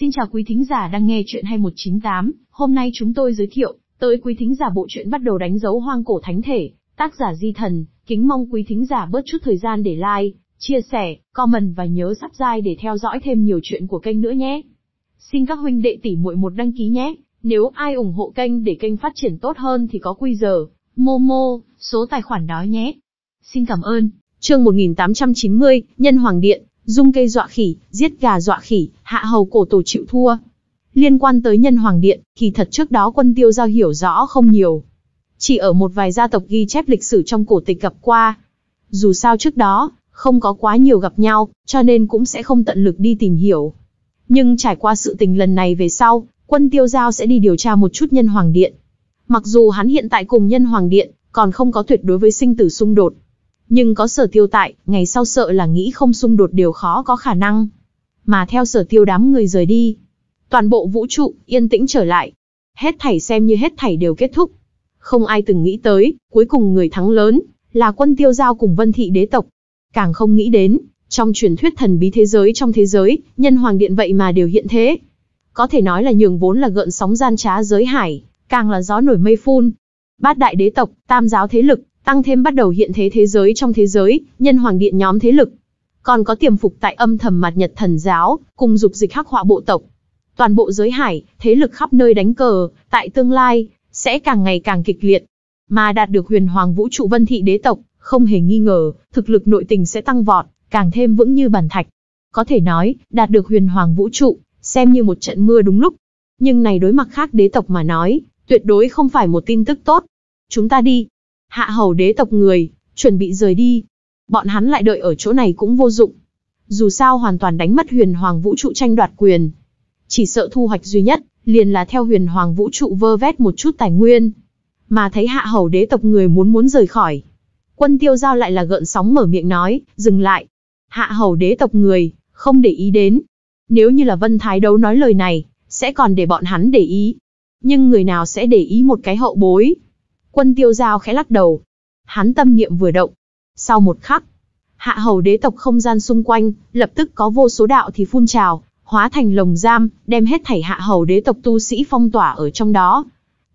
Xin chào quý thính giả đang nghe chuyện 2198, hôm nay chúng tôi giới thiệu tới quý thính giả bộ truyện bắt đầu đánh dấu hoang cổ thánh thể, tác giả Di Thần, kính mong quý thính giả bớt chút thời gian để like, chia sẻ, comment và nhớ subscribe để theo dõi thêm nhiều chuyện của kênh nữa nhé. Xin các huynh đệ tỷ muội một đăng ký nhé, nếu ai ủng hộ kênh để kênh phát triển tốt hơn thì có quy giờ, Momo, số tài khoản đó nhé. Xin cảm ơn. Chương 1890, Nhân Hoàng Điện, dung cây dọa khỉ, giết gà dọa khỉ, hạ hầu cổ tổ chịu thua. Liên quan tới Nhân Hoàng Điện, kỳ thật trước đó quân tiêu giao hiểu rõ không nhiều. Chỉ ở một vài gia tộc ghi chép lịch sử trong cổ tịch gặp qua. Dù sao trước đó, không có quá nhiều gặp nhau, cho nên cũng sẽ không tận lực đi tìm hiểu. Nhưng trải qua sự tình lần này về sau, quân tiêu giao sẽ đi điều tra một chút Nhân Hoàng Điện. Mặc dù hắn hiện tại cùng Nhân Hoàng Điện, còn không có tuyệt đối với sinh tử xung đột, nhưng có sở tiêu tại, ngày sau sợ là nghĩ không xung đột đều khó có khả năng. Mà theo sở tiêu đám người rời đi. Toàn bộ vũ trụ, yên tĩnh trở lại. Hết thảy xem như hết thảy đều kết thúc. Không ai từng nghĩ tới, cuối cùng người thắng lớn, là quân tiêu giao cùng vân thị đế tộc. Càng không nghĩ đến, trong truyền thuyết thần bí thế giới trong thế giới, nhân hoàng điện vậy mà đều hiện thế. Có thể nói là nhường vốn là gợn sóng gian trá giới hải, càng là gió nổi mây phun. Bát đại đế tộc, tam giáo thế lực, Tăng thêm bắt đầu hiện thế thế giới trong thế giới, nhân hoàng điện nhóm thế lực. Còn có tiềm phục tại âm thầm mặt nhật thần giáo, cùng dục dịch hắc họa bộ tộc. Toàn bộ giới hải, thế lực khắp nơi đánh cờ, tại tương lai, sẽ càng ngày càng kịch liệt. Mà đạt được huyền hoàng vũ trụ vân thị đế tộc, không hề nghi ngờ, thực lực nội tình sẽ tăng vọt, càng thêm vững như bàn thạch. Có thể nói, đạt được huyền hoàng vũ trụ, xem như một trận mưa đúng lúc. Nhưng này đối mặt khác đế tộc mà nói, tuyệt đối không phải một tin tức tốt. Chúng ta đi. Hạ hầu đế tộc người, chuẩn bị rời đi. Bọn hắn lại đợi ở chỗ này cũng vô dụng. Dù sao hoàn toàn đánh mất huyền hoàng vũ trụ tranh đoạt quyền. Chỉ sợ thu hoạch duy nhất, liền là theo huyền hoàng vũ trụ vơ vét một chút tài nguyên. Mà thấy hạ hầu đế tộc người muốn muốn rời khỏi. Quân tiêu giao lại là gợn sóng mở miệng nói, dừng lại. Hạ hầu đế tộc người, không để ý đến. Nếu như là vân thái đấu nói lời này, sẽ còn để bọn hắn để ý. Nhưng người nào sẽ để ý một cái hậu bối, Quân tiêu giao khẽ lắc đầu. Hắn tâm niệm vừa động. Sau một khắc, hạ hầu đế tộc không gian xung quanh, lập tức có vô số đạo thì phun trào, hóa thành lồng giam, đem hết thảy hạ hầu đế tộc tu sĩ phong tỏa ở trong đó.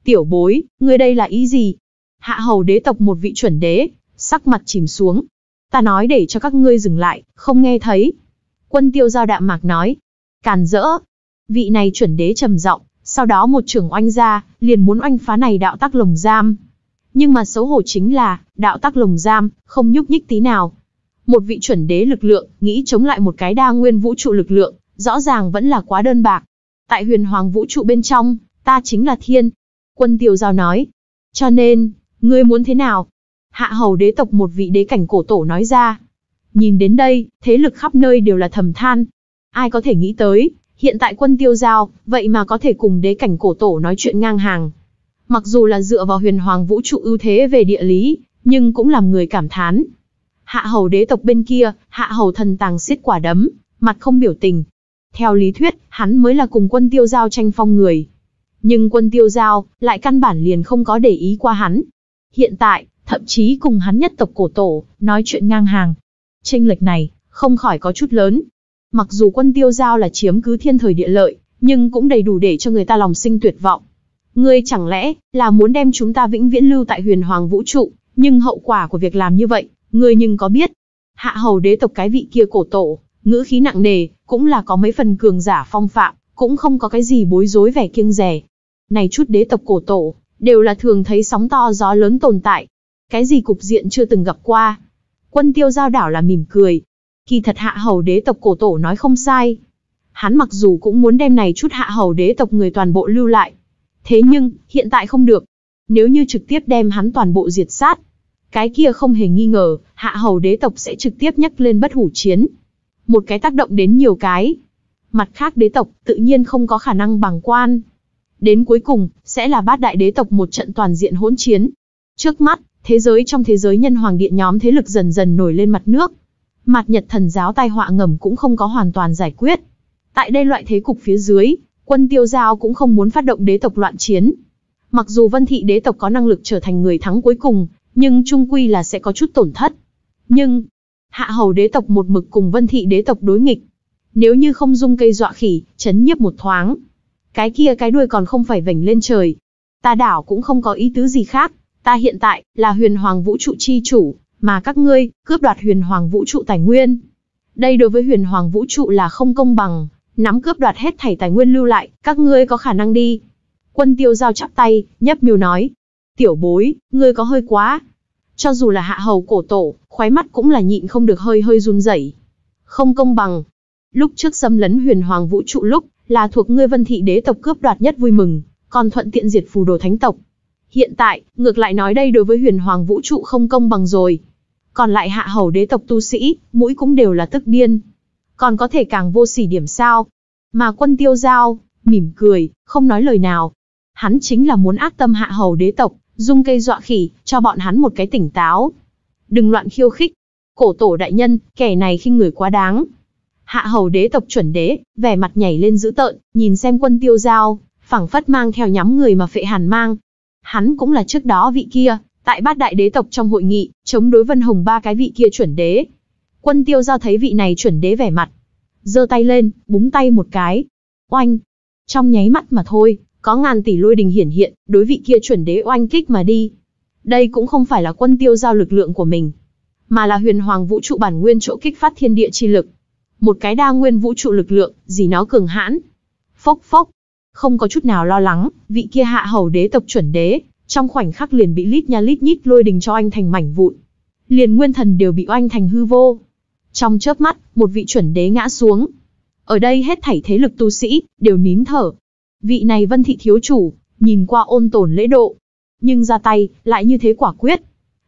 Tiểu bối, ngươi đây là ý gì? Hạ hầu đế tộc một vị chuẩn đế, sắc mặt chìm xuống. Ta nói để cho các ngươi dừng lại, không nghe thấy. Quân tiêu giao đạm mạc nói. Càn rỡ. Vị này chuẩn đế trầm giọng, sau đó một trưởng oanh ra, liền muốn oanh phá này đạo tắc lồng giam. Nhưng mà xấu hổ chính là, đạo tắc lồng giam, không nhúc nhích tí nào. Một vị chuẩn đế lực lượng, nghĩ chống lại một cái đa nguyên vũ trụ lực lượng, rõ ràng vẫn là quá đơn bạc. Tại huyền hoàng vũ trụ bên trong, ta chính là thiên. Quân tiêu giao nói. Cho nên, ngươi muốn thế nào? Hạ hầu đế tộc một vị đế cảnh cổ tổ nói ra. Nhìn đến đây, thế lực khắp nơi đều là thầm than. Ai có thể nghĩ tới, hiện tại quân tiêu giao, vậy mà có thể cùng đế cảnh cổ tổ nói chuyện ngang hàng. Mặc dù là dựa vào huyền hoàng vũ trụ ưu thế về địa lý, nhưng cũng làm người cảm thán. Hạ hầu đế tộc bên kia, hạ hầu thần tàng xiết quả đấm, mặt không biểu tình. Theo lý thuyết, hắn mới là cùng quân tiêu giao tranh phong người. Nhưng quân tiêu giao, lại căn bản liền không có để ý qua hắn. Hiện tại, thậm chí cùng hắn nhất tộc cổ tổ, nói chuyện ngang hàng. Tranh lệch này, không khỏi có chút lớn. Mặc dù quân tiêu giao là chiếm cứ thiên thời địa lợi, nhưng cũng đầy đủ để cho người ta lòng sinh tuyệt vọng. Ngươi chẳng lẽ là muốn đem chúng ta vĩnh viễn lưu tại huyền hoàng vũ trụ, nhưng hậu quả của việc làm như vậy, ngươi nhưng có biết? Hạ hầu đế tộc cái vị kia cổ tổ, ngữ khí nặng nề, cũng là có mấy phần cường giả phong phạm, cũng không có cái gì bối rối vẻ kiêng rẻ. Này chút đế tộc cổ tổ, đều là thường thấy sóng to gió lớn tồn tại. Cái gì cục diện chưa từng gặp qua. Quân tiêu giao đảo là mỉm cười. Kỳ thật hạ hầu đế tộc cổ tổ nói không sai. Hắn mặc dù cũng muốn đem này chút hạ hầu đế tộc người toàn bộ lưu lại, Thế nhưng, hiện tại không được. Nếu như trực tiếp đem hắn toàn bộ diệt sát, cái kia không hề nghi ngờ, hạ hầu đế tộc sẽ trực tiếp nhắc lên bất hủ chiến. Một cái tác động đến nhiều cái. Mặt khác đế tộc tự nhiên không có khả năng bằng quan. Đến cuối cùng, sẽ là bát đại đế tộc một trận toàn diện hỗn chiến. Trước mắt, thế giới trong thế giới nhân hoàng điện nhóm thế lực dần dần nổi lên mặt nước. Mặt nhật thần giáo tai họa ngầm cũng không có hoàn toàn giải quyết. Tại đây loại thế cục phía dưới, Quân tiêu giao cũng không muốn phát động đế tộc loạn chiến. Mặc dù vân thị đế tộc có năng lực trở thành người thắng cuối cùng, nhưng trung quy là sẽ có chút tổn thất. Nhưng, hạ hầu đế tộc một mực cùng vân thị đế tộc đối nghịch. Nếu như không dung cây dọa khỉ, chấn nhiếp một thoáng. Cái kia cái đuôi còn không phải vảnh lên trời. Ta đảo cũng không có ý tứ gì khác. Ta hiện tại, là huyền hoàng vũ trụ chi chủ, mà các ngươi, cướp đoạt huyền hoàng vũ trụ tài nguyên. Đây đối với huyền hoàng vũ trụ là không công bằng, nắm cướp đoạt hết thảy tài nguyên lưu lại, các ngươi có khả năng đi. Quân tiêu giao chắp tay, nhấp miêu nói. Tiểu bối, ngươi có hơi quá. Cho dù là hạ hầu cổ tổ, khoái mắt cũng là nhịn không được hơi hơi run rẩy. Không công bằng. Lúc trước xâm lấn huyền hoàng vũ trụ lúc, là thuộc ngươi vân thị đế tộc cướp đoạt nhất vui mừng, còn thuận tiện diệt phù đồ thánh tộc. Hiện tại, ngược lại nói đây đối với huyền hoàng vũ trụ không công bằng rồi. Còn lại hạ hầu đế tộc tu sĩ, mũi cũng đều là tức điên. Còn có thể càng vô sỉ điểm sao. Mà quân tiêu giao, mỉm cười, không nói lời nào. Hắn chính là muốn ác tâm hạ hầu đế tộc, dung cây dọa khỉ, cho bọn hắn một cái tỉnh táo. Đừng loạn khiêu khích. Cổ tổ đại nhân, kẻ này khinh người quá đáng. Hạ hầu đế tộc chuẩn đế, vẻ mặt nhảy lên dữ tợn, nhìn xem quân tiêu giao, phảng phất mang theo nhắm người mà phệ hàn mang. Hắn cũng là trước đó vị kia, tại bát đại đế tộc trong hội nghị, chống đối vân hồng ba cái vị kia chuẩn đế. Quân tiêu giao thấy vị này chuẩn đế vẻ mặt. giơ tay lên, búng tay một cái. Oanh! Trong nháy mắt mà thôi, có ngàn tỷ lôi đình hiển hiện, đối vị kia chuẩn đế oanh kích mà đi. Đây cũng không phải là quân tiêu giao lực lượng của mình, mà là huyền hoàng vũ trụ bản nguyên chỗ kích phát thiên địa chi lực. Một cái đa nguyên vũ trụ lực lượng, gì nó cường hãn. Phốc phốc, không có chút nào lo lắng, vị kia hạ hầu đế tộc chuẩn đế, trong khoảnh khắc liền bị lít nha lít nhít lôi đình cho anh thành mảnh vụn. Liền nguyên thần đều bị oanh thành hư vô. Trong chớp mắt, một vị chuẩn đế ngã xuống. Ở đây hết thảy thế lực tu sĩ, đều nín thở. Vị này vân thị thiếu chủ, nhìn qua ôn tồn lễ độ. Nhưng ra tay, lại như thế quả quyết.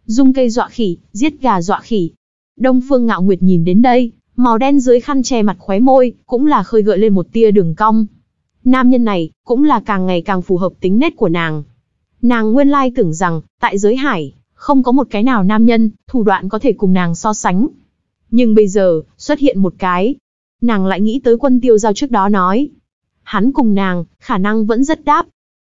Dung cây dọa khỉ, giết gà dọa khỉ. Đông Phương Ngạo Nguyệt nhìn đến đây, màu đen dưới khăn che mặt khóe môi, cũng là khơi gợi lên một tia đường cong. Nam nhân này, cũng là càng ngày càng phù hợp tính nết của nàng. Nàng nguyên lai tưởng rằng, tại giới hải, không có một cái nào nam nhân, thủ đoạn có thể cùng nàng so sánh. Nhưng bây giờ, xuất hiện một cái. Nàng lại nghĩ tới quân tiêu giao trước đó nói. Hắn cùng nàng, khả năng vẫn rất đáp.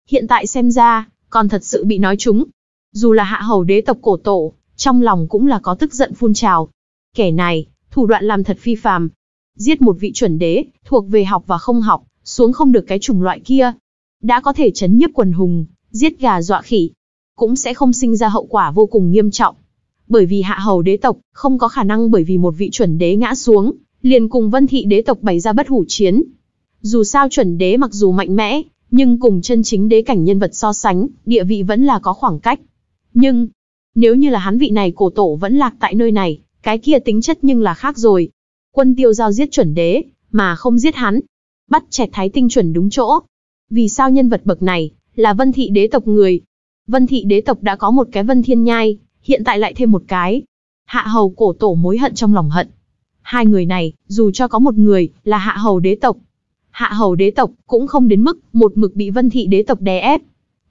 Hiện tại xem ra, còn thật sự bị nói trúng. Dù là hạ hầu đế tộc cổ tổ, trong lòng cũng là có tức giận phun trào. Kẻ này, thủ đoạn làm thật phi phàm. Giết một vị chuẩn đế, thuộc về học và không học, xuống không được cái chủng loại kia. Đã có thể chấn nhiếp quần hùng, giết gà dọa khỉ, cũng sẽ không sinh ra hậu quả vô cùng nghiêm trọng. Bởi vì hạ hầu đế tộc, không có khả năng bởi vì một vị chuẩn đế ngã xuống, liền cùng vân thị đế tộc bày ra bất hủ chiến. Dù sao chuẩn đế mặc dù mạnh mẽ, nhưng cùng chân chính đế cảnh nhân vật so sánh, địa vị vẫn là có khoảng cách. Nhưng, nếu như là hắn vị này cổ tổ vẫn lạc tại nơi này, cái kia tính chất nhưng là khác rồi. Quân tiêu giao giết chuẩn đế, mà không giết hắn. Bắt chẹt thái tinh chuẩn đúng chỗ. Vì sao nhân vật bậc này, là vân thị đế tộc người. Vân thị đế tộc đã có một cái vân thiên nhai, hiện tại lại thêm một cái. Hạ hầu cổ tổ mối hận trong lòng hận. Hai người này, dù cho có một người, là hạ hầu đế tộc. Hạ hầu đế tộc, cũng không đến mức, một mực bị vân thị đế tộc đè ép.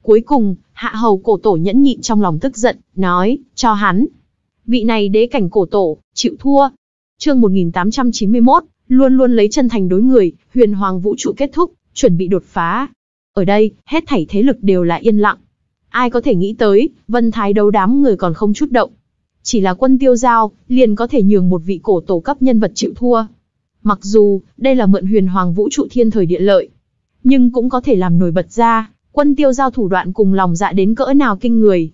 Cuối cùng, hạ hầu cổ tổ nhẫn nhịn trong lòng tức giận, nói, cho hắn. Vị này đế cảnh cổ tổ, chịu thua. Chương 1891, luôn luôn lấy chân thành đối người, huyền hoàng vũ trụ kết thúc, chuẩn bị đột phá. Ở đây, hết thảy thế lực đều là yên lặng. Ai có thể nghĩ tới, Vân Thái đấu đám người còn không chút động. Chỉ là quân tiêu giao, liền có thể nhường một vị cổ tổ cấp nhân vật chịu thua. Mặc dù, đây là mượn huyền hoàng vũ trụ thiên thời địa lợi. Nhưng cũng có thể làm nổi bật ra, quân tiêu giao thủ đoạn cùng lòng dạ đến cỡ nào kinh người.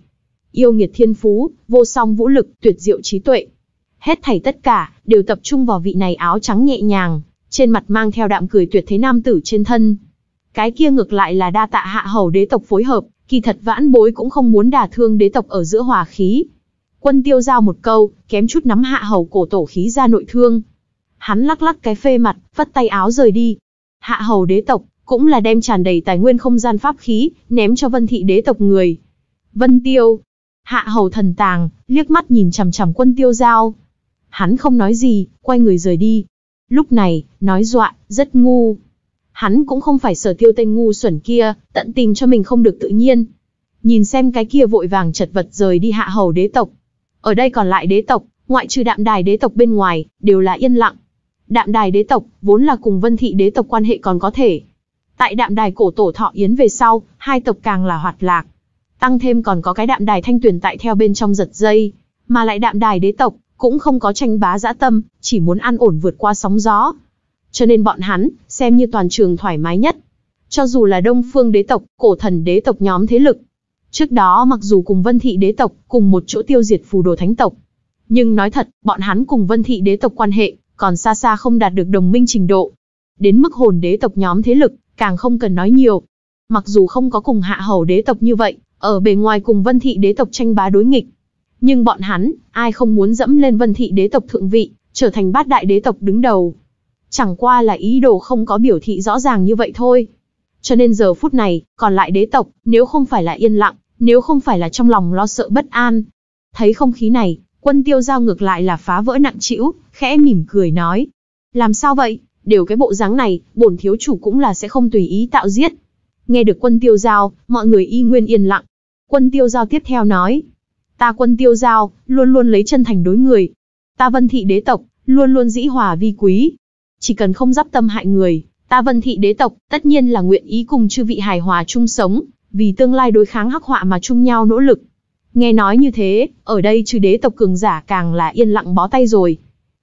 Yêu nghiệt thiên phú, vô song vũ lực, tuyệt diệu trí tuệ. Hết thảy tất cả, đều tập trung vào vị này áo trắng nhẹ nhàng, trên mặt mang theo đạm cười tuyệt thế nam tử trên thân. Cái kia ngược lại là đa tạ hạ hầu đế tộc phối hợp, kỳ thật vãn bối cũng không muốn đả thương đế tộc ở giữa hòa khí. Quân tiêu giao một câu, kém chút nắm hạ hầu cổ tổ khí ra nội thương. Hắn lắc lắc cái phê mặt, vất tay áo rời đi. Hạ hầu đế tộc, cũng là đem tràn đầy tài nguyên không gian pháp khí, ném cho vân thị đế tộc người. Vân tiêu, hạ hầu thần tàng, liếc mắt nhìn chằm chằm quân tiêu giao. Hắn không nói gì, quay người rời đi. Lúc này, nói dọa, rất ngu. Hắn cũng không phải sở tiêu tên ngu xuẩn kia, tận tình cho mình không được tự nhiên. Nhìn xem cái kia vội vàng chật vật rời đi hạ hầu đế tộc. Ở đây còn lại đế tộc, ngoại trừ đạm đài đế tộc bên ngoài, đều là yên lặng. Đạm đài đế tộc, vốn là cùng vân thị đế tộc quan hệ còn có thể. Tại đạm đài cổ tổ thọ yến về sau, hai tộc càng là hoạt lạc. Tăng thêm còn có cái đạm đài thanh tuyển tại theo bên trong giật dây. Mà lại đạm đài đế tộc, cũng không có tranh bá dã tâm, chỉ muốn an ổn vượt qua sóng gió. Cho nên bọn hắn, xem như toàn trường thoải mái nhất. Cho dù là Đông Phương đế tộc, cổ thần đế tộc nhóm thế lực. Trước đó mặc dù cùng Vân Thị đế tộc, cùng một chỗ tiêu diệt phù đồ thánh tộc. Nhưng nói thật, bọn hắn cùng Vân Thị đế tộc quan hệ, còn xa xa không đạt được đồng minh trình độ. Đến mức hồn đế tộc nhóm thế lực, càng không cần nói nhiều. Mặc dù không có cùng hạ hầu đế tộc như vậy, ở bề ngoài cùng Vân Thị đế tộc tranh bá đối nghịch. Nhưng bọn hắn, ai không muốn dẫm lên Vân Thị đế tộc thượng vị, trở thành bát đại đế tộc đứng đầu. Chẳng qua là ý đồ không có biểu thị rõ ràng như vậy thôi. Cho nên giờ phút này, còn lại đế tộc, nếu không phải là yên lặng, nếu không phải là trong lòng lo sợ bất an. Thấy không khí này, quân tiêu giao ngược lại là phá vỡ nặng trĩu, khẽ mỉm cười nói. Làm sao vậy, đều cái bộ dáng này, bổn thiếu chủ cũng là sẽ không tùy ý tạo giết. Nghe được quân tiêu giao, mọi người y nguyên yên lặng. Quân tiêu giao tiếp theo nói. Ta quân tiêu giao, luôn luôn lấy chân thành đối người. Ta vân thị đế tộc, luôn luôn dĩ hòa vi quý. Chỉ cần không dắp tâm hại người, ta vân thị đế tộc, tất nhiên là nguyện ý cùng chư vị hài hòa chung sống, vì tương lai đối kháng hắc họa mà chung nhau nỗ lực. Nghe nói như thế, ở đây chư đế tộc cường giả càng là yên lặng bó tay rồi.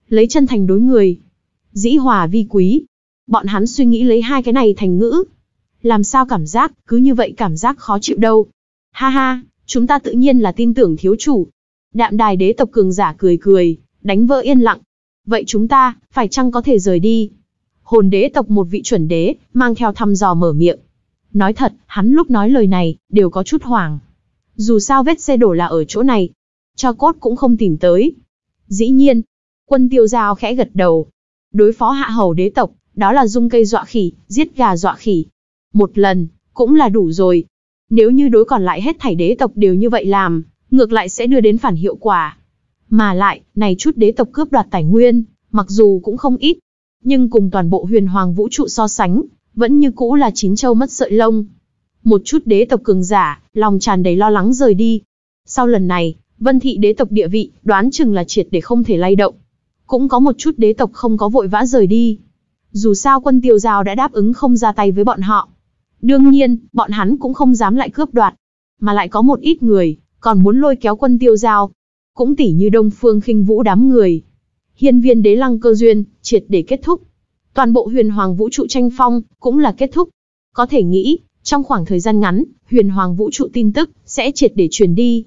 Lấy chân thành đối người. Dĩ hòa vi quý. Bọn hắn suy nghĩ lấy hai cái này thành ngữ. Làm sao cảm giác, cứ như vậy cảm giác khó chịu đâu. Ha ha, chúng ta tự nhiên là tin tưởng thiếu chủ. Đạm đài đế tộc cường giả cười cười, đánh vỡ yên lặng. Vậy chúng ta, phải chăng có thể rời đi? Hồn đế tộc một vị chuẩn đế, mang theo thăm dò mở miệng. Nói thật, hắn lúc nói lời này, đều có chút hoảng. Dù sao vết xe đổ là ở chỗ này. Cho cốt cũng không tìm tới. Dĩ nhiên, quân tiêu giao khẽ gật đầu. Đối phó hạ hầu đế tộc, đó là dung cây dọa khỉ, giết gà dọa khỉ. Một lần, cũng là đủ rồi. Nếu như đối còn lại hết thảy đế tộc đều như vậy làm, ngược lại sẽ đưa đến phản hiệu quả. Mà lại, này chút đế tộc cướp đoạt tài nguyên, mặc dù cũng không ít, nhưng cùng toàn bộ huyền hoàng vũ trụ so sánh, vẫn như cũ là chín châu mất sợi lông. Một chút đế tộc cường giả, lòng tràn đầy lo lắng rời đi. Sau lần này, vân thị đế tộc địa vị, đoán chừng là triệt để không thể lay động. Cũng có một chút đế tộc không có vội vã rời đi. Dù sao quân tiêu giao đã đáp ứng không ra tay với bọn họ. Đương nhiên, bọn hắn cũng không dám lại cướp đoạt. Mà lại có một ít người, còn muốn lôi kéo quân tiêu giao. Cũng tỉ như đông phương khinh vũ đám người. Hiên viên đế lăng cơ duyên, triệt để kết thúc. Toàn bộ huyền hoàng vũ trụ tranh phong, cũng là kết thúc. Có thể nghĩ, trong khoảng thời gian ngắn, huyền hoàng vũ trụ tin tức, sẽ triệt để truyền đi.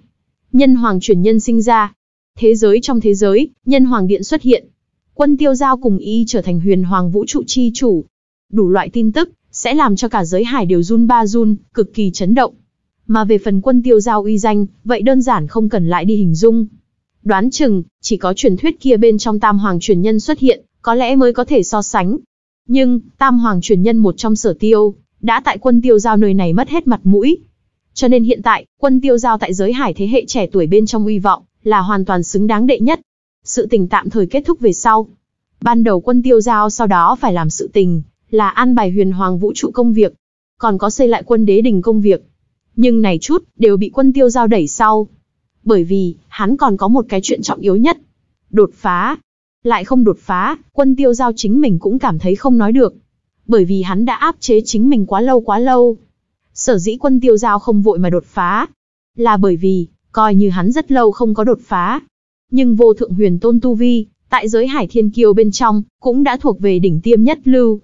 Nhân hoàng truyền nhân sinh ra. Thế giới trong thế giới, nhân hoàng điện xuất hiện. Quân tiêu giao cùng y trở thành huyền hoàng vũ trụ chi chủ. Đủ loại tin tức, sẽ làm cho cả giới hải đều run ba run, cực kỳ chấn động. Mà về phần quân tiêu giao uy danh, vậy đơn giản không cần lại đi hình dung. Đoán chừng, chỉ có truyền thuyết kia bên trong tam hoàng truyền nhân xuất hiện, có lẽ mới có thể so sánh. Nhưng, tam hoàng truyền nhân một trong sở tiêu, đã tại quân tiêu giao nơi này mất hết mặt mũi. Cho nên hiện tại, quân tiêu giao tại giới hải thế hệ trẻ tuổi bên trong uy vọng, là hoàn toàn xứng đáng đệ nhất. Sự tình tạm thời kết thúc về sau. Ban đầu quân tiêu giao sau đó phải làm sự tình, là an bài huyền hoàng vũ trụ công việc. Còn có xây lại quân đế đình công việc. Nhưng này chút, đều bị quân tiêu giao đẩy sau. Bởi vì, hắn còn có một cái chuyện trọng yếu nhất. Đột phá. Lại không đột phá, quân tiêu giao chính mình cũng cảm thấy không nói được. Bởi vì hắn đã áp chế chính mình quá lâu quá lâu. Sở dĩ quân tiêu giao không vội mà đột phá. Là bởi vì, coi như hắn rất lâu không có đột phá. Nhưng vô thượng huyền tôn tu vi, tại giới hải thiên kiêu bên trong, cũng đã thuộc về đỉnh tiêm nhất lưu.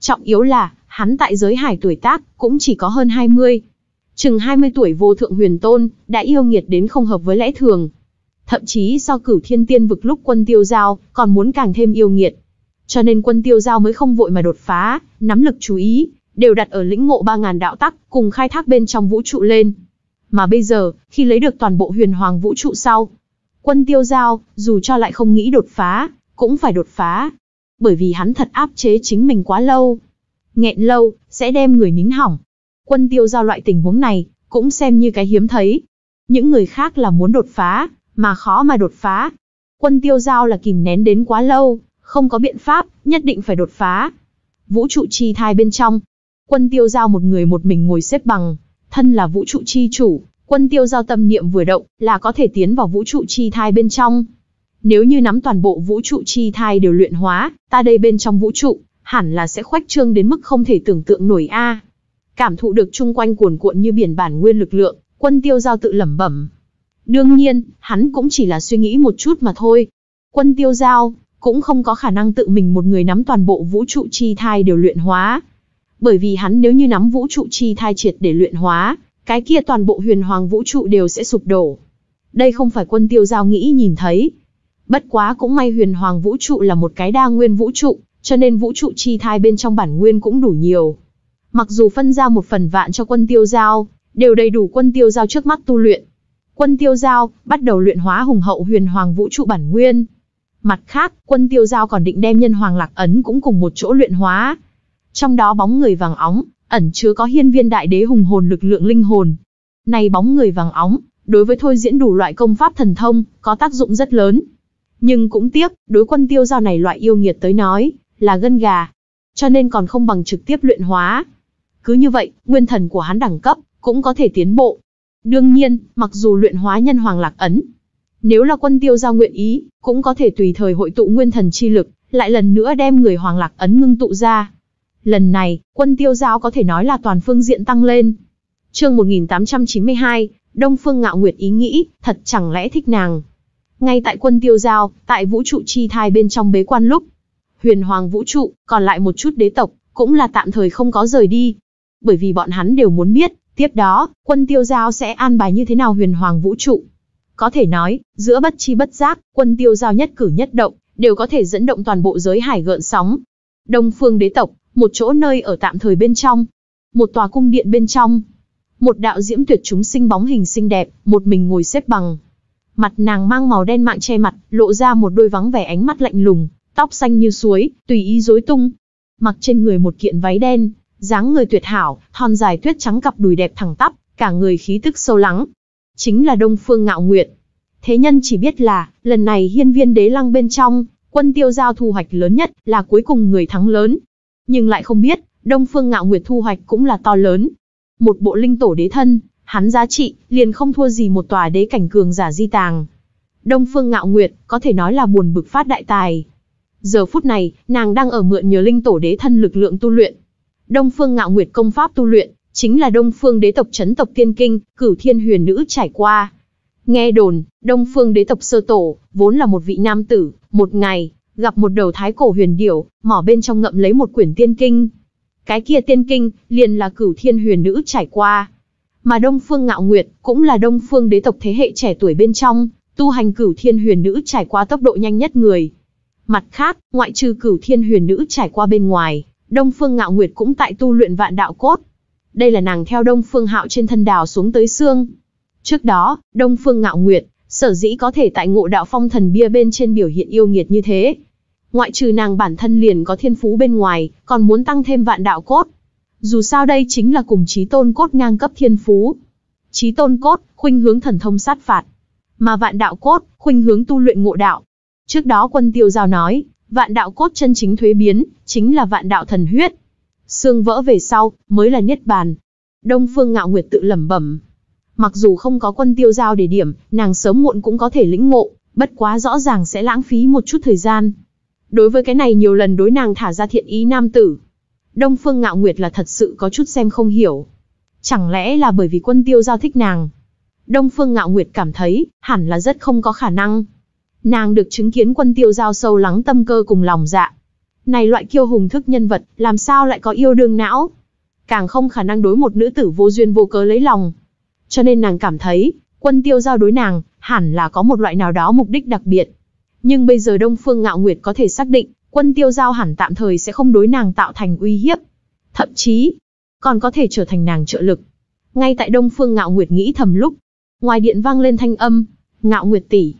Trọng yếu là, hắn tại giới hải tuổi tác, cũng chỉ có hơn 20. Chừng 20 tuổi vô thượng huyền tôn, đã yêu nghiệt đến không hợp với lẽ thường. Thậm chí so cửu thiên tiên vực lúc quân tiêu giao, còn muốn càng thêm yêu nghiệt. Cho nên quân tiêu giao mới không vội mà đột phá, nắm lực chú ý, đều đặt ở lĩnh ngộ 3.000 đạo tắc, cùng khai thác bên trong vũ trụ lên. Mà bây giờ, khi lấy được toàn bộ huyền hoàng vũ trụ sau, quân tiêu giao, dù cho lại không nghĩ đột phá, cũng phải đột phá. Bởi vì hắn thật áp chế chính mình quá lâu. Nghẹn lâu, sẽ đem người nín hỏng. Quân tiêu giao loại tình huống này, cũng xem như cái hiếm thấy. Những người khác là muốn đột phá, mà khó mà đột phá. Quân tiêu giao là kìm nén đến quá lâu, không có biện pháp, nhất định phải đột phá. Vũ trụ chi thai bên trong, quân tiêu giao một người một mình ngồi xếp bằng, thân là vũ trụ chi chủ, quân tiêu giao tâm niệm vừa động, là có thể tiến vào vũ trụ chi thai bên trong. Nếu như nắm toàn bộ vũ trụ chi thai đều luyện hóa, ta đây bên trong vũ trụ, hẳn là sẽ khoách trương đến mức không thể tưởng tượng nổi a. Cảm thụ được chung quanh cuồn cuộn như biển bản nguyên lực lượng, quân tiêu giao tự lẩm bẩm. Đương nhiên, hắn cũng chỉ là suy nghĩ một chút mà thôi. Quân tiêu giao, cũng không có khả năng tự mình một người nắm toàn bộ vũ trụ chi thai đều luyện hóa. Bởi vì hắn nếu như nắm vũ trụ chi thai triệt để luyện hóa, cái kia toàn bộ huyền hoàng vũ trụ đều sẽ sụp đổ. Đây không phải quân tiêu giao nghĩ nhìn thấy. Bất quá cũng may huyền hoàng vũ trụ là một cái đa nguyên vũ trụ, cho nên vũ trụ chi thai bên trong bản nguyên cũng đủ nhiều. Mặc dù phân ra một phần vạn cho quân tiêu giao, đều đầy đủ quân tiêu giao trước mắt tu luyện. Quân tiêu giao, bắt đầu luyện hóa hùng hậu huyền hoàng vũ trụ bản nguyên. Mặt khác, quân tiêu giao còn định đem nhân hoàng lạc ấn cũng cùng một chỗ luyện hóa. Trong đó bóng người vàng óng, ẩn chứa có hiên viên đại đế hùng hồn lực lượng linh hồn. Này bóng người vàng óng, đối với thôi diễn đủ loại công pháp thần thông, có tác dụng rất lớn. Nhưng cũng tiếc, đối quân tiêu giao này loại yêu nghiệt tới nói, là gân gà. Cho nên còn không bằng trực tiếp luyện hóa. Cứ như vậy, nguyên thần của hắn đẳng cấp, cũng có thể tiến bộ. Đương nhiên, mặc dù luyện hóa nhân hoàng lạc ấn, nếu là quân tiêu giao nguyện ý, cũng có thể tùy thời hội tụ nguyên thần chi lực, lại lần nữa đem người hoàng lạc ấn ngưng tụ ra. Lần này, quân tiêu giao có thể nói là toàn phương diện tăng lên. Chương 1892, Đông Phương Ngạo Nguyệt ý nghĩ, thật chẳng lẽ thích nàng. Ngay tại quân tiêu giao, tại vũ trụ chi thai bên trong bế quan lúc, huyền hoàng vũ trụ, còn lại một chút đế tộc, cũng là tạm thời không có rời đi. Bởi vì bọn hắn đều muốn biết, tiếp đó, quân tiêu giao sẽ an bài như thế nào huyền hoàng vũ trụ. Có thể nói, giữa bất chi bất giác, quân tiêu giao nhất cử nhất động, đều có thể dẫn động toàn bộ giới hải gợn sóng. Đông phương đế tộc, một chỗ nơi ở tạm thời bên trong. Một tòa cung điện bên trong. Một đạo diễm tuyệt chúng sinh bóng hình xinh đẹp, một mình ngồi xếp bằng. Mặt nàng mang màu đen mạng che mặt, lộ ra một đôi vắng vẻ ánh mắt lạnh lùng, tóc xanh như suối, tùy ý rối tung. Mặc trên người một kiện váy đen, dáng người tuyệt hảo, thon dài tuyết trắng cặp đùi đẹp thẳng tắp, cả người khí tức sâu lắng. Chính là Đông Phương Ngạo Nguyệt. Thế nhân chỉ biết là, lần này hiên viên đế lăng bên trong, quân tiêu giao thu hoạch lớn nhất, là cuối cùng người thắng lớn. Nhưng lại không biết, Đông Phương Ngạo Nguyệt thu hoạch cũng là to lớn. Một bộ linh tổ đế thân, hắn giá trị, liền không thua gì một tòa đế cảnh cường giả di tàng. Đông Phương Ngạo Nguyệt, có thể nói là buồn bực phát đại tài. Giờ phút này, nàng đang ở mượn nhờ linh tổ đế thân lực lượng tu luyện. Đông Phương Ngạo Nguyệt công pháp tu luyện, chính là Đông Phương đế tộc chấn tộc tiên kinh, cửu thiên huyền nữ trải qua. Nghe đồn, Đông Phương đế tộc sơ tổ, vốn là một vị nam tử, một ngày, gặp một đầu thái cổ huyền điểu, mỏ bên trong ngậm lấy một quyển tiên kinh. Cái kia tiên kinh, liền là cửu thiên huyền nữ trải qua. Mà Đông Phương Ngạo Nguyệt, cũng là Đông Phương đế tộc thế hệ trẻ tuổi bên trong, tu hành cửu thiên huyền nữ trải qua tốc độ nhanh nhất người. Mặt khác, ngoại trừ cửu thiên huyền nữ trải qua bên ngoài, Đông Phương Ngạo Nguyệt cũng tại tu luyện vạn đạo cốt. Đây là nàng theo Đông Phương Hạo trên thân đào xuống tới xương. Trước đó, Đông Phương Ngạo Nguyệt, sở dĩ có thể tại ngộ đạo phong thần bia bên trên biểu hiện yêu nghiệt như thế. Ngoại trừ nàng bản thân liền có thiên phú bên ngoài, còn muốn tăng thêm vạn đạo cốt. Dù sao đây chính là cùng trí tôn cốt ngang cấp thiên phú. Trí tôn cốt, khuynh hướng thần thông sát phạt. Mà vạn đạo cốt, khuynh hướng tu luyện ngộ đạo. Trước đó quân tiêu giao nói, vạn đạo cốt chân chính thuế biến, chính là vạn đạo thần huyết. Xương vỡ về sau, mới là niết bàn. Đông Phương Ngạo Nguyệt tự lẩm bẩm. Mặc dù không có quân tiêu giao để điểm, nàng sớm muộn cũng có thể lĩnh ngộ, bất quá rõ ràng sẽ lãng phí một chút thời gian. Đối với cái này nhiều lần đối nàng thả ra thiện ý nam tử. Đông Phương Ngạo Nguyệt là thật sự có chút xem không hiểu. Chẳng lẽ là bởi vì quân tiêu giao thích nàng? Đông Phương Ngạo Nguyệt cảm thấy, hẳn là rất không có khả năng. Nàng được chứng kiến quân tiêu giao sâu lắng tâm cơ cùng lòng dạ. Này loại kiêu hùng thức nhân vật, làm sao lại có yêu đương não? Càng không khả năng đối một nữ tử vô duyên vô cớ lấy lòng. Cho nên nàng cảm thấy, quân tiêu giao đối nàng, hẳn là có một loại nào đó mục đích đặc biệt. Nhưng bây giờ Đông Phương Ngạo Nguyệt có thể xác định, quân tiêu giao hẳn tạm thời sẽ không đối nàng tạo thành uy hiếp. Thậm chí, còn có thể trở thành nàng trợ lực. Ngay tại Đông Phương Ngạo Nguyệt nghĩ thầm lúc, ngoài điện vang lên thanh âm, Ngạo Nguyệt tỷ.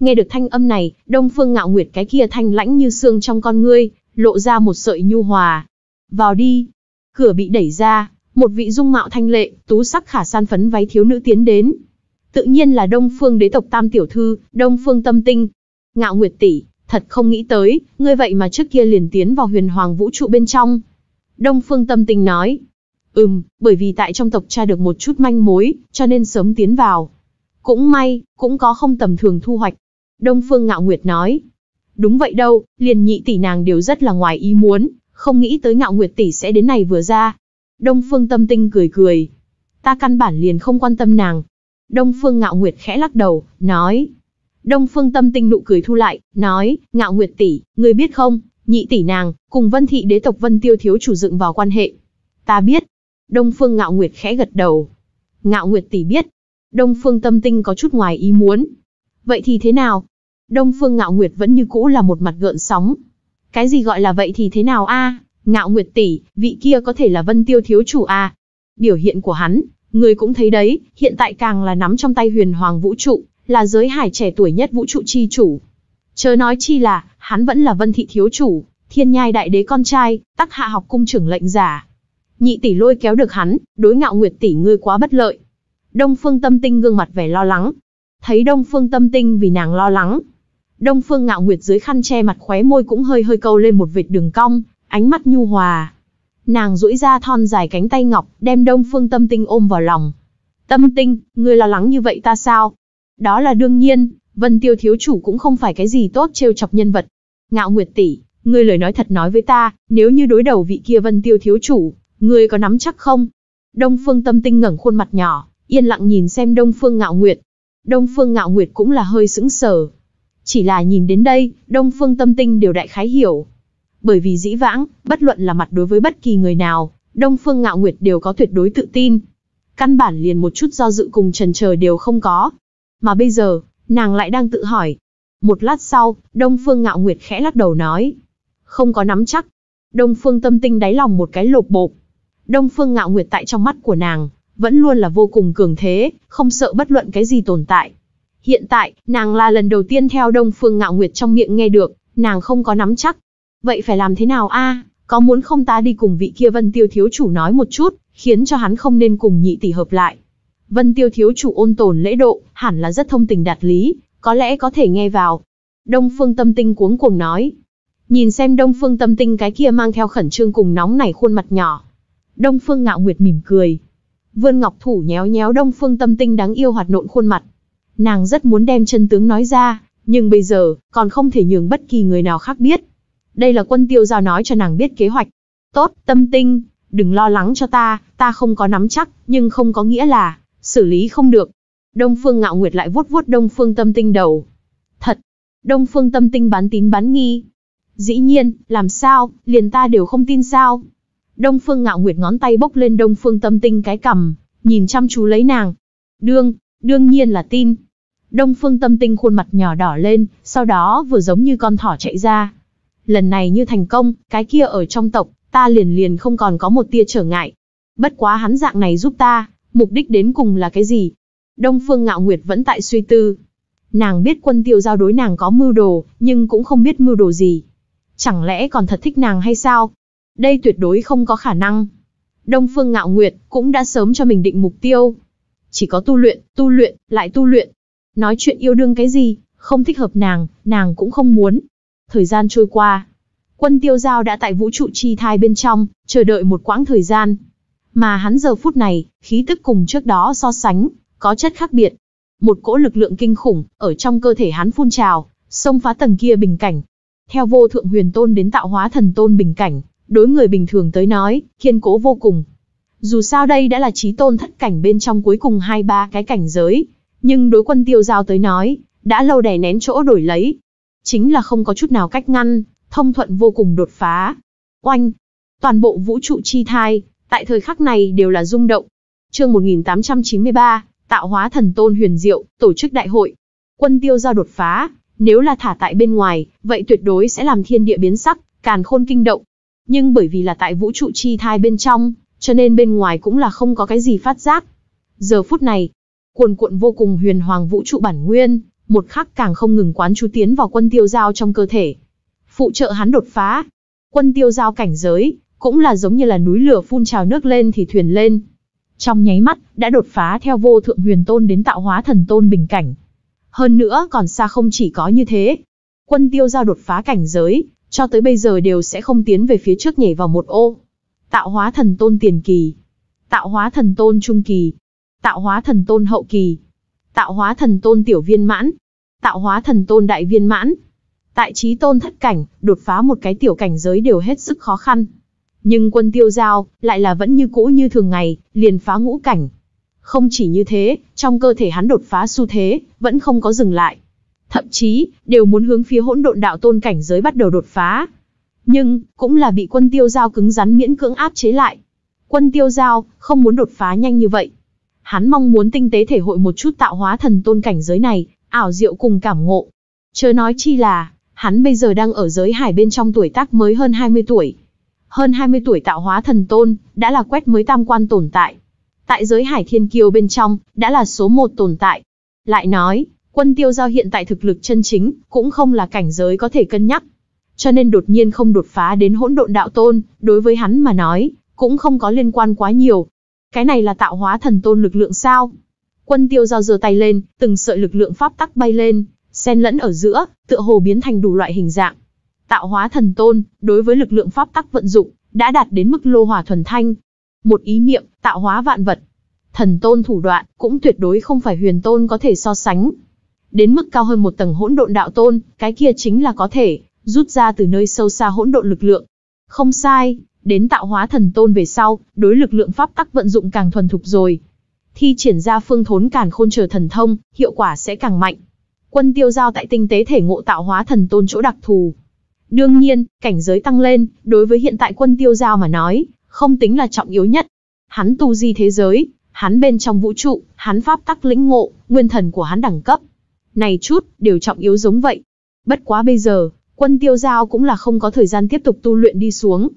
Nghe được thanh âm này, Đông Phương Ngạo Nguyệt cái kia thanh lãnh như xương trong con ngươi, lộ ra một sợi nhu hòa. Vào đi. Cửa bị đẩy ra, một vị dung mạo thanh lệ, tú sắc khả san phấn váy thiếu nữ tiến đến. Tự nhiên là Đông Phương đế tộc Tam tiểu thư, Đông Phương Tâm Tinh. Ngạo Nguyệt tỷ, thật không nghĩ tới, ngươi vậy mà trước kia liền tiến vào huyền hoàng vũ trụ bên trong. Đông Phương Tâm Tinh nói. Ừm, bởi vì tại trong tộc tra được một chút manh mối, cho nên sớm tiến vào. Cũng may, cũng có không tầm thường thu hoạch. Đông Phương Ngạo Nguyệt nói. Đúng vậy đâu, liền nhị tỷ nàng đều rất là ngoài ý muốn, không nghĩ tới Ngạo Nguyệt tỷ sẽ đến này vừa ra. Đông Phương Tâm Tinh cười cười. Ta căn bản liền không quan tâm nàng. Đông Phương Ngạo Nguyệt khẽ lắc đầu, nói. Đông Phương Tâm Tinh nụ cười thu lại, nói, Ngạo Nguyệt tỷ, ngươi biết không, nhị tỷ nàng, cùng Vân Thị đế tộc Vân Tiêu thiếu chủ dựng vào quan hệ. Ta biết. Đông Phương Ngạo Nguyệt khẽ gật đầu. Ngạo Nguyệt tỷ biết. Đông Phương Tâm Tinh có chút ngoài ý muốn. Vậy thì thế nào? Đông Phương Ngạo Nguyệt vẫn như cũ là một mặt gợn sóng. Cái gì gọi là vậy thì thế nào a? Ngạo Nguyệt tỷ, vị kia có thể là Vân Tiêu thiếu chủ a? Biểu hiện của hắn, người cũng thấy đấy, hiện tại càng là nắm trong tay huyền hoàng vũ trụ, là giới hải trẻ tuổi nhất vũ trụ chi chủ. Chớ nói chi là, hắn vẫn là vân thị thiếu chủ, thiên nhai đại đế con trai, tắc hạ học cung trưởng lệnh giả. Nhị tỷ lôi kéo được hắn, đối ngạo nguyệt tỷ ngươi quá bất lợi. Đông phương tâm tinh gương mặt vẻ lo lắng. Thấy đông phương tâm tinh vì nàng lo lắng. Đông phương ngạo nguyệt dưới khăn che mặt khóe môi cũng hơi hơi câu lên một vệt đường cong, ánh mắt nhu hòa. Nàng duỗi ra thon dài cánh tay ngọc, đem đông phương tâm tinh ôm vào lòng. Tâm tinh, ngươi lo lắng như vậy ta sao? Đó là đương nhiên, Vân Tiêu thiếu chủ cũng không phải cái gì tốt trêu chọc nhân vật. Ngạo Nguyệt tỷ, ngươi lời nói thật nói với ta, nếu như đối đầu vị kia Vân Tiêu thiếu chủ, ngươi có nắm chắc không? Đông Phương Tâm Tinh ngẩng khuôn mặt nhỏ, yên lặng nhìn xem Đông Phương Ngạo Nguyệt. Đông Phương Ngạo Nguyệt cũng là hơi sững sờ. Chỉ là nhìn đến đây, Đông Phương Tâm Tinh đều đại khái hiểu. Bởi vì dĩ vãng, bất luận là mặt đối với bất kỳ người nào, Đông Phương Ngạo Nguyệt đều có tuyệt đối tự tin. Căn bản liền một chút do dự cùng trần chờ đều không có. Mà bây giờ, nàng lại đang tự hỏi. Một lát sau, Đông Phương Ngạo Nguyệt khẽ lắc đầu nói. Không có nắm chắc. Đông Phương tâm tinh đáy lòng một cái lột bộp. Đông Phương Ngạo Nguyệt tại trong mắt của nàng, vẫn luôn là vô cùng cường thế, không sợ bất luận cái gì tồn tại. Hiện tại, nàng là lần đầu tiên theo Đông Phương Ngạo Nguyệt trong miệng nghe được, nàng không có nắm chắc. Vậy phải làm thế nào a? Có muốn không ta đi cùng vị kia Vân Tiêu thiếu chủ nói một chút, khiến cho hắn không nên cùng nhị tỷ hợp lại. Vân Tiêu thiếu chủ ôn tồn lễ độ, hẳn là rất thông tình đạt lý, có lẽ có thể nghe vào. Đông Phương Tâm Tinh cuống cuồng nói. Nhìn xem Đông Phương Tâm Tinh cái kia mang theo khẩn trương cùng nóng nảy khuôn mặt nhỏ. Đông Phương Ngạo Nguyệt mỉm cười. Vươn ngọc thủ nhéo nhéo Đông Phương Tâm Tinh đáng yêu hoạt nộn khuôn mặt. Nàng rất muốn đem chân tướng nói ra, nhưng bây giờ, còn không thể nhường bất kỳ người nào khác biết. Đây là quân tiêu giao nói cho nàng biết kế hoạch. Tốt, Tâm Tinh, đừng lo lắng cho ta, ta không có nắm chắc, nhưng không có nghĩa là, xử lý không được. Đông Phương Ngạo Nguyệt lại vuốt vuốt Đông Phương Tâm Tinh đầu. Thật, Đông Phương Tâm Tinh bán tín bán nghi. Dĩ nhiên, làm sao, liền ta đều không tin sao. Đông Phương Ngạo Nguyệt ngón tay bốc lên Đông Phương Tâm Tinh cái cầm, nhìn chăm chú lấy nàng. Đương, đương nhiên là tin. Đông Phương Tâm Tinh khuôn mặt nhỏ đỏ lên, sau đó vừa giống như con thỏ chạy ra. Lần này như thành công, cái kia ở trong tộc, ta liền liền không còn có một tia trở ngại. Bất quá hắn dạng này giúp ta, Mục đích đến cùng là cái gì? Đông Phương Ngạo Nguyệt vẫn tại suy tư. Nàng biết quân tiêu giao đối nàng có mưu đồ, nhưng cũng không biết mưu đồ gì. Chẳng lẽ còn thật thích nàng hay sao? Đây tuyệt đối không có khả năng. Đông Phương Ngạo Nguyệt cũng đã sớm cho mình định mục tiêu. Chỉ có tu luyện, tu luyện, lại tu luyện. Nói chuyện yêu đương cái gì, không thích hợp nàng, nàng cũng không muốn. Thời gian trôi qua. Quân tiêu giao đã tại vũ trụ chi thai bên trong, chờ đợi một quãng thời gian. Mà hắn giờ phút này, khí tức cùng trước đó so sánh, có chất khác biệt. Một cỗ lực lượng kinh khủng, ở trong cơ thể hắn phun trào, xông phá tầng kia bình cảnh. Theo vô thượng huyền tôn đến tạo hóa thần tôn bình cảnh, đối người bình thường tới nói, kiên cố vô cùng. Dù sao đây đã là trí tôn thất cảnh bên trong cuối cùng hai ba cái cảnh giới, nhưng đối quân tiêu giao tới nói, đã lâu đè nén chỗ đổi lấy. Chính là không có chút nào cách ngăn, thông thuận vô cùng đột phá. Oanh! Toàn bộ vũ trụ chi thai, Tại thời khắc này đều là rung động. Chương 1893, tạo hóa thần tôn huyền diệu, tổ chức đại hội. Quân tiêu giao đột phá, nếu là thả tại bên ngoài, vậy tuyệt đối sẽ làm thiên địa biến sắc, càn khôn kinh động. Nhưng bởi vì là tại vũ trụ chi thai bên trong, cho nên bên ngoài cũng là không có cái gì phát giác. Giờ phút này, cuồn cuộn vô cùng huyền hoàng vũ trụ bản nguyên, một khắc càng không ngừng quán chú tiến vào quân tiêu giao trong cơ thể. Phụ trợ hắn đột phá. Quân tiêu giao cảnh giới, cũng là giống như là núi lửa phun trào nước lên thì thuyền lên. Trong nháy mắt, đã đột phá theo vô thượng huyền tôn đến tạo hóa thần tôn bình cảnh. Hơn nữa còn xa không chỉ có như thế. Quân tiêu giao đột phá cảnh giới, cho tới bây giờ đều sẽ không tiến về phía trước nhảy vào một ô. Tạo hóa thần tôn tiền kỳ. Tạo hóa thần tôn trung kỳ. Tạo hóa thần tôn hậu kỳ. Tạo hóa thần tôn tiểu viên mãn. Tạo hóa thần tôn đại viên mãn. Tại trí tôn thất cảnh, đột phá một cái tiểu cảnh giới đều hết sức khó khăn. Nhưng quân tiêu giao, lại là vẫn như cũ như thường ngày, liền phá ngũ cảnh. Không chỉ như thế, trong cơ thể hắn đột phá xu thế, vẫn không có dừng lại thậm chí đều muốn hướng phía hỗn độn đạo tôn cảnh giới bắt đầu đột phá. Nhưng, cũng là bị quân tiêu giao cứng rắn miễn cưỡng áp chế lại. Quân tiêu giao, không muốn đột phá nhanh như vậy. Hắn mong muốn tinh tế thể hội một chút tạo hóa thần tôn cảnh giới này, ảo diệu cùng cảm ngộ. Chớ nói chi là, hắn bây giờ đang ở giới hải bên trong tuổi tác mới hơn 20 tuổi. Hơn 20 tuổi tạo hóa thần tôn, đã là quét mới tam quan tồn tại. Tại giới hải thiên kiêu bên trong, đã là số một tồn tại. Lại nói, quân tiêu giao hiện tại thực lực chân chính, cũng không là cảnh giới có thể cân nhắc. Cho nên đột nhiên không đột phá đến hỗn độn đạo tôn, đối với hắn mà nói, cũng không có liên quan quá nhiều. Cái này là tạo hóa thần tôn lực lượng sao? Quân tiêu giao giơ tay lên, từng sợi lực lượng pháp tắc bay lên, xen lẫn ở giữa, tựa hồ biến thành đủ loại hình dạng. Tạo hóa thần tôn, đối với lực lượng pháp tắc vận dụng, đã đạt đến mức lô hỏa thuần thanh. Một ý niệm, tạo hóa vạn vật. Thần tôn thủ đoạn, cũng tuyệt đối không phải huyền tôn có thể so sánh. Đến mức cao hơn một tầng hỗn độn đạo tôn, cái kia chính là có thể, rút ra từ nơi sâu xa hỗn độn lực lượng. Không sai, đến tạo hóa thần tôn về sau, đối lực lượng pháp tắc vận dụng càng thuần thục rồi. Thi triển ra phương thốn càn khôn chờ thần thông, hiệu quả sẽ càng mạnh. Quân tiêu giao tại tinh tế thể ngộ tạo hóa thần tôn chỗ đặc thù. Đương nhiên, cảnh giới tăng lên, đối với hiện tại quân tiêu giao mà nói, không tính là trọng yếu nhất. Hắn tu di thế giới, hắn bên trong vũ trụ, hắn pháp tắc lĩnh ngộ, nguyên thần của hắn đẳng cấp. Này chút, đều trọng yếu giống vậy. Bất quá bây giờ, quân tiêu giao cũng là không có thời gian tiếp tục tu luyện đi xuống.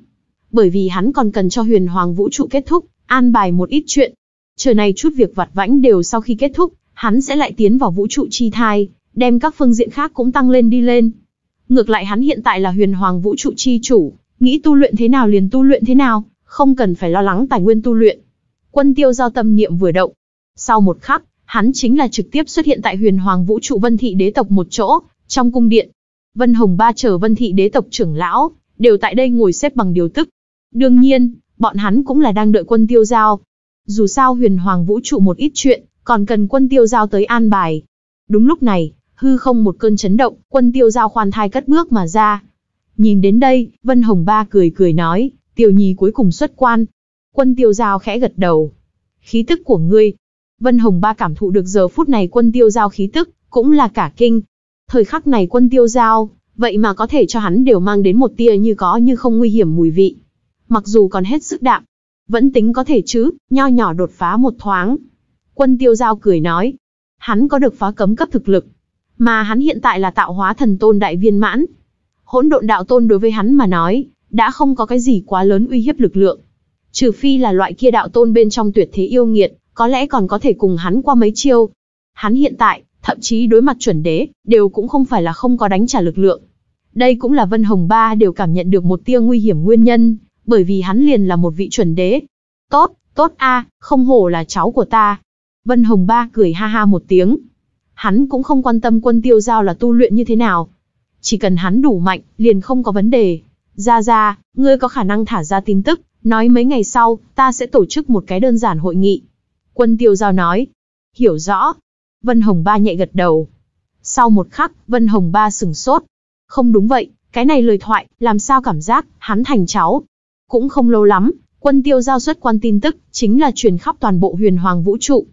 Bởi vì hắn còn cần cho huyền hoàng vũ trụ kết thúc, an bài một ít chuyện. Chờ này chút việc vặt vãnh đều sau khi kết thúc, hắn sẽ lại tiến vào vũ trụ chi thai, đem các phương diện khác cũng tăng lên đi lên. Ngược lại hắn hiện tại là huyền hoàng vũ trụ chi chủ, nghĩ tu luyện thế nào liền tu luyện thế nào, không cần phải lo lắng tài nguyên tu luyện. Quân tiêu giao tâm niệm vừa động. Sau một khắc, hắn chính là trực tiếp xuất hiện tại huyền hoàng vũ trụ vân thị đế tộc một chỗ, trong cung điện. Vân Hồng Ba chờ vân thị đế tộc trưởng lão, đều tại đây ngồi xếp bằng điều tức. Đương nhiên, bọn hắn cũng là đang đợi quân tiêu giao. Dù sao huyền hoàng vũ trụ một ít chuyện, còn cần quân tiêu giao tới an bài. Đúng lúc này, hư không một cơn chấn động, quân tiêu giao khoan thai cất bước mà ra. Nhìn đến đây, Vân Hồng Ba cười cười nói, tiểu nhì cuối cùng xuất quan. Quân tiêu giao khẽ gật đầu. Khí tức của ngươi. Vân Hồng Ba cảm thụ được giờ phút này quân tiêu giao khí tức, cũng là cả kinh. Thời khắc này quân tiêu giao, vậy mà có thể cho hắn đều mang đến một tia như có như không nguy hiểm mùi vị. Mặc dù còn hết sức đạm, vẫn tính có thể chứ, nho nhỏ đột phá một thoáng. Quân tiêu giao cười nói, hắn có được phá cấm cấp thực lực, mà hắn hiện tại là tạo hóa thần tôn đại viên mãn. Hỗn độn đạo tôn đối với hắn mà nói, đã không có cái gì quá lớn uy hiếp lực lượng. Trừ phi là loại kia đạo tôn bên trong tuyệt thế yêu nghiệt, có lẽ còn có thể cùng hắn qua mấy chiêu. Hắn hiện tại, thậm chí đối mặt chuẩn đế, đều cũng không phải là không có đánh trả lực lượng. Đây cũng là Vân Hồng Ba đều cảm nhận được một tia nguy hiểm nguyên nhân, bởi vì hắn liền là một vị chuẩn đế. Tốt, tốt a, không hổ là cháu của ta. Vân Hồng Ba cười ha ha một tiếng, hắn cũng không quan tâm quân tiêu giao là tu luyện như thế nào. Chỉ cần hắn đủ mạnh, liền không có vấn đề. Ra ra, ngươi có khả năng thả ra tin tức, nói mấy ngày sau, ta sẽ tổ chức một cái đơn giản hội nghị. Quân tiêu giao nói. Hiểu rõ. Vân Hồng Ba nhẹ gật đầu. Sau một khắc, Vân Hồng Ba sừng sốt. Không đúng vậy, cái này lời thoại, làm sao cảm giác, hắn thành cháu. Cũng không lâu lắm, quân tiêu giao xuất quan tin tức, chính là truyền khắp toàn bộ huyền hoàng vũ trụ.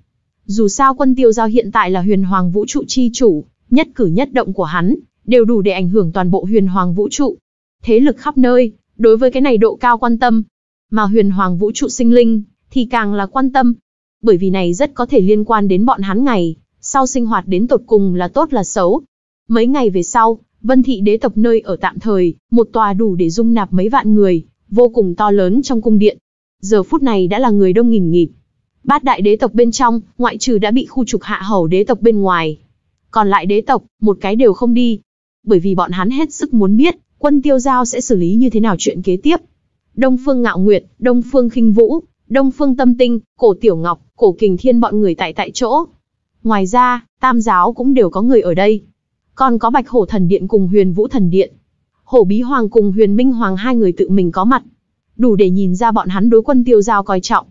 Dù sao quân tiêu giao hiện tại là huyền hoàng vũ trụ chi chủ, nhất cử nhất động của hắn, đều đủ để ảnh hưởng toàn bộ huyền hoàng vũ trụ. Thế lực khắp nơi, đối với cái này độ cao quan tâm. Mà huyền hoàng vũ trụ sinh linh, thì càng là quan tâm. Bởi vì này rất có thể liên quan đến bọn hắn ngày, sau sinh hoạt đến tột cùng là tốt là xấu. Mấy ngày về sau, vân thị đế tộc nơi ở tạm thời, một tòa đủ để dung nạp mấy vạn người, vô cùng to lớn trong cung điện. Giờ phút này đã là người đông nghìn nghịt, Bát đại đế tộc bên trong, ngoại trừ đã bị khu trục hạ hầu đế tộc bên ngoài. Còn lại đế tộc, một cái đều không đi. Bởi vì bọn hắn hết sức muốn biết, quân tiêu giao sẽ xử lý như thế nào chuyện kế tiếp. Đông Phương Ngạo Nguyệt, Đông Phương Khinh Vũ, Đông Phương Tâm Tinh, Cổ Tiểu Ngọc, Cổ Kình Thiên bọn người tại tại chỗ. Ngoài ra, Tam giáo cũng đều có người ở đây. Còn có Bạch Hổ Thần Điện cùng Huyền Vũ Thần Điện. Hổ Bí Hoàng cùng Huyền Minh Hoàng hai người tự mình có mặt. Đủ để nhìn ra bọn hắn đối quân tiêu giao coi trọng.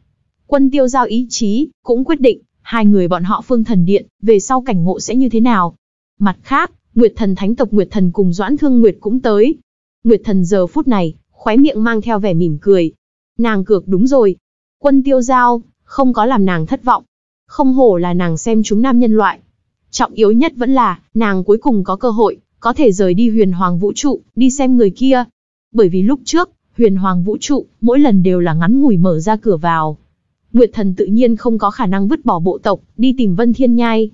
Quân tiêu giao ý chí, cũng quyết định, hai người bọn họ phương thần điện, về sau cảnh ngộ sẽ như thế nào. Mặt khác, Nguyệt thần thánh tộc Nguyệt thần cùng Doãn Thương Nguyệt cũng tới. Nguyệt thần giờ phút này, khóe miệng mang theo vẻ mỉm cười. Nàng cược đúng rồi. Quân tiêu giao, không có làm nàng thất vọng. Không hổ là nàng xem chúng nam nhân loại. Trọng yếu nhất vẫn là, nàng cuối cùng có cơ hội, có thể rời đi huyền hoàng vũ trụ, đi xem người kia. Bởi vì lúc trước, huyền hoàng vũ trụ, mỗi lần đều là ngắn ngủi mở ra cửa vào. Nguyệt thần tự nhiên không có khả năng vứt bỏ bộ tộc, đi tìm Vân Thiên Nhai.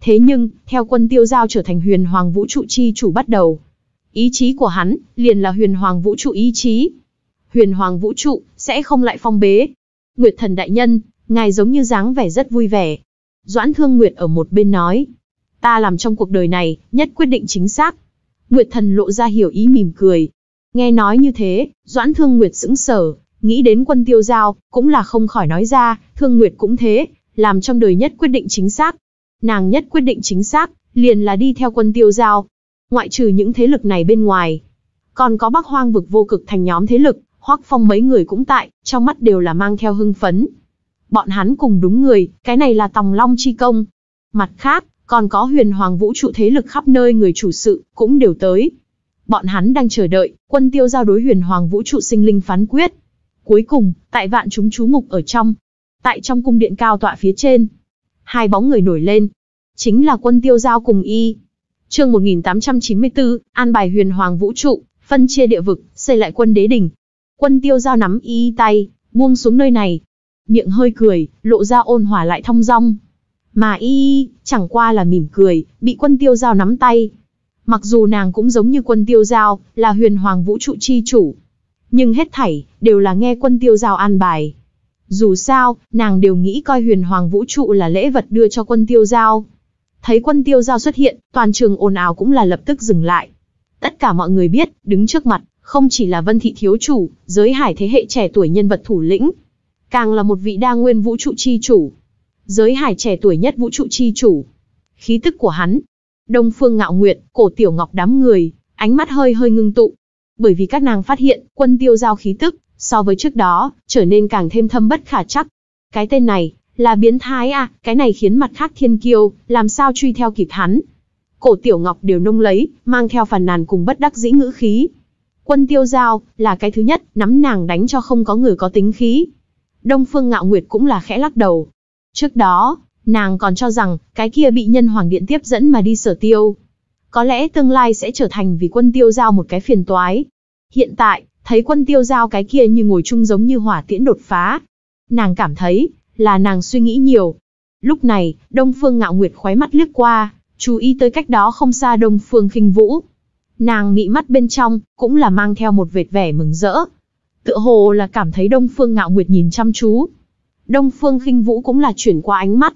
Thế nhưng, theo quân tiêu giao trở thành huyền hoàng vũ trụ chi chủ bắt đầu. Ý chí của hắn, liền là huyền hoàng vũ trụ ý chí. Huyền hoàng vũ trụ, sẽ không lại phong bế. Nguyệt thần đại nhân, ngài giống như dáng vẻ rất vui vẻ. Doãn Thương Nguyệt ở một bên nói. Ta làm trong cuộc đời này, nhất quyết định chính xác. Nguyệt thần lộ ra hiểu ý mỉm cười. Nghe nói như thế, Doãn Thương Nguyệt sững sờ, nghĩ đến quân tiêu giao, cũng là không khỏi nói ra, Thương Nguyệt cũng thế, làm trong đời nhất quyết định chính xác. Nàng nhất quyết định chính xác, liền là đi theo quân tiêu giao. Ngoại trừ những thế lực này bên ngoài. Còn có bắc hoang vực vô cực thành nhóm thế lực, hoắc phong mấy người cũng tại, trong mắt đều là mang theo hưng phấn. Bọn hắn cùng đúng người, cái này là tòng long chi công. Mặt khác, còn có huyền hoàng vũ trụ thế lực khắp nơi người chủ sự, cũng đều tới. Bọn hắn đang chờ đợi, quân tiêu giao đối huyền hoàng vũ trụ sinh linh phán quyết. Cuối cùng, tại vạn chúng chú mục ở trong, tại trong cung điện cao tọa phía trên, hai bóng người nổi lên. Chính là quân tiêu giao cùng y. chương 1894, an bài huyền hoàng vũ trụ, phân chia địa vực, xây lại quân đế đỉnh. Quân tiêu giao nắm y tay, buông xuống nơi này. Miệng hơi cười, lộ ra ôn hòa lại thong dong. Mà y, chẳng qua là mỉm cười, bị quân tiêu giao nắm tay. Mặc dù nàng cũng giống như quân tiêu giao, là huyền hoàng vũ trụ chi chủ. Nhưng hết thảy, đều là nghe quân tiêu giao an bài. Dù sao, nàng đều nghĩ coi huyền hoàng vũ trụ là lễ vật đưa cho quân tiêu giao. Thấy quân tiêu giao xuất hiện, toàn trường ồn ào cũng là lập tức dừng lại. Tất cả mọi người biết, đứng trước mặt, không chỉ là vân thị thiếu chủ, giới hải thế hệ trẻ tuổi nhân vật thủ lĩnh. Càng là một vị đa nguyên vũ trụ chi chủ. Giới hải trẻ tuổi nhất vũ trụ chi chủ. Khí tức của hắn. Đông phương ngạo nguyệt, cổ tiểu ngọc đám người, ánh mắt hơi hơi ngưng tụ. Bởi vì các nàng phát hiện, quân tiêu giao khí tức, so với trước đó, trở nên càng thêm thâm bất khả chắc. Cái tên này, là biến thái à, cái này khiến mặt khác thiên kiêu, làm sao truy theo kịp hắn. Cổ tiểu ngọc đều nông lấy, mang theo phàn nàn cùng bất đắc dĩ ngữ khí. Quân tiêu giao, là cái thứ nhất, nắm nàng đánh cho không có người có tính khí. Đông phương ngạo nguyệt cũng là khẽ lắc đầu. Trước đó, nàng còn cho rằng, cái kia bị nhân hoàng điện tiếp dẫn mà đi sở tiêu. Có lẽ tương lai sẽ trở thành vì quân tiêu giao một cái phiền toái. Hiện tại, thấy quân tiêu giao cái kia như ngồi chung giống như hỏa tiễn đột phá. Nàng cảm thấy, là nàng suy nghĩ nhiều. Lúc này, Đông Phương Ngạo Nguyệt khóe mắt liếc qua, chú ý tới cách đó không xa Đông Phương Khinh Vũ. Nàng mị mắt bên trong, cũng là mang theo một vệt vẻ mừng rỡ. Tựa hồ là cảm thấy Đông Phương Ngạo Nguyệt nhìn chăm chú. Đông Phương Khinh Vũ cũng là chuyển qua ánh mắt.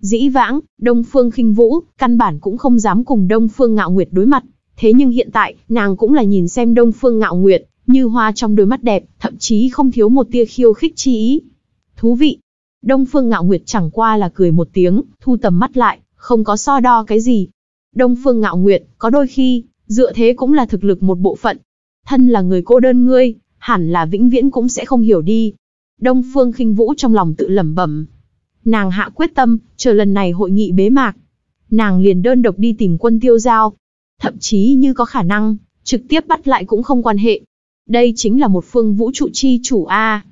Dĩ vãng, Đông Phương Khinh Vũ, căn bản cũng không dám cùng Đông Phương Ngạo Nguyệt đối mặt. Thế nhưng hiện tại, nàng cũng là nhìn xem Đông Phương Ngạo Nguyệt, như hoa trong đôi mắt đẹp, thậm chí không thiếu một tia khiêu khích chi ý. Thú vị. Đông Phương Ngạo Nguyệt chẳng qua là cười một tiếng, thu tầm mắt lại, không có so đo cái gì. Đông Phương Ngạo Nguyệt, có đôi khi, dựa thế cũng là thực lực một bộ phận. Thân là người cô đơn ngươi, hẳn là vĩnh viễn cũng sẽ không hiểu đi. Đông Phương khinh Vũ trong lòng tự lẩm bẩm. Nàng hạ quyết tâm, chờ lần này hội nghị bế mạc. Nàng liền đơn độc đi tìm quân tiêu giao. Thậm chí như có khả năng, trực tiếp bắt lại cũng không quan hệ. Đây chính là một phương vũ trụ chi chủ A.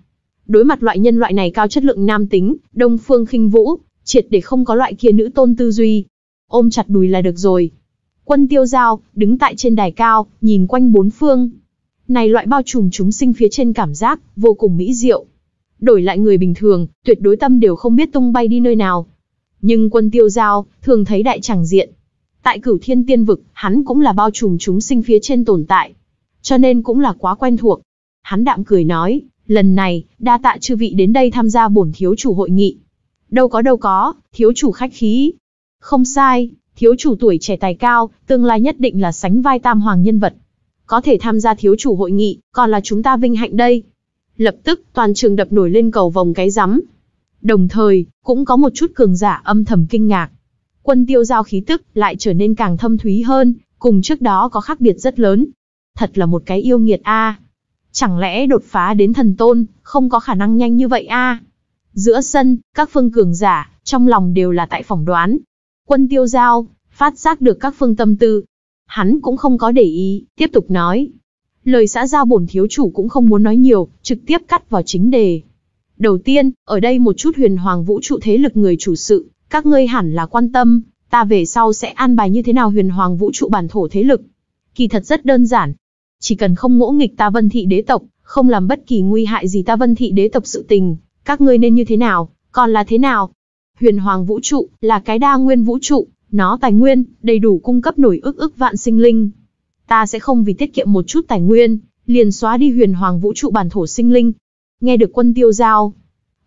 Đối mặt loại nhân loại này cao chất lượng nam tính, đông phương khinh vũ, triệt để không có loại kia nữ tôn tư duy. Ôm chặt đùi là được rồi. Quân tiêu giao, đứng tại trên đài cao, nhìn quanh bốn phương. Này loại bao trùm chúng sinh phía trên cảm giác, vô cùng mỹ diệu. Đổi lại người bình thường, tuyệt đối tâm đều không biết tung bay đi nơi nào. Nhưng quân tiêu giao, thường thấy đại chẳng diện. Tại cửu thiên tiên vực, hắn cũng là bao trùm chúng sinh phía trên tồn tại cho nên cũng là quá quen thuộc. Hắn đạm cười nói, lần này, đa tạ chư vị đến đây tham gia bổn thiếu chủ hội nghị. Đâu có đâu có, thiếu chủ khách khí. Không sai, thiếu chủ tuổi trẻ tài cao, tương lai nhất định là sánh vai tam hoàng nhân vật. Có thể tham gia thiếu chủ hội nghị, còn là chúng ta vinh hạnh đây. Lập tức, toàn trường đập nổi lên cầu vòng cái rắm. Đồng thời, cũng có một chút cường giả âm thầm kinh ngạc. Quân tiêu giao khí tức lại trở nên càng thâm thúy hơn, cùng trước đó có khác biệt rất lớn. Thật là một cái yêu nghiệt a. Chẳng lẽ đột phá đến thần tôn, không có khả năng nhanh như vậy a? Giữa sân, các phương cường giả, trong lòng đều là tại phỏng đoán. Quân tiêu giao, phát giác được các phương tâm tư. Hắn cũng không có để ý, tiếp tục nói. Lời xã giao bổn thiếu chủ cũng không muốn nói nhiều, trực tiếp cắt vào chính đề. Đầu tiên, ở đây một chút huyền hoàng vũ trụ thế lực người chủ sự, các ngươi hẳn là quan tâm, Ta về sau sẽ an bài như thế nào huyền hoàng vũ trụ bản thổ thế lực. Kỳ thật rất đơn giản. Chỉ cần không ngỗ nghịch ta vân thị đế tộc, không làm bất kỳ nguy hại gì ta vân thị đế tộc sự tình, các ngươi nên như thế nào, còn là thế nào? Huyền hoàng vũ trụ, là cái đa nguyên vũ trụ, nó tài nguyên, đầy đủ cung cấp nổi ức ức vạn sinh linh. Ta sẽ không vì tiết kiệm một chút tài nguyên, liền xóa đi huyền hoàng vũ trụ bản thổ sinh linh. Nghe được quân tiêu giao.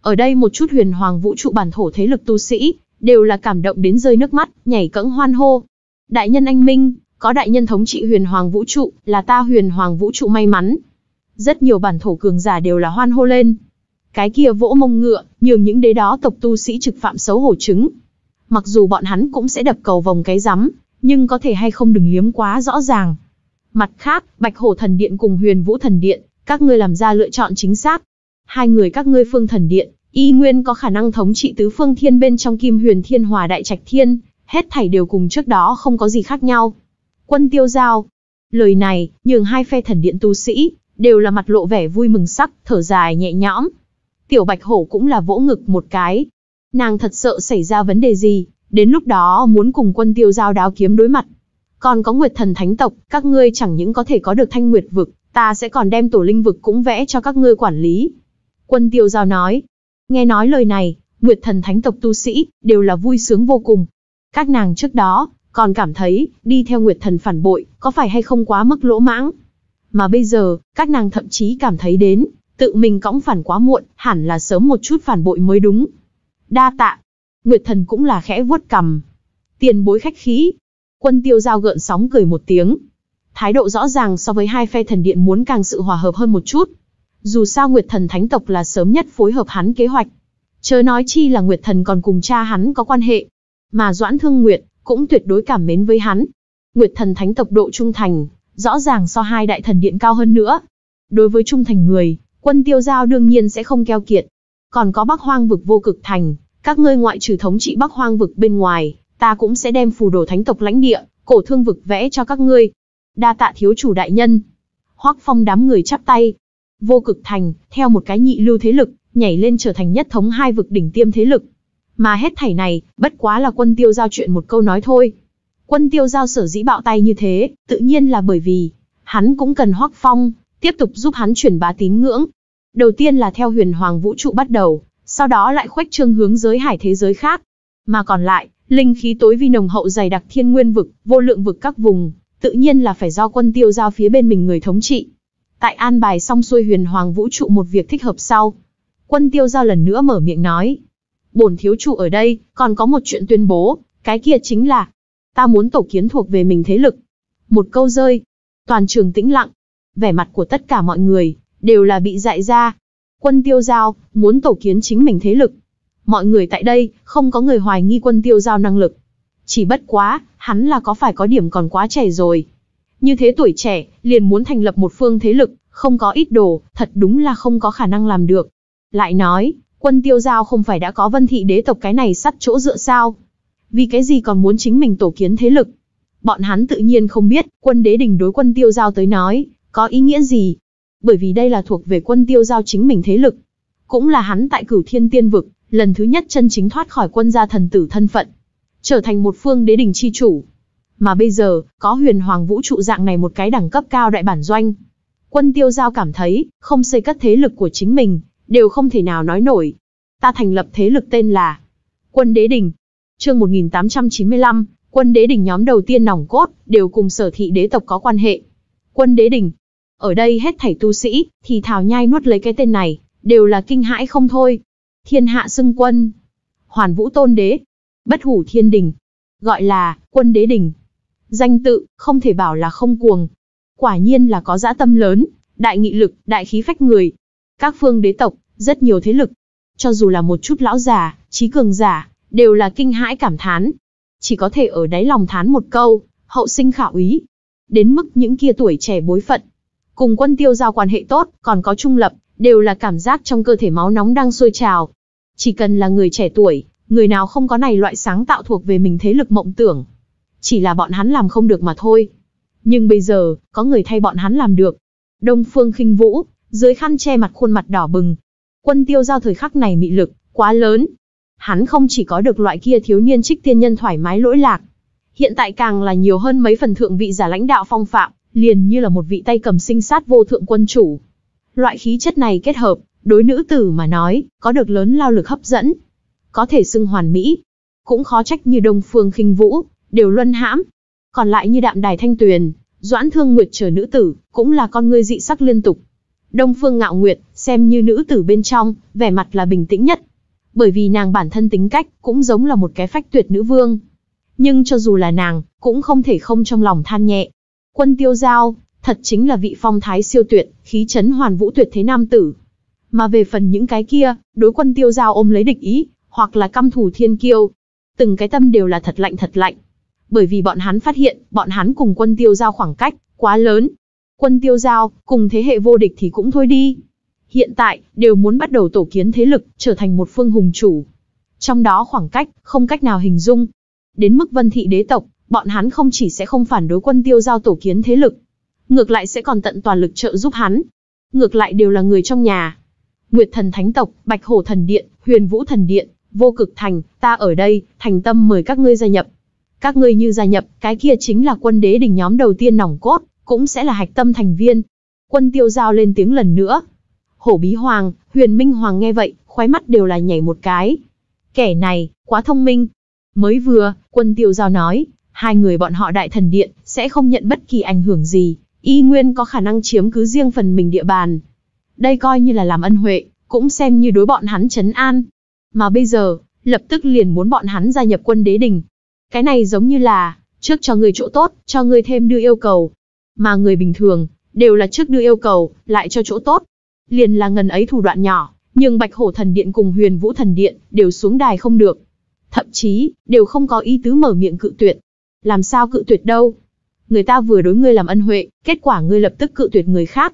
Ở đây một chút huyền hoàng vũ trụ bản thổ thế lực tu sĩ, đều là cảm động đến rơi nước mắt, nhảy cẫng hoan hô. Đại nhân anh Minh, có đại nhân thống trị huyền hoàng vũ trụ, là ta huyền hoàng vũ trụ may mắn. Rất nhiều bản thổ cường giả đều là hoan hô lên. Cái kia vỗ mông ngựa, nhường những đế đó tộc tu sĩ trực phạm xấu hổ chứng. Mặc dù bọn hắn cũng sẽ đập cầu vòng cái rắm, nhưng có thể hay không đừng liếm quá rõ ràng. Mặt khác, Bạch Hổ Thần Điện cùng Huyền Vũ Thần Điện, các ngươi làm ra lựa chọn chính xác. Hai người các ngươi Phương Thần Điện, y nguyên có khả năng thống trị tứ phương thiên bên trong Kim Huyền Thiên Hòa Đại Trạch Thiên, hết thảy đều cùng trước đó không có gì khác nhau. Quân Tiêu Giao. Lời này, nhường hai phe thần điện tu sĩ, đều là mặt lộ vẻ vui mừng sắc, thở dài nhẹ nhõm. Tiểu Bạch Hổ cũng là vỗ ngực một cái. Nàng thật sợ xảy ra vấn đề gì, đến lúc đó muốn cùng quân tiêu giao đáo kiếm đối mặt. Còn có Nguyệt Thần Thánh tộc, các ngươi chẳng những có thể có được thanh nguyệt vực, ta sẽ còn đem tổ linh vực cũng vẽ cho các ngươi quản lý. Quân tiêu giao nói. Nghe nói lời này, Nguyệt Thần Thánh tộc tu sĩ, đều là vui sướng vô cùng. Các nàng trước đó, còn cảm thấy, đi theo Nguyệt Thần phản bội, có phải hay không quá mức lỗ mãng. Mà bây giờ, các nàng thậm chí cảm thấy đến, tự mình cõng phản quá muộn, hẳn là sớm một chút phản bội mới đúng. Đa tạ. Nguyệt thần cũng là khẽ vuốt cầm. Tiền bối khách khí. Quân tiêu giao gợn sóng cười một tiếng. Thái độ rõ ràng so với hai phe thần điện muốn càng sự hòa hợp hơn một chút. Dù sao Nguyệt thần thánh tộc là sớm nhất phối hợp hắn kế hoạch. Chớ nói chi là Nguyệt thần còn cùng cha hắn có quan hệ. Mà Doãn Thương Nguyệt, cũng tuyệt đối cảm mến với hắn. Nguyệt thần thánh tộc độ trung thành, rõ ràng so hai đại thần điện cao hơn nữa. Đối với trung thành người, quân tiêu giao đương nhiên sẽ không keo kiệt. Còn có Bắc Hoang vực vô cực thành, các ngươi ngoại trừ thống trị Bắc Hoang vực bên ngoài, ta cũng sẽ đem phù đồ thánh tộc lãnh địa, cổ thương vực vẽ cho các ngươi. Đa tạ thiếu chủ đại nhân. Hoắc Phong đám người chắp tay. Vô cực thành, theo một cái nhị lưu thế lực, nhảy lên trở thành nhất thống hai vực đỉnh tiêm thế lực. Mà hết thảy này, bất quá là quân tiêu giao chuyện một câu nói thôi. Quân tiêu giao sở dĩ bạo tay như thế, tự nhiên là bởi vì, hắn cũng cần Hoắc Phong, tiếp tục giúp hắn truyền bá tín ngưỡng. Đầu tiên là theo huyền hoàng vũ trụ bắt đầu, sau đó lại khuếch trương hướng giới hải thế giới khác. Mà còn lại, linh khí tối vi nồng hậu dày đặc thiên nguyên vực, vô lượng vực các vùng, tự nhiên là phải do quân tiêu giao phía bên mình người thống trị. Tại an bài xong xuôi huyền hoàng vũ trụ một việc thích hợp sau. Quân tiêu giao lần nữa mở miệng nói. Bổn thiếu chủ ở đây, còn có một chuyện tuyên bố, cái kia chính là, ta muốn tổ kiến thuộc về mình thế lực. Một câu rơi, toàn trường tĩnh lặng, vẻ mặt của tất cả mọi người, đều là bị dại ra. Quân tiêu giao, muốn tổ kiến chính mình thế lực. Mọi người tại đây, không có người hoài nghi quân tiêu giao năng lực. Chỉ bất quá, hắn là có phải có điểm còn quá trẻ rồi. Như thế tuổi trẻ, liền muốn thành lập một phương thế lực, không có ít đồ, thật đúng là không có khả năng làm được. Lại nói, quân tiêu giao không phải đã có vân thị đế tộc cái này sắt chỗ dựa sao? Vì cái gì còn muốn chính mình tổ kiến thế lực? Bọn hắn tự nhiên không biết, quân đế đình đối quân tiêu giao tới nói, có ý nghĩa gì? Bởi vì đây là thuộc về quân tiêu giao chính mình thế lực. Cũng là hắn tại cửu thiên tiên vực, lần thứ nhất chân chính thoát khỏi quân gia thần tử thân phận. Trở thành một phương đế đình chi chủ. Mà bây giờ, có huyền hoàng vũ trụ dạng này một cái đẳng cấp cao đại bản doanh. Quân tiêu giao cảm thấy, không xây cất thế lực của chính mình, đều không thể nào nói nổi. Ta thành lập thế lực tên là Quân Đế Đình. Chương 1895, Quân Đế Đình nhóm đầu tiên nòng cốt, đều cùng sở thị đế tộc có quan hệ. Quân Đế Đình, ở đây hết thảy tu sĩ, thì thảo nhai nuốt lấy cái tên này, đều là kinh hãi không thôi. Thiên hạ xưng quân, hoàn vũ tôn đế, bất hủ thiên đình, gọi là quân đế đình. Danh tự, không thể bảo là không cuồng. Quả nhiên là có dã tâm lớn, đại nghị lực, đại khí phách người. Các phương đế tộc, rất nhiều thế lực. Cho dù là một chút lão già, trí cường giả, đều là kinh hãi cảm thán. Chỉ có thể ở đáy lòng thán một câu, hậu sinh khảo ý. Đến mức những kia tuổi trẻ bối phận, Cùng quân tiêu giao quan hệ tốt, còn có trung lập, đều là cảm giác trong cơ thể máu nóng đang sôi trào. Chỉ cần là người trẻ tuổi, người nào không có này loại sáng tạo thuộc về mình thế lực mộng tưởng. Chỉ là bọn hắn làm không được mà thôi. Nhưng bây giờ, có người thay bọn hắn làm được. Đông Phương khinh Vũ, dưới khăn che mặt khuôn mặt đỏ bừng. Quân tiêu giao thời khắc này mị lực, quá lớn. Hắn không chỉ có được loại kia thiếu niên trích tiên nhân thoải mái lỗi lạc, hiện tại càng là nhiều hơn mấy phần thượng vị giả lãnh đạo phong phạm, liền như là một vị tay cầm sinh sát vô thượng quân chủ. Loại khí chất này kết hợp, đối nữ tử mà nói, có được lớn lao lực hấp dẫn. Có thể xưng hoàn mỹ. Cũng khó trách như Đông Phương khinh Vũ, đều luân hãm. Còn lại như Đạm Đài Thanh Tuyền, Doãn Thương Nguyệt chờ nữ tử, cũng là con ngươi dị sắc liên tục. Đông Phương Ngạo Nguyệt, xem như nữ tử bên trong, vẻ mặt là bình tĩnh nhất. Bởi vì nàng bản thân tính cách, cũng giống là một cái phách tuyệt nữ vương. Nhưng cho dù là nàng, cũng không thể không trong lòng than nhẹ. Quân tiêu giao, thật chính là vị phong thái siêu tuyệt, khí chấn hoàn vũ tuyệt thế nam tử. Mà về phần những cái kia, đối quân tiêu giao ôm lấy địch ý, hoặc là căm thù thiên kiêu. Từng cái tâm đều là thật lạnh thật lạnh. Bởi vì bọn hắn phát hiện, bọn hắn cùng quân tiêu giao khoảng cách, quá lớn. Quân tiêu giao, cùng thế hệ vô địch thì cũng thôi đi. Hiện tại, đều muốn bắt đầu tổ kiến thế lực, trở thành một phương hùng chủ. Trong đó khoảng cách, không cách nào hình dung. Đến mức vân thị đế tộc, bọn hắn không chỉ sẽ không phản đối quân tiêu giao tổ kiến thế lực, ngược lại sẽ còn tận toàn lực trợ giúp hắn. Ngược lại đều là người trong nhà. Nguyệt thần thánh tộc, Bạch hổ thần điện, Huyền vũ thần điện, vô cực thành, ta ở đây, thành tâm mời các ngươi gia nhập. Các ngươi như gia nhập, cái kia chính là quân đế đỉnh nhóm đầu tiên nòng cốt, cũng sẽ là hạch tâm thành viên. Quân tiêu giao lên tiếng lần nữa. Hổ bí hoàng, huyền minh hoàng nghe vậy, khoái mắt đều là nhảy một cái. Kẻ này, quá thông minh. Mới vừa, quân tiêu giao nói, hai người bọn họ đại thần điện, sẽ không nhận bất kỳ ảnh hưởng gì, y nguyên có khả năng chiếm cứ riêng phần mình địa bàn. Đây coi như là làm ân huệ, cũng xem như đối bọn hắn chấn an. Mà bây giờ, lập tức liền muốn bọn hắn gia nhập quân đế đình. Cái này giống như là, trước cho người chỗ tốt, cho người thêm đưa yêu cầu. Mà người bình thường, đều là trước đưa yêu cầu, lại cho chỗ tốt. Liền là ngần ấy thủ đoạn nhỏ, nhưng Bạch Hổ Thần Điện cùng Huyền Vũ Thần Điện, đều xuống đài không được. Thậm chí, đều không có ý tứ mở miệng cự tuyệt. Làm sao cự tuyệt đâu? Người ta vừa đối ngươi làm ân huệ, kết quả ngươi lập tức cự tuyệt người khác.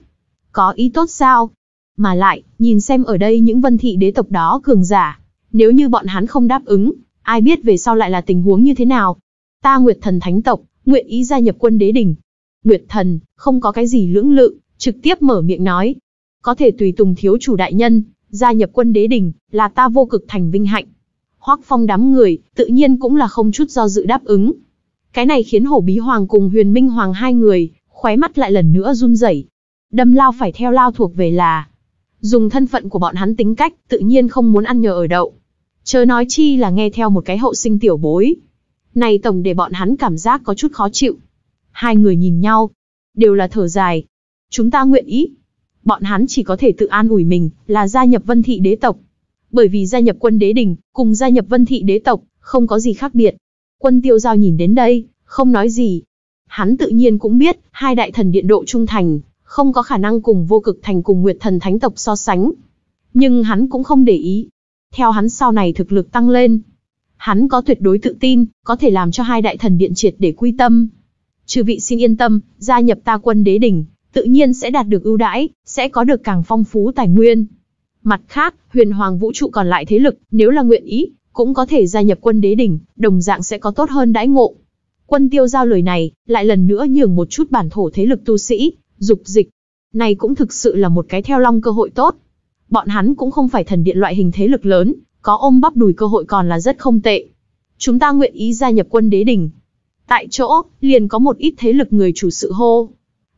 Có ý tốt sao? Mà lại, nhìn xem ở đây những vân thị đế tộc đó cường giả. Nếu như bọn hắn không đáp ứng, ai biết về sau lại là tình huống như thế nào. Ta Nguyệt Thần Thánh tộc, nguyện ý gia nhập quân đế đỉnh. Nguyệt Thần, không có cái gì lưỡng lự, trực tiếp mở miệng nói. Có thể tùy tùng thiếu chủ đại nhân, gia nhập quân đế đỉnh, là ta vô cực thành vinh hạnh. Hoắc phong đám người, tự nhiên cũng là không chút do dự đáp ứng. Cái này khiến hổ bí hoàng cùng huyền minh hoàng hai người, khóe mắt lại lần nữa run rẩy. Đâm lao phải theo lao thuộc về là, dùng thân phận của bọn hắn tính cách, tự nhiên không muốn ăn nhờ ở đậu. Chớ nói chi là nghe theo một cái hậu sinh tiểu bối. Này tổng để bọn hắn cảm giác có chút khó chịu. Hai người nhìn nhau, đều là thở dài. Chúng ta nguyện ý. Bọn hắn chỉ có thể tự an ủi mình, là gia nhập vân thị đế tộc. Bởi vì gia nhập quân đế đình, cùng gia nhập vân thị đế tộc, không có gì khác biệt. Quân tiêu giao nhìn đến đây, không nói gì. Hắn tự nhiên cũng biết, hai đại thần điện độ trung thành, không có khả năng cùng vô cực thành cùng nguyệt thần thánh tộc so sánh. Nhưng hắn cũng không để ý. Theo hắn sau này thực lực tăng lên, hắn có tuyệt đối tự tin, có thể làm cho hai đại thần điện triệt để quy tâm. Trừ vị xin yên tâm, gia nhập ta quân đế đỉnh, tự nhiên sẽ đạt được ưu đãi, sẽ có được càng phong phú tài nguyên. Mặt khác, huyền hoàng vũ trụ còn lại thế lực, nếu là nguyện ý, cũng có thể gia nhập quân đế đỉnh, đồng dạng sẽ có tốt hơn đãi ngộ. Quân tiêu giao lời này, lại lần nữa nhường một chút bản thổ thế lực tu sĩ, dục dịch. Này cũng thực sự là một cái theo long cơ hội tốt. Bọn hắn cũng không phải thần điện loại hình thế lực lớn, có ôm bắp đùi cơ hội còn là rất không tệ. Chúng ta nguyện ý gia nhập quân đế đỉnh. Tại chỗ, liền có một ít thế lực người chủ sự hô.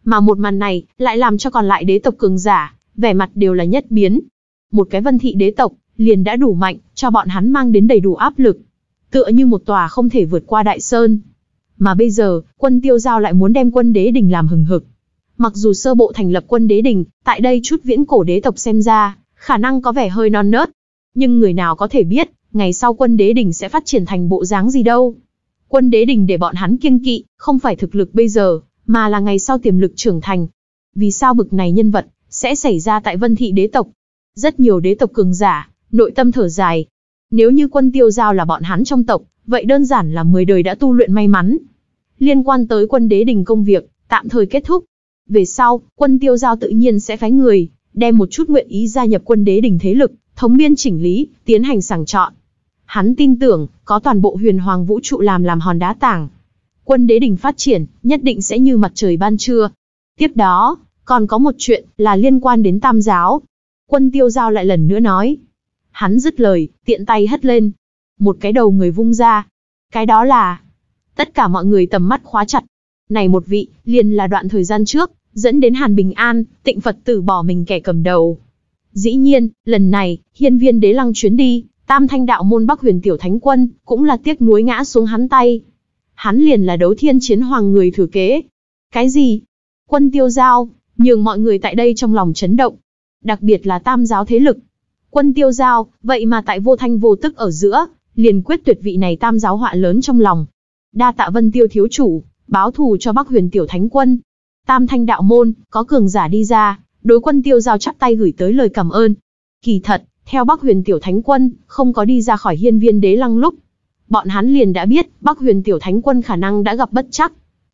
Mà một màn này, lại làm cho còn lại đế tộc cường giả, vẻ mặt đều là nhất biến. Một cái vân thị đế tộc, liền đã đủ mạnh, cho bọn hắn mang đến đầy đủ áp lực. Tựa như một tòa không thể vượt qua đại sơn. Mà bây giờ, quân tiêu giao lại muốn đem quân đế đình làm hừng hực. Mặc dù sơ bộ thành lập quân đế đình, tại đây chút viễn cổ đế tộc xem ra, khả năng có vẻ hơi non nớt. Nhưng người nào có thể biết, ngày sau quân đế đình sẽ phát triển thành bộ dáng gì đâu. Quân đế đình để bọn hắn kiêng kỵ, không phải thực lực bây giờ, mà là ngày sau tiềm lực trưởng thành. Vì sao bực này nhân vật, sẽ xảy ra tại vân thị đế tộc? Rất nhiều đế tộc cường giả, nội tâm thở dài. Nếu như quân tiêu giao là bọn hắn trong tộc, vậy đơn giản là 10 đời đã tu luyện may mắn. Liên quan tới quân đế đình công việc, tạm thời kết thúc. Về sau, quân tiêu giao tự nhiên sẽ phái người, đem một chút nguyện ý gia nhập quân đế đình thế lực, thống biên chỉnh lý, tiến hành sàng chọn. Hắn tin tưởng, có toàn bộ huyền hoàng vũ trụ làm làm hòn đá tảng. Quân đế đình phát triển, nhất định sẽ như mặt trời ban trưa. Tiếp đó, còn có một chuyện là liên quan đến tam giáo. Quân tiêu giao lại lần nữa nói. Hắn dứt lời, tiện tay hất lên. Một cái đầu người vung ra. Cái đó là... Tất cả mọi người tầm mắt khóa chặt. Này một vị, liền là đoạn thời gian trước, dẫn đến Hàn Bình An, tịnh Phật tử bỏ mình kẻ cầm đầu. Dĩ nhiên, lần này, hiên viên đế lăng chuyến đi, tam thanh đạo môn Bắc huyền tiểu thánh quân, cũng là tiếc nuối ngã xuống hắn tay. Hắn liền là đấu thiên chiến hoàng người thừa kế. Cái gì? Quân tiêu giao, nhường mọi người tại đây trong lòng chấn động. Đặc biệt là tam giáo thế lực. Quân tiêu giao, vậy mà tại vô thanh vô tức ở giữa, liền quyết tuyệt vị này tam giáo họa lớn trong lòng. Đa tạ vân tiêu thiếu chủ, báo thù cho Bắc huyền tiểu thánh quân. Tam thanh đạo môn, có cường giả đi ra, đối quân tiêu giao chắp tay gửi tới lời cảm ơn. Kỳ thật, theo Bắc huyền tiểu thánh quân, không có đi ra khỏi hiên viên đế lăng lúc. Bọn hắn liền đã biết, Bắc huyền tiểu thánh quân khả năng đã gặp bất chắc.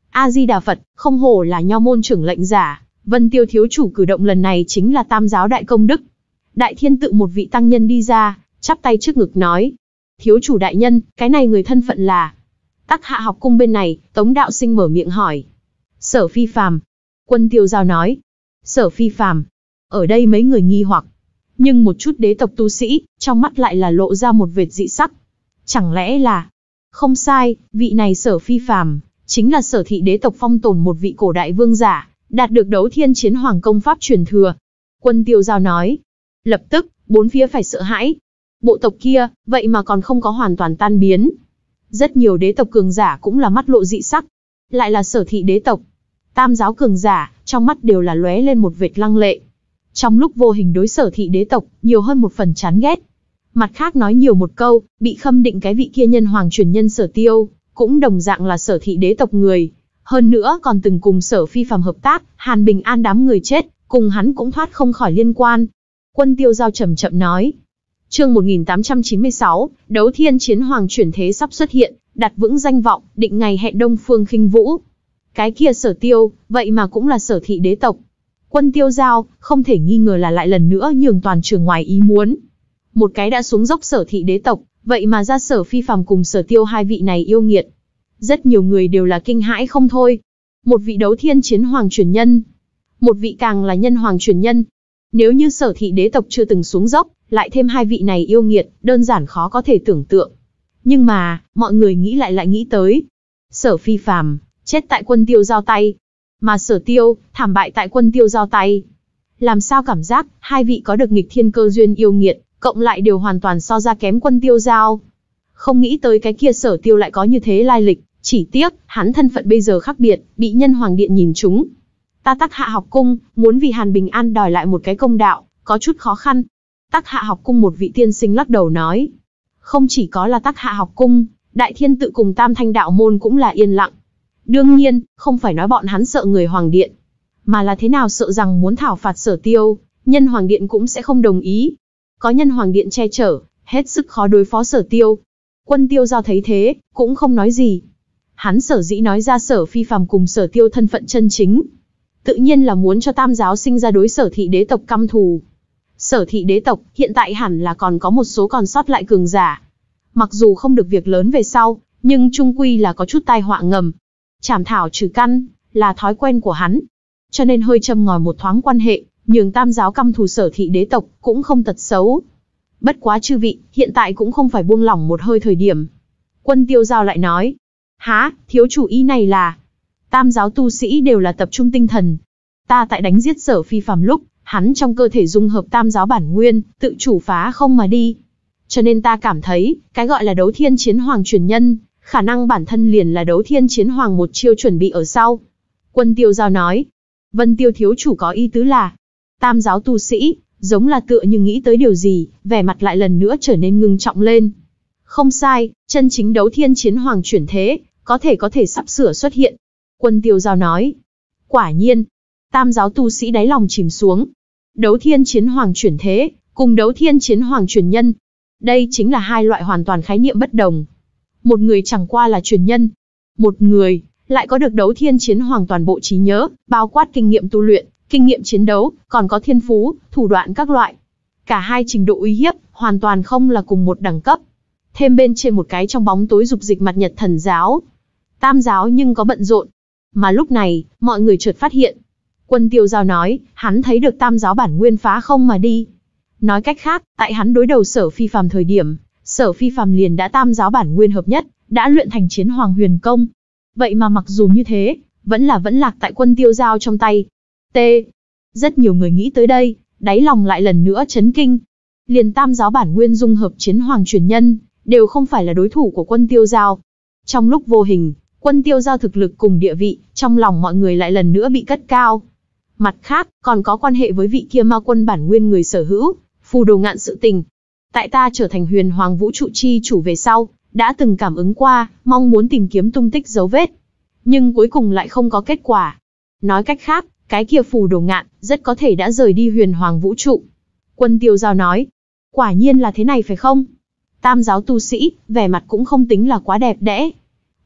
A-di-đà Phật, không hổ là nho môn trưởng lệnh giả, vân tiêu thiếu chủ cử động lần này chính là tam giáo đại công đức. Đại thiên tự một vị tăng nhân đi ra, chắp tay trước ngực nói. Thiếu chủ đại nhân, cái này người thân phận là... Tắc hạ học cung bên này, Tống Đạo Sinh mở miệng hỏi. Sở phi phàm. Quân tiêu giao nói. Sở phi phàm. Ở đây mấy người nghi hoặc. Nhưng một chút đế tộc tu sĩ, trong mắt lại là lộ ra một vệt dị sắc. Chẳng lẽ là... Không sai, vị này sở phi phàm, chính là sở thị đế tộc phong tồn một vị cổ đại vương giả, đạt được đấu thiên chiến hoàng công pháp truyền thừa. Quân tiêu giao nói. Lập tức, bốn phía phải sợ hãi. Bộ tộc kia, vậy mà còn không có hoàn toàn tan biến. Rất nhiều đế tộc cường giả cũng là mắt lộ dị sắc. Lại là sở thị đế tộc. Tam giáo cường giả, trong mắt đều là lóe lên một vệt lăng lệ. Trong lúc vô hình đối sở thị đế tộc, nhiều hơn một phần chán ghét. Mặt khác nói nhiều một câu, bị khâm định cái vị kia nhân hoàng truyền nhân sở tiêu, cũng đồng dạng là sở thị đế tộc người. Hơn nữa còn từng cùng sở phi phàm hợp tác, Hàn Bình An đám người chết, cùng hắn cũng thoát không khỏi liên quan. Quân tiêu giao chậm chậm nói. Chương 1896, đấu thiên chiến hoàng chuyển thế sắp xuất hiện, đặt vững danh vọng, định ngày hẹn Đông Phương Khinh Vũ. Cái kia sở tiêu, vậy mà cũng là sở thị đế tộc. Quân tiêu giao, không thể nghi ngờ là lại lần nữa nhường toàn trường ngoài ý muốn. Một cái đã xuống dốc sở thị đế tộc, vậy mà ra sở phi phàm cùng sở tiêu hai vị này yêu nghiệt. Rất nhiều người đều là kinh hãi không thôi. Một vị đấu thiên chiến hoàng truyền nhân. Một vị càng là nhân hoàng truyền nhân. Nếu như sở thị đế tộc chưa từng xuống dốc, lại thêm hai vị này yêu nghiệt, đơn giản khó có thể tưởng tượng. Nhưng mà, mọi người nghĩ lại lại nghĩ tới. Sở phi phàm, chết tại quân tiêu giao tay. Mà sở tiêu, thảm bại tại quân tiêu giao tay. Làm sao cảm giác, hai vị có được nghịch thiên cơ duyên yêu nghiệt, cộng lại đều hoàn toàn so ra kém quân tiêu giao. Không nghĩ tới cái kia sở tiêu lại có như thế lai lịch, chỉ tiếc, hắn thân phận bây giờ khác biệt, bị nhân hoàng điện nhìn chúng. Ta tắc hạ học cung, muốn vì Hàn Bình An đòi lại một cái công đạo, có chút khó khăn. Tắc hạ học cung một vị tiên sinh lắc đầu nói. Không chỉ có là tắc hạ học cung, đại thiên tự cùng tam thanh đạo môn cũng là yên lặng. Đương nhiên, không phải nói bọn hắn sợ người hoàng điện, mà là thế nào sợ rằng muốn thảo phạt sở tiêu, nhân hoàng điện cũng sẽ không đồng ý. Có nhân hoàng điện che chở, hết sức khó đối phó sở tiêu. Quân tiêu giao thấy thế, cũng không nói gì. Hắn sở dĩ nói ra sở phi phàm cùng sở tiêu thân phận chân chính. Tự nhiên là muốn cho tam giáo sinh ra đối sở thị đế tộc căm thù. Sở thị đế tộc, hiện tại hẳn là còn có một số còn sót lại cường giả. Mặc dù không được việc lớn về sau, nhưng trung quy là có chút tai họa ngầm. Chảm thảo trừ căn, là thói quen của hắn. Cho nên hơi châm ngòi một thoáng quan hệ, nhường tam giáo căm thù sở thị đế tộc, cũng không tật xấu. Bất quá chư vị, hiện tại cũng không phải buông lỏng một hơi thời điểm. Quân tiêu giao lại nói, há, thiếu chủ ý này là, tam giáo tu sĩ đều là tập trung tinh thần. Ta tại đánh giết sở phi phàm lúc, hắn trong cơ thể dung hợp tam giáo bản nguyên, tự chủ phá không mà đi. Cho nên ta cảm thấy, cái gọi là đấu thiên chiến hoàng truyền nhân, khả năng bản thân liền là đấu thiên chiến hoàng một chiêu chuẩn bị ở sau. Quân tiêu giao nói, vân tiêu thiếu chủ có ý tứ là, tam giáo tu sĩ, giống là tựa như nghĩ tới điều gì, vẻ mặt lại lần nữa trở nên ngưng trọng lên. Không sai, chân chính đấu thiên chiến hoàng chuyển thế, có thể có thể sắp sửa xuất hiện. Quân tiêu giao nói, quả nhiên, tam giáo tu sĩ đáy lòng chìm xuống. Đấu thiên chiến hoàng chuyển thế, cùng đấu thiên chiến hoàng chuyển nhân. Đây chính là hai loại hoàn toàn khái niệm bất đồng. Một người chẳng qua là truyền nhân. Một người, lại có được đấu thiên chiến hoàng toàn bộ trí nhớ, bao quát kinh nghiệm tu luyện, kinh nghiệm chiến đấu, còn có thiên phú, thủ đoạn các loại. Cả hai trình độ uy hiếp, hoàn toàn không là cùng một đẳng cấp. Thêm bên trên một cái trong bóng tối dục dịch mặt nhật thần giáo. Tam giáo nhưng có bận rộn. Mà lúc này, mọi người chợt phát hiện. Quân tiêu giao nói, hắn thấy được tam giáo bản nguyên phá không mà đi. Nói cách khác, tại hắn đối đầu sở phi phàm thời điểm, sở phi phàm liền đã tam giáo bản nguyên hợp nhất, đã luyện thành chiến hoàng huyền công. Vậy mà mặc dù như thế, vẫn là vẫn lạc tại quân tiêu giao trong tay. T. Rất nhiều người nghĩ tới đây, đáy lòng lại lần nữa chấn kinh. Liền tam giáo bản nguyên dung hợp chiến hoàng truyền nhân, đều không phải là đối thủ của quân tiêu giao. Trong lúc vô hình, quân tiêu giao thực lực cùng địa vị, trong lòng mọi người lại lần nữa bị cất cao. Mặt khác, còn có quan hệ với vị kia ma quân bản nguyên người sở hữu, phù đồ ngạn sự tình. Tại ta trở thành huyền hoàng vũ trụ chi chủ về sau, đã từng cảm ứng qua, mong muốn tìm kiếm tung tích dấu vết. Nhưng cuối cùng lại không có kết quả. Nói cách khác, cái kia phù đồ ngạn, rất có thể đã rời đi huyền hoàng vũ trụ. Quân tiêu giao nói, quả nhiên là thế này phải không? Tam giáo tu sĩ, vẻ mặt cũng không tính là quá đẹp đẽ.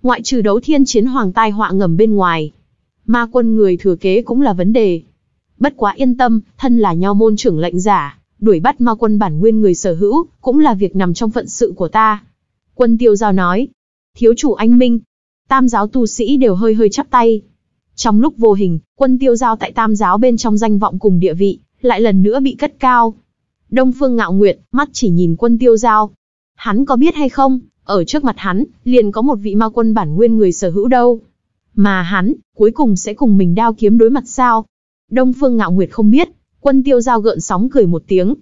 Ngoại trừ đấu thiên chiến hoàng tai họa ngầm bên ngoài. Ma quân người thừa kế cũng là vấn đề. Bất quá yên tâm, thân là nho môn trưởng lệnh giả, đuổi bắt ma quân bản nguyên người sở hữu, cũng là việc nằm trong phận sự của ta. Quân tiêu giao nói, thiếu chủ anh minh, tam giáo tu sĩ đều hơi hơi chắp tay. Trong lúc vô hình, quân tiêu giao tại tam giáo bên trong danh vọng cùng địa vị, lại lần nữa bị cất cao. Đông Phương Ngạo Nguyệt, mắt chỉ nhìn quân tiêu giao. Hắn có biết hay không, ở trước mặt hắn, liền có một vị ma quân bản nguyên người sở hữu đâu. Mà hắn, cuối cùng sẽ cùng mình đao kiếm đối mặt sao? Đông Phương Ngạo Nguyệt không biết, quân tiêu giao gợn sóng cười một tiếng.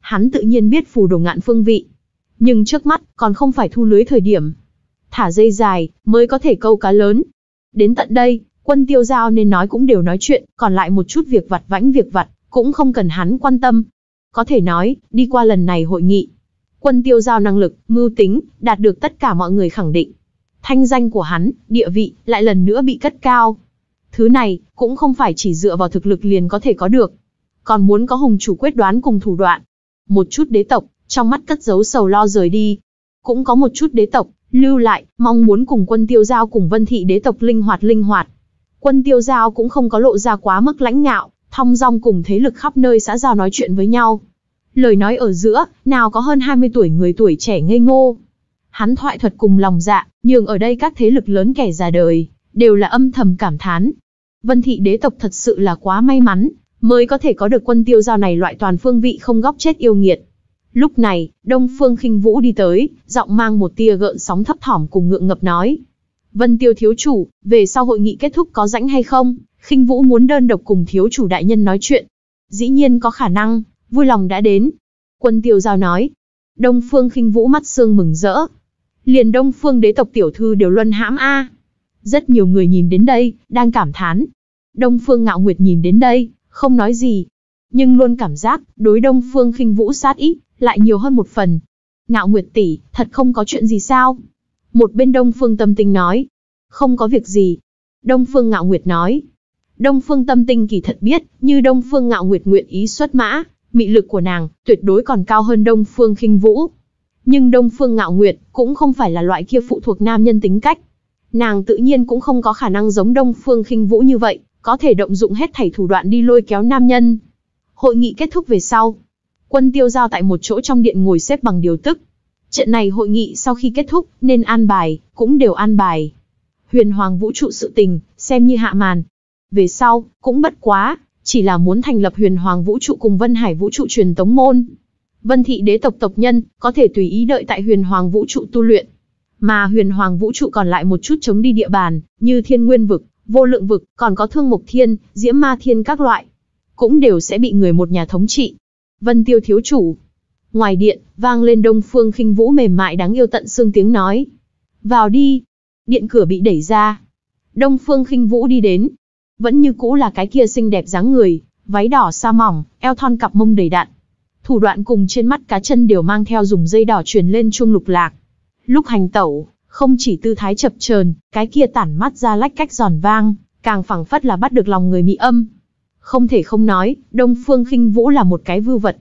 Hắn tự nhiên biết phù đồ ngạn phương vị. Nhưng trước mắt, còn không phải thu lưới thời điểm. Thả dây dài, mới có thể câu cá lớn. Đến tận đây, quân tiêu giao nên nói cũng đều nói chuyện, còn lại một chút việc vặt vãnh việc vặt, cũng không cần hắn quan tâm. Có thể nói, đi qua lần này hội nghị, quân tiêu giao năng lực, mưu tính, đạt được tất cả mọi người khẳng định. Thanh danh của hắn, địa vị, lại lần nữa bị cất cao. Thứ này, cũng không phải chỉ dựa vào thực lực liền có thể có được. Còn muốn có hùng chủ quyết đoán cùng thủ đoạn. Một chút đế tộc, trong mắt cất giấu sầu lo rời đi. Cũng có một chút đế tộc, lưu lại, mong muốn cùng quân tiêu giao cùng vân thị đế tộc linh hoạt linh hoạt. Quân tiêu giao cũng không có lộ ra quá mức lãnh ngạo, thong dong cùng thế lực khắp nơi xã giao nói chuyện với nhau. Lời nói ở giữa, nào có hơn 20 tuổi người tuổi trẻ ngây ngô. Hắn thoại thuật cùng lòng dạ, nhưng ở đây các thế lực lớn kẻ già đời, đều là âm thầm cảm thán. Vân thị đế tộc thật sự là quá may mắn, mới có thể có được quân tiêu giao này loại toàn phương vị không góc chết yêu nghiệt. Lúc này, Đông Phương khinh Vũ đi tới, giọng mang một tia gợn sóng thấp thỏm cùng ngượng ngập nói. Vân Tiêu thiếu chủ, về sau hội nghị kết thúc có rãnh hay không? khinh Vũ muốn đơn độc cùng thiếu chủ đại nhân nói chuyện. Dĩ nhiên có khả năng, vui lòng đã đến. Quân Tiêu Giao nói. Đông Phương khinh Vũ mắt sương mừng rỡ. Liền Đông Phương đế tộc tiểu thư đều luân hãm a. Rất nhiều người nhìn đến đây, đang cảm thán. Đông Phương Ngạo Nguyệt nhìn đến đây, không nói gì. Nhưng luôn cảm giác, đối Đông Phương khinh Vũ sát ít, lại nhiều hơn một phần. Ngạo Nguyệt tỷ, thật không có chuyện gì sao? Một bên Đông Phương Tâm Tinh nói. Không có việc gì. Đông Phương Ngạo Nguyệt nói. Đông Phương Tâm Tinh kỳ thật biết, như Đông Phương Ngạo Nguyệt nguyện ý xuất mã, mị lực của nàng tuyệt đối còn cao hơn Đông Phương Khinh Vũ. Nhưng Đông Phương Ngạo Nguyệt cũng không phải là loại kia phụ thuộc nam nhân tính cách. Nàng tự nhiên cũng không có khả năng giống Đông Phương Khinh Vũ như vậy, có thể động dụng hết thảy thủ đoạn đi lôi kéo nam nhân. Hội nghị kết thúc về sau, quân tiêu giao tại một chỗ trong điện ngồi xếp bằng điều tức. Trận này hội nghị sau khi kết thúc, nên an bài, cũng đều an bài. Huyền hoàng vũ trụ sự tình, xem như hạ màn. Về sau, cũng bất quá, chỉ là muốn thành lập huyền hoàng vũ trụ cùng Vân Hải vũ trụ truyền tống môn. Vân thị đế tộc tộc nhân, có thể tùy ý đợi tại huyền hoàng vũ trụ tu luyện. Mà huyền hoàng vũ trụ còn lại một chút chống đi địa bàn, như thiên nguyên vực, vô lượng vực, còn có thương mục thiên, diễm ma thiên các loại. Cũng đều sẽ bị người một nhà thống trị. Vân tiêu thiếu chủ. Ngoài điện, vang lên đông phương khinh vũ mềm mại đáng yêu tận xương tiếng nói. Vào đi. Điện cửa bị đẩy ra. Đông phương khinh vũ đi đến, vẫn như cũ là cái kia xinh đẹp dáng người, váy đỏ sa mỏng, eo thon cặp mông đầy đặn. Thủ đoạn cùng trên mắt cá chân đều mang theo dùng dây đỏ truyền lên chuông lục lạc. Lúc hành tẩu, không chỉ tư thái chập chờn, cái kia tản mắt ra lách cách giòn vang, càng phẳng phất là bắt được lòng người mỹ âm. Không thể không nói, Đông Phương Khinh Vũ là một cái vưu vật.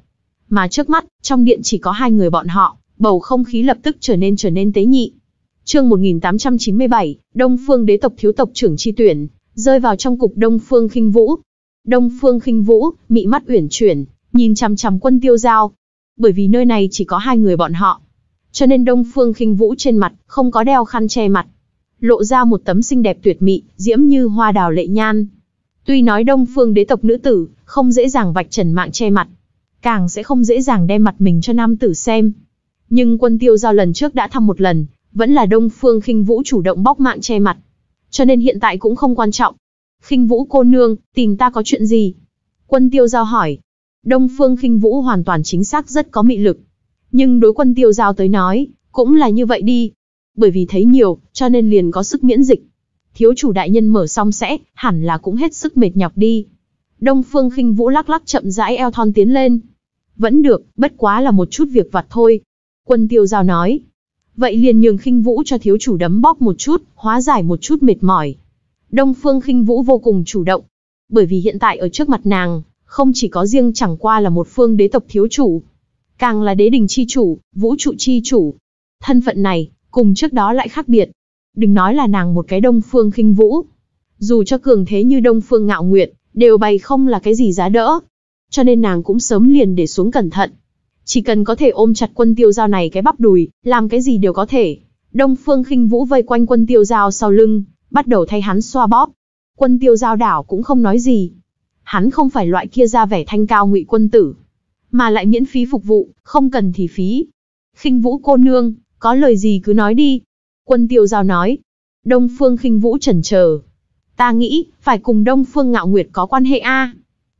Mà trước mắt, trong điện chỉ có hai người bọn họ, bầu không khí lập tức trở nên trở nên tế nhị. Chương 1897, Đông Phương Đế tộc thiếu tộc trưởng chi tuyển, rơi vào trong cục Đông Phương Khinh Vũ. Đông Phương Khinh Vũ, mị mắt uyển chuyển, nhìn chằm chằm Quân Tiêu Giao. Bởi vì nơi này chỉ có hai người bọn họ, cho nên Đông Phương Khinh Vũ trên mặt không có đeo khăn che mặt, lộ ra một tấm xinh đẹp tuyệt mị, diễm như hoa đào lệ nhan. Tuy nói Đông Phương đế tộc nữ tử không dễ dàng vạch trần mạng che mặt, càng sẽ không dễ dàng đem mặt mình cho nam tử xem. Nhưng quân tiêu giao lần trước đã thăm một lần, vẫn là Đông Phương khinh Vũ chủ động bóc mạng che mặt. Cho nên hiện tại cũng không quan trọng. khinh Vũ cô nương, tìm ta có chuyện gì? Quân tiêu giao hỏi. Đông Phương khinh Vũ hoàn toàn chính xác rất có mị lực. Nhưng đối quân tiêu giao tới nói, cũng là như vậy đi. Bởi vì thấy nhiều, cho nên liền có sức miễn dịch. Thiếu chủ đại nhân mở xong sẽ, hẳn là cũng hết sức mệt nhọc đi. Đông Phương khinh Vũ lắc lắc chậm rãi eo thon tiến lên. Vẫn được, bất quá là một chút việc vặt thôi. Quân tiêu giao nói. Vậy liền nhường khinh Vũ cho thiếu chủ đấm bóp một chút, hóa giải một chút mệt mỏi. Đông Phương khinh Vũ vô cùng chủ động. Bởi vì hiện tại ở trước mặt nàng, không chỉ có riêng chẳng qua là một phương đế tộc thiếu chủ, càng là đế đình chi chủ, vũ trụ chi chủ. Thân phận này, cùng trước đó lại khác biệt. Đừng nói là nàng một cái đông phương khinh vũ. Dù cho cường thế như đông phương ngạo nguyệt, đều bày không là cái gì giá đỡ. Cho nên nàng cũng sớm liền để xuống cẩn thận. Chỉ cần có thể ôm chặt quân tiêu giao này cái bắp đùi, làm cái gì đều có thể. Đông phương khinh vũ vây quanh quân tiêu giao sau lưng, bắt đầu thay hắn xoa bóp. Quân tiêu giao đảo cũng không nói gì. Hắn không phải loại kia ra vẻ thanh cao ngụy quân tử, mà lại miễn phí phục vụ, không cần thì phí. khinh vũ cô nương, có lời gì cứ nói đi. Quân tiêu giao nói. Đông phương khinh vũ chần chờ. Ta nghĩ, phải cùng Đông phương ngạo nguyệt có quan hệ a.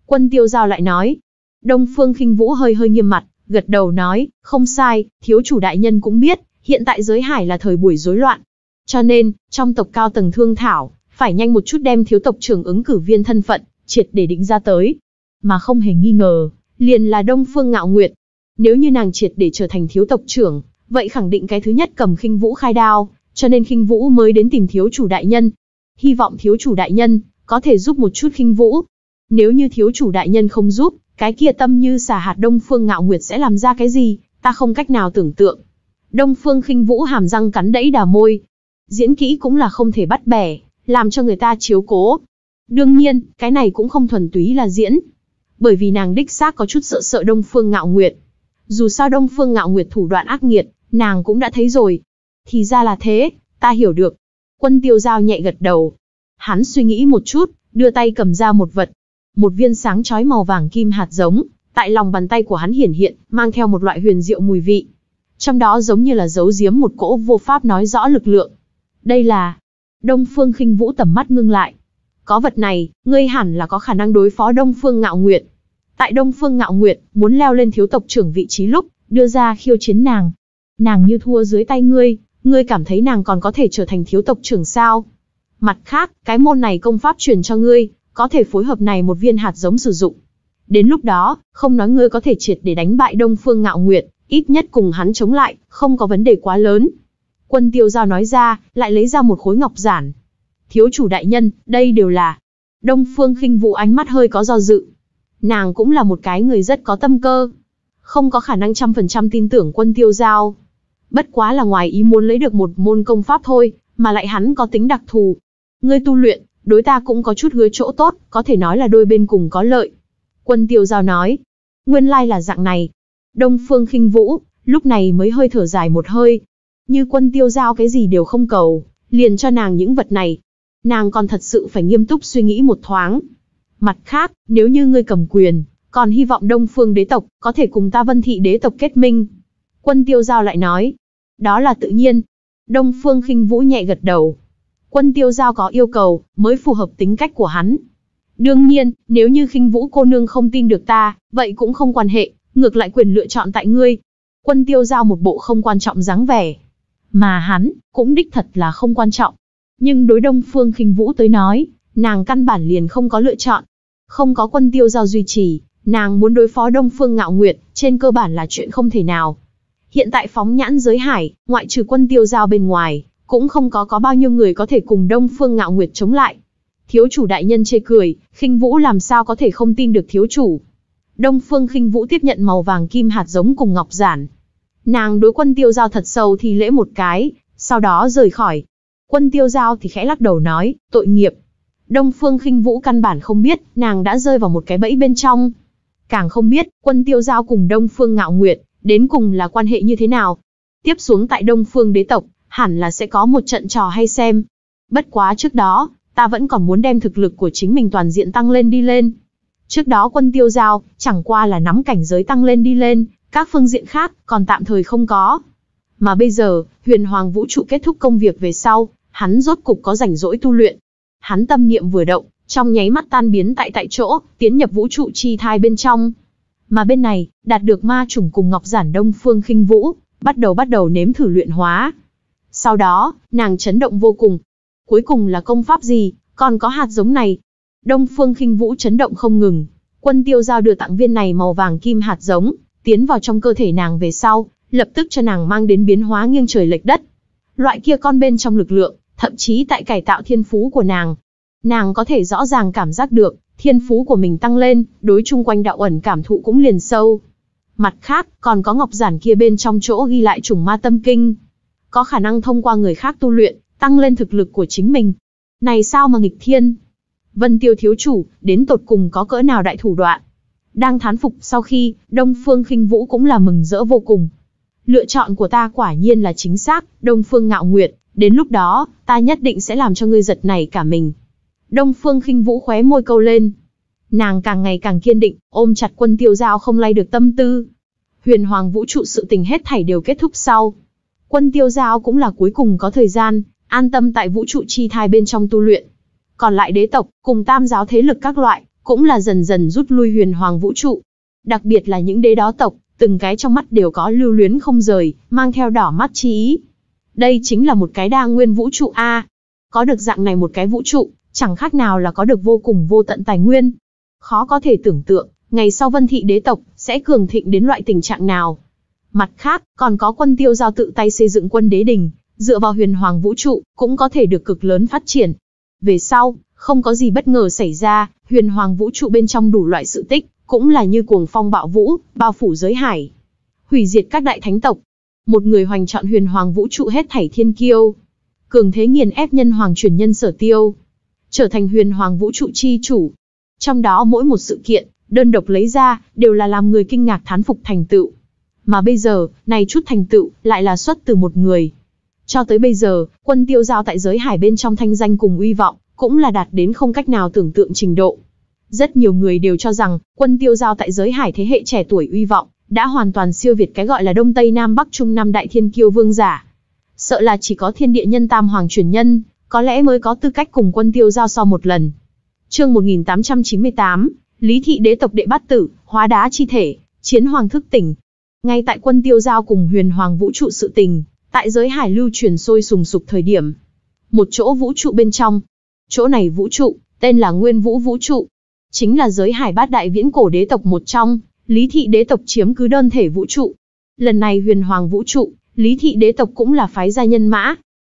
Quân tiêu giao lại nói. Đông phương khinh vũ hơi hơi nghiêm mặt, gật đầu nói, không sai, thiếu chủ đại nhân cũng biết, hiện tại giới hải là thời buổi rối loạn. Cho nên, trong tộc cao tầng thương thảo, phải nhanh một chút đem thiếu tộc trưởng ứng cử viên thân phận, triệt để định ra tới. Mà không hề nghi ngờ, liền là Đông Phương Ngạo Nguyệt. Nếu như nàng triệt để trở thành thiếu tộc trưởng, vậy khẳng định cái thứ nhất cầm khinh vũ khai đao, cho nên khinh vũ mới đến tìm thiếu chủ đại nhân. Hy vọng thiếu chủ đại nhân, có thể giúp một chút khinh vũ. Nếu như thiếu chủ đại nhân không giúp, cái kia tâm như xà hạt Đông Phương Ngạo Nguyệt sẽ làm ra cái gì, ta không cách nào tưởng tượng. Đông Phương khinh vũ hàm răng cắn đẫy đà môi. Diễn kỹ cũng là không thể bắt bẻ, làm cho người ta chiếu cố. Đương nhiên, cái này cũng không thuần túy là diễn, bởi vì nàng đích xác có chút sợ sợ Đông Phương Ngạo Nguyệt. Dù sao Đông Phương Ngạo Nguyệt thủ đoạn ác nghiệt, nàng cũng đã thấy rồi. Thì ra là thế, ta hiểu được. Quân tiêu giao nhẹ gật đầu. Hắn suy nghĩ một chút, đưa tay cầm ra một vật. Một viên sáng chói màu vàng kim hạt giống, tại lòng bàn tay của hắn hiển hiện, mang theo một loại huyền diệu mùi vị. Trong đó giống như là giấu giếm một cỗ vô pháp nói rõ lực lượng. Đây là... Đông Phương khinh vũ tầm mắt ngưng lại, có vật này, ngươi hẳn là có khả năng đối phó Đông Phương Ngạo Nguyệt. Tại Đông Phương Ngạo Nguyệt, muốn leo lên thiếu tộc trưởng vị trí lúc, đưa ra khiêu chiến nàng. Nàng như thua dưới tay ngươi, ngươi cảm thấy nàng còn có thể trở thành thiếu tộc trưởng sao? Mặt khác, cái môn này công pháp truyền cho ngươi, có thể phối hợp này một viên hạt giống sử dụng. Đến lúc đó, không nói ngươi có thể triệt để đánh bại Đông Phương Ngạo Nguyệt, ít nhất cùng hắn chống lại, không có vấn đề quá lớn. Quân tiêu giao nói ra, lại lấy ra một khối ngọc giản, thiếu chủ đại nhân, đây đều là. Đông Phương khinh vụ ánh mắt hơi có do dự. Nàng cũng là một cái người rất có tâm cơ. Không có khả năng trăm phần trăm tin tưởng quân tiêu giao. Bất quá là ngoài ý muốn lấy được một môn công pháp thôi, mà lại hắn có tính đặc thù. Ngươi tu luyện, đối ta cũng có chút hứa chỗ tốt, có thể nói là đôi bên cùng có lợi. Quân tiêu giao nói. Nguyên lai là dạng này. Đông Phương khinh vũ, lúc này mới hơi thở dài một hơi. Như quân tiêu giao cái gì đều không cầu, liền cho nàng những vật này, nàng còn thật sự phải nghiêm túc suy nghĩ một thoáng. Mặt khác, nếu như ngươi cầm quyền, còn hy vọng Đông Phương đế tộc có thể cùng ta Vân Thị đế tộc kết minh. Quân Tiêu Giao lại nói, đó là tự nhiên. Đông Phương khinh vũ nhẹ gật đầu. Quân Tiêu Giao có yêu cầu, mới phù hợp tính cách của hắn. Đương nhiên, nếu như khinh vũ cô nương không tin được ta, vậy cũng không quan hệ, ngược lại quyền lựa chọn tại ngươi. Quân Tiêu Giao một bộ không quan trọng dáng vẻ. Mà hắn, cũng đích thật là không quan trọng. Nhưng đối Đông Phương Khinh Vũ tới nói, nàng căn bản liền không có lựa chọn. Không có quân tiêu giao duy trì, nàng muốn đối phó Đông Phương Ngạo Nguyệt, trên cơ bản là chuyện không thể nào. Hiện tại phóng nhãn giới hải, ngoại trừ quân tiêu giao bên ngoài, cũng không có có bao nhiêu người có thể cùng Đông Phương Ngạo Nguyệt chống lại. Thiếu chủ đại nhân chê cười, khinh vũ làm sao có thể không tin được thiếu chủ. Đông Phương khinh vũ tiếp nhận màu vàng kim hạt giống cùng ngọc giản. Nàng đối quân tiêu giao thật sâu thì lễ một cái, sau đó rời khỏi, Quân tiêu giao thì khẽ lắc đầu nói, tội nghiệp. Đông Phương khinh vũ căn bản không biết, nàng đã rơi vào một cái bẫy bên trong. Càng không biết, quân tiêu giao cùng Đông Phương ngạo nguyệt, đến cùng là quan hệ như thế nào. Tiếp xuống tại Đông Phương đế tộc, hẳn là sẽ có một trận trò hay xem. Bất quá trước đó, ta vẫn còn muốn đem thực lực của chính mình toàn diện tăng lên đi lên. Trước đó quân tiêu giao, chẳng qua là nắm cảnh giới tăng lên đi lên, các phương diện khác, còn tạm thời không có. Mà bây giờ, huyền hoàng vũ trụ kết thúc công việc về sau, hắn rốt cục có rảnh rỗi tu luyện. Hắn tâm niệm vừa động, trong nháy mắt tan biến tại tại chỗ, tiến nhập vũ trụ chi thai bên trong. Mà bên này, đạt được ma chủng cùng Ngọc Giản Đông Phương khinh Vũ, bắt đầu bắt đầu nếm thử luyện hóa. Sau đó, nàng chấn động vô cùng. Cuối cùng là công pháp gì, còn có hạt giống này. Đông Phương khinh Vũ chấn động không ngừng. Quân tiêu giao đưa tặng viên này màu vàng kim hạt giống, tiến vào trong cơ thể nàng về sau, lập tức cho nàng mang đến biến hóa nghiêng trời lệch đất. Loại kia con bên trong lực lượng, thậm chí tại cải tạo thiên phú của nàng. Nàng có thể rõ ràng cảm giác được, thiên phú của mình tăng lên, đối chung quanh đạo ẩn cảm thụ cũng liền sâu. Mặt khác, còn có ngọc giản kia bên trong chỗ ghi lại trùng ma tâm kinh. Có khả năng thông qua người khác tu luyện, tăng lên thực lực của chính mình. Này sao mà nghịch thiên? Vân Tiêu thiếu chủ, đến tột cùng có cỡ nào đại thủ đoạn? Đang thán phục sau khi, Đông Phương khinh Vũ cũng là mừng rỡ vô cùng. Lựa chọn của ta quả nhiên là chính xác, Đông Phương ngạo nguyệt, đến lúc đó, ta nhất định sẽ làm cho ngươi giật này cả mình. Đông Phương khinh Vũ khóe môi câu lên. Nàng càng ngày càng kiên định, ôm chặt quân tiêu giao không lay được tâm tư. Huyền hoàng vũ trụ sự tình hết thảy đều kết thúc sau. Quân tiêu giao cũng là cuối cùng có thời gian, an tâm tại vũ trụ chi thai bên trong tu luyện. Còn lại đế tộc, cùng tam giáo thế lực các loại, cũng là dần dần rút lui huyền hoàng vũ trụ. Đặc biệt là những đế đó tộc, từng cái trong mắt đều có lưu luyến không rời, mang theo đỏ mắt chi ý. Đây chính là một cái đa nguyên vũ trụ A. Có được dạng này một cái vũ trụ, chẳng khác nào là có được vô cùng vô tận tài nguyên. Khó có thể tưởng tượng, ngày sau vân thị đế tộc, sẽ cường thịnh đến loại tình trạng nào. Mặt khác, còn có quân tiêu giao tự tay xây dựng quân đế đình, dựa vào huyền hoàng vũ trụ, cũng có thể được cực lớn phát triển. Về sau, không có gì bất ngờ xảy ra, huyền hoàng vũ trụ bên trong đủ loại sự tích, cũng là như cuồng phong bạo vũ, bao phủ giới hải. Hủy diệt các đại thánh tộc. Một người hoành chọn huyền hoàng vũ trụ hết thảy thiên kiêu. Cường thế nghiền ép nhân hoàng truyền nhân sở tiêu. Trở thành huyền hoàng vũ trụ chi chủ. Trong đó mỗi một sự kiện, đơn độc lấy ra, đều là làm người kinh ngạc thán phục thành tựu. Mà bây giờ, này chút thành tựu, lại là xuất từ một người. Cho tới bây giờ, quân tiêu giao tại giới hải bên trong thanh danh cùng uy vọng, cũng là đạt đến không cách nào tưởng tượng trình độ. Rất nhiều người đều cho rằng, quân tiêu giao tại giới hải thế hệ trẻ tuổi uy vọng, đã hoàn toàn siêu việt cái gọi là Đông Tây Nam Bắc Trung Nam Đại Thiên Kiêu Vương giả. Sợ là chỉ có thiên địa nhân tam hoàng truyền nhân, có lẽ mới có tư cách cùng quân tiêu giao so một lần. Chương 1898, Lý thị đế tộc đệ bát tử, hóa đá chi thể, chiến hoàng thức tỉnh. Ngay tại quân tiêu giao cùng huyền hoàng vũ trụ sự tình, tại giới hải lưu truyền sôi sùng sục thời điểm. Một chỗ vũ trụ bên trong. Chỗ này vũ trụ, tên là Nguyên Vũ Vũ Trụ. Chính là giới hải bát đại viễn cổ đế tộc một trong, Lý thị đế tộc chiếm cứ đơn thể vũ trụ. Lần này huyền hoàng vũ trụ, Lý thị đế tộc cũng là phái gia nhân mã.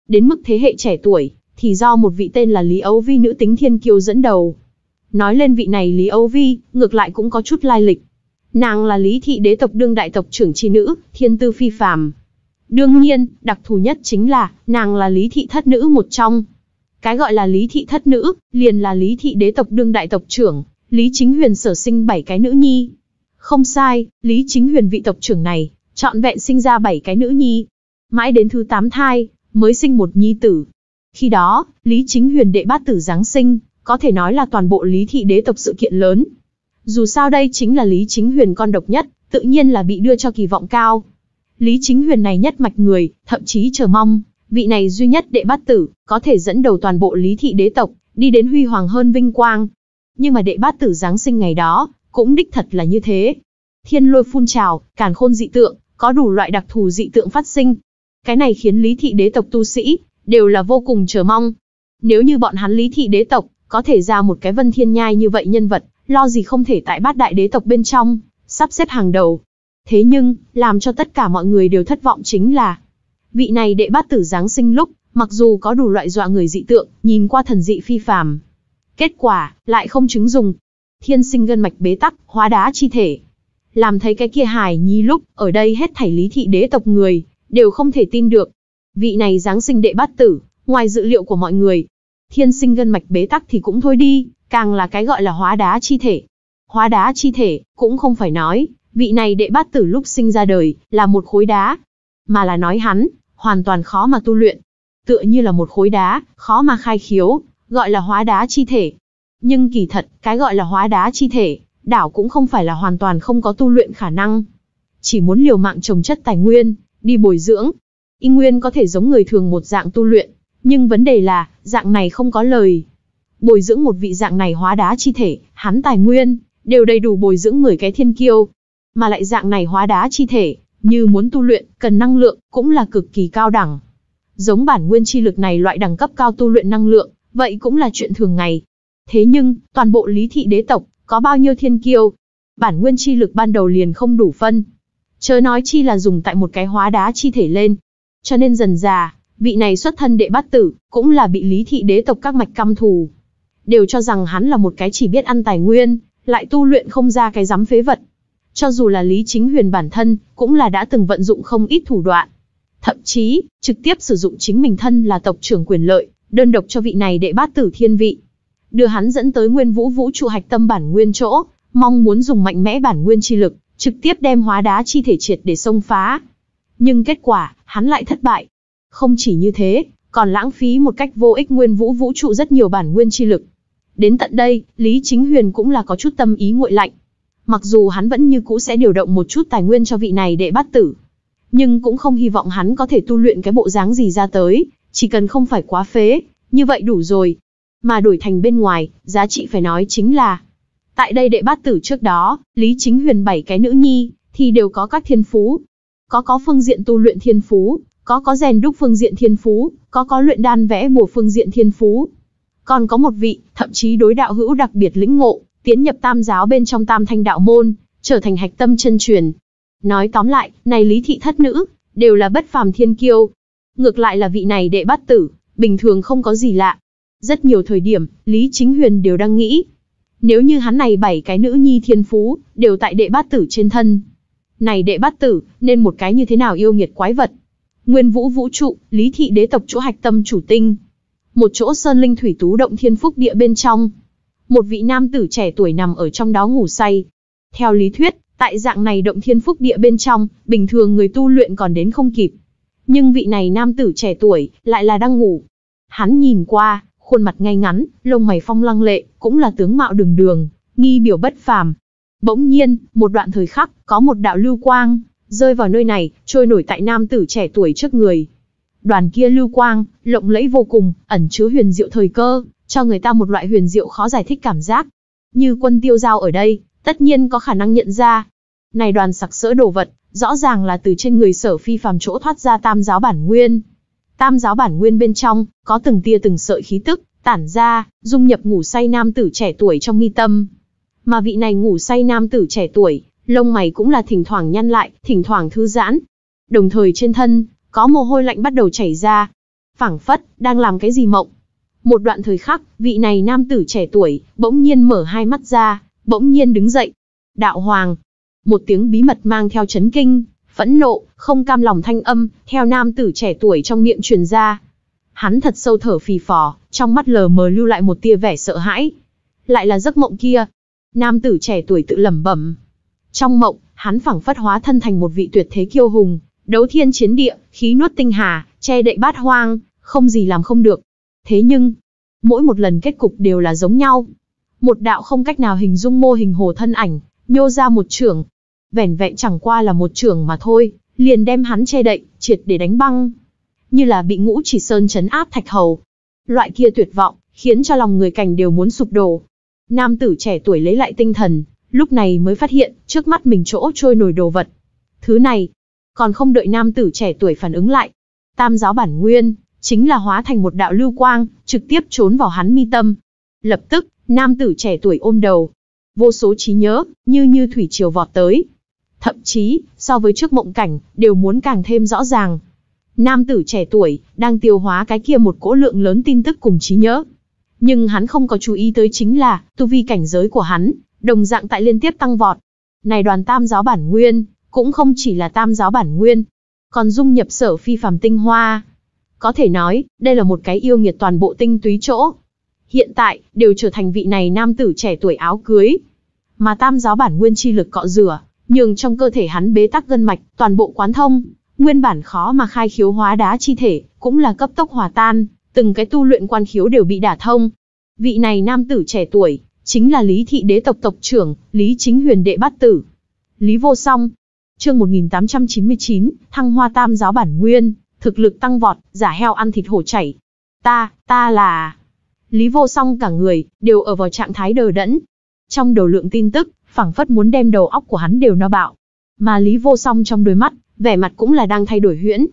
Đến mức thế hệ trẻ tuổi, thì do một vị tên là Lý Âu Vi nữ tính thiên kiêu dẫn đầu. Nói lên vị này Lý Âu Vi, ngược lại cũng có chút lai lịch. Nàng là Lý thị đế tộc đương đại tộc trưởng chi nữ, thiên tư phi phàm. Đương nhiên, đặc thù nhất chính là, nàng là Lý thị thất nữ một trong. Cái gọi là Lý thị thất nữ, liền là Lý thị đế tộc đương đại tộc trưởng, Lý Chính Huyền sở sinh bảy cái nữ nhi. Không sai, Lý Chính Huyền vị tộc trưởng này, chọn vẹn sinh ra bảy cái nữ nhi. Mãi đến thứ tám thai, mới sinh một nhi tử. Khi đó, Lý Chính Huyền đệ bát tử Giáng sinh, có thể nói là toàn bộ Lý thị đế tộc sự kiện lớn. Dù sao đây chính là Lý Chính Huyền con độc nhất, tự nhiên là bị đưa cho kỳ vọng cao. Lý Chính Huyền này nhất mạch người, thậm chí chờ mong, vị này duy nhất đệ bát tử, có thể dẫn đầu toàn bộ Lý thị đế tộc, đi đến huy hoàng hơn vinh quang. Nhưng mà đệ bát tử Giáng sinh ngày đó, cũng đích thật là như thế. Thiên lôi phun trào, càn khôn dị tượng, có đủ loại đặc thù dị tượng phát sinh. Cái này khiến Lý thị đế tộc tu sĩ, đều là vô cùng chờ mong. Nếu như bọn hắn Lý thị đế tộc, có thể ra một cái vân thiên nhai như vậy nhân vật, lo gì không thể tại bát đại đế tộc bên trong, sắp xếp hàng đầu. Thế nhưng, làm cho tất cả mọi người đều thất vọng chính là, vị này đệ bát tử Giáng sinh lúc, mặc dù có đủ loại dọa người dị tượng, nhìn qua thần dị phi phàm. Kết quả, lại không chứng dùng. Thiên sinh gân mạch bế tắc, hóa đá chi thể. Làm thấy cái kia hài nhi lúc, ở đây hết thảy lý thị đế tộc người, đều không thể tin được. Vị này Giáng sinh đệ bát tử, ngoài dự liệu của mọi người. Thiên sinh gân mạch bế tắc thì cũng thôi đi, càng là cái gọi là hóa đá chi thể. Hóa đá chi thể, cũng không phải nói, vị này đệ bát tử lúc sinh ra đời, là một khối đá. Mà là nói hắn, hoàn toàn khó mà tu luyện. Tựa như là một khối đá, khó mà khai khiếu, gọi là hóa đá chi thể. Nhưng kỳ thật, cái gọi là hóa đá chi thể, đảo cũng không phải là hoàn toàn không có tu luyện khả năng. Chỉ muốn liều mạng trồng chất tài nguyên, đi bồi dưỡng. Y nguyên có thể giống người thường một dạng tu luyện, nhưng vấn đề là, dạng này không có lời. Bồi dưỡng một vị dạng này hóa đá chi thể, hắn tài nguyên, đều đầy đủ bồi dưỡng 10 cái thiên kiêu. Mà lại dạng này hóa đá chi thể, như muốn tu luyện, cần năng lượng, cũng là cực kỳ cao đẳng. Giống bản nguyên chi lực này loại đẳng cấp cao tu luyện năng lượng, vậy cũng là chuyện thường ngày. Thế nhưng, toàn bộ lý thị đế tộc, có bao nhiêu thiên kiêu? Bản nguyên chi lực ban đầu liền không đủ phân. Chớ nói chi là dùng tại một cái hóa đá chi thể lên. Cho nên dần già, vị này xuất thân đệ bát tử, cũng là bị lý thị đế tộc các mạch căm thù. Đều cho rằng hắn là một cái chỉ biết ăn tài nguyên, lại tu luyện không ra cái dám phế vật. Cho dù là Lý Chính Huyền bản thân, cũng là đã từng vận dụng không ít thủ đoạn. Thậm chí, trực tiếp sử dụng chính mình thân là tộc trưởng quyền lợi, đơn độc cho vị này đệ bát tử thiên vị. Đưa hắn dẫn tới nguyên vũ vũ trụ hạch tâm bản nguyên chỗ, mong muốn dùng mạnh mẽ bản nguyên chi lực, trực tiếp đem hóa đá chi thể triệt để xông phá. Nhưng kết quả, hắn lại thất bại. Không chỉ như thế, còn lãng phí một cách vô ích nguyên vũ vũ trụ rất nhiều bản nguyên chi lực. Đến tận đây, Lý Chính Huyền cũng là có chút tâm ý nguội lạnh. Mặc dù hắn vẫn như cũ sẽ điều động một chút tài nguyên cho vị này để bắt tử. Nhưng cũng không hy vọng hắn có thể tu luyện cái bộ dáng gì ra tới, chỉ cần không phải quá phế, như vậy đủ rồi. Mà đổi thành bên ngoài, giá trị phải nói chính là Tại đây đệ bát tử trước đó, Lý Chính Huyền bảy cái nữ nhi, thì đều có các thiên phú. Có có phương diện tu luyện thiên phú, có có rèn đúc phương diện thiên phú, có có luyện đan vẽ bùa phương diện thiên phú. Còn có một vị, thậm chí đối đạo hữu đặc biệt lĩnh ngộ, tiến nhập tam giáo bên trong tam thanh đạo môn, trở thành hạch tâm chân truyền. Nói tóm lại, này lý thị thất nữ, đều là bất phàm thiên kiêu. Ngược lại là vị này đệ bắt tử, bình thường không có gì lạ. Rất nhiều thời điểm, Lý Chính Huyền đều đang nghĩ. Nếu như hắn này bảy cái nữ nhi thiên phú, đều tại đệ bát tử trên thân. Này đệ bát tử, nên một cái như thế nào yêu nghiệt quái vật. Nguyên vũ vũ trụ, lý thị đế tộc chỗ hạch tâm chủ tinh. Một chỗ sơn linh thủy tú động thiên phúc địa bên trong, một vị nam tử trẻ tuổi nằm ở trong đó ngủ say. Theo lý thuyết, tại dạng này động thiên phúc địa bên trong, bình thường người tu luyện còn đến không kịp. Nhưng vị này nam tử trẻ tuổi, lại là đang ngủ. Hắn nhìn qua, khuôn mặt ngay ngắn, lông mày phong lăng lệ, cũng là tướng mạo đường đường, nghi biểu bất phàm. Bỗng nhiên, một đoạn thời khắc, có một đạo lưu quang, rơi vào nơi này, trôi nổi tại nam tử trẻ tuổi trước người. Đoàn kia lưu quang, lộng lẫy vô cùng, ẩn chứa huyền diệu thời cơ, cho người ta một loại huyền diệu khó giải thích cảm giác. Như quân tiêu giao ở đây, tất nhiên có khả năng nhận ra. Này đoàn sặc sỡ đồ vật, rõ ràng là từ trên người sở phi phàm chỗ thoát ra tam giáo bản nguyên. Tam giáo bản nguyên bên trong, có từng tia từng sợi khí tức, tản ra, dung nhập ngủ say nam tử trẻ tuổi trong mi tâm. Mà vị này ngủ say nam tử trẻ tuổi, lông mày cũng là thỉnh thoảng nhăn lại, thỉnh thoảng thư giãn. Đồng thời trên thân, có mồ hôi lạnh bắt đầu chảy ra. phảng phất, đang làm cái gì mộng. Một đoạn thời khắc, vị này nam tử trẻ tuổi, bỗng nhiên mở hai mắt ra, bỗng nhiên đứng dậy. Đạo Hoàng. Một tiếng bí mật mang theo chấn kinh, phẫn nộ, không cam lòng thanh âm, theo nam tử trẻ tuổi trong miệng truyền ra. Hắn thật sâu thở phì phò, trong mắt lờ mờ lưu lại một tia vẻ sợ hãi. Lại là giấc mộng kia. Nam tử trẻ tuổi tự lẩm bẩm. Trong mộng, hắn phảng phất hóa thân thành một vị tuyệt thế kiêu hùng, đấu thiên chiến địa, khí nuốt tinh hà, che đậy bát hoang, không gì làm không được. Thế nhưng, mỗi một lần kết cục đều là giống nhau. Một đạo không cách nào hình dung mô hình hồ thân ảnh, nhô ra một trưởng. Vẻn vẹn chẳng qua là một trưởng mà thôi, liền đem hắn che đậy, triệt để đánh băng. Như là bị ngũ chỉ sơn chấn áp thạch hầu. Loại kia tuyệt vọng, khiến cho lòng người cảnh đều muốn sụp đổ. Nam tử trẻ tuổi lấy lại tinh thần, lúc này mới phát hiện, trước mắt mình chỗ trôi nổi đồ vật. Thứ này, còn không đợi nam tử trẻ tuổi phản ứng lại. Tam giáo bản nguyên, chính là hóa thành một đạo lưu quang, trực tiếp trốn vào hắn mi tâm. Lập tức, nam tử trẻ tuổi ôm đầu. Vô số trí nhớ, như như thủy triều vọt tới. Thậm chí, so với trước mộng cảnh, đều muốn càng thêm rõ ràng. Nam tử trẻ tuổi, đang tiêu hóa cái kia một cỗ lượng lớn tin tức cùng trí nhớ. Nhưng hắn không có chú ý tới chính là, tu vi cảnh giới của hắn, đồng dạng tại liên tiếp tăng vọt. Này đoàn tam giáo bản nguyên, cũng không chỉ là tam giáo bản nguyên, còn dung nhập sở phi phàm tinh hoa, có thể nói, đây là một cái yêu nghiệt toàn bộ tinh túy chỗ. Hiện tại, đều trở thành vị này nam tử trẻ tuổi áo cưới. Mà tam giáo bản nguyên chi lực cọ rửa, nhường trong cơ thể hắn bế tắc gân mạch, toàn bộ quán thông. Nguyên bản khó mà khai khiếu hóa đá chi thể, cũng là cấp tốc hòa tan, từng cái tu luyện quan khiếu đều bị đả thông. Vị này nam tử trẻ tuổi, chính là Lý Thị Đế tộc tộc trưởng, Lý Chính Huyền đệ bát tử. Lý Vô Song. Chương 1899, Thăng Hoa Tam giáo bản nguyên, thực lực tăng vọt, giả heo ăn thịt hổ chảy. Ta, ta là... Lý Vô Song cả người, đều ở vào trạng thái đờ đẫn. Trong đầu lượng tin tức, phảng phất muốn đem đầu óc của hắn đều no bạo. Mà Lý Vô Song trong đôi mắt, vẻ mặt cũng là đang thay đổi huyễn.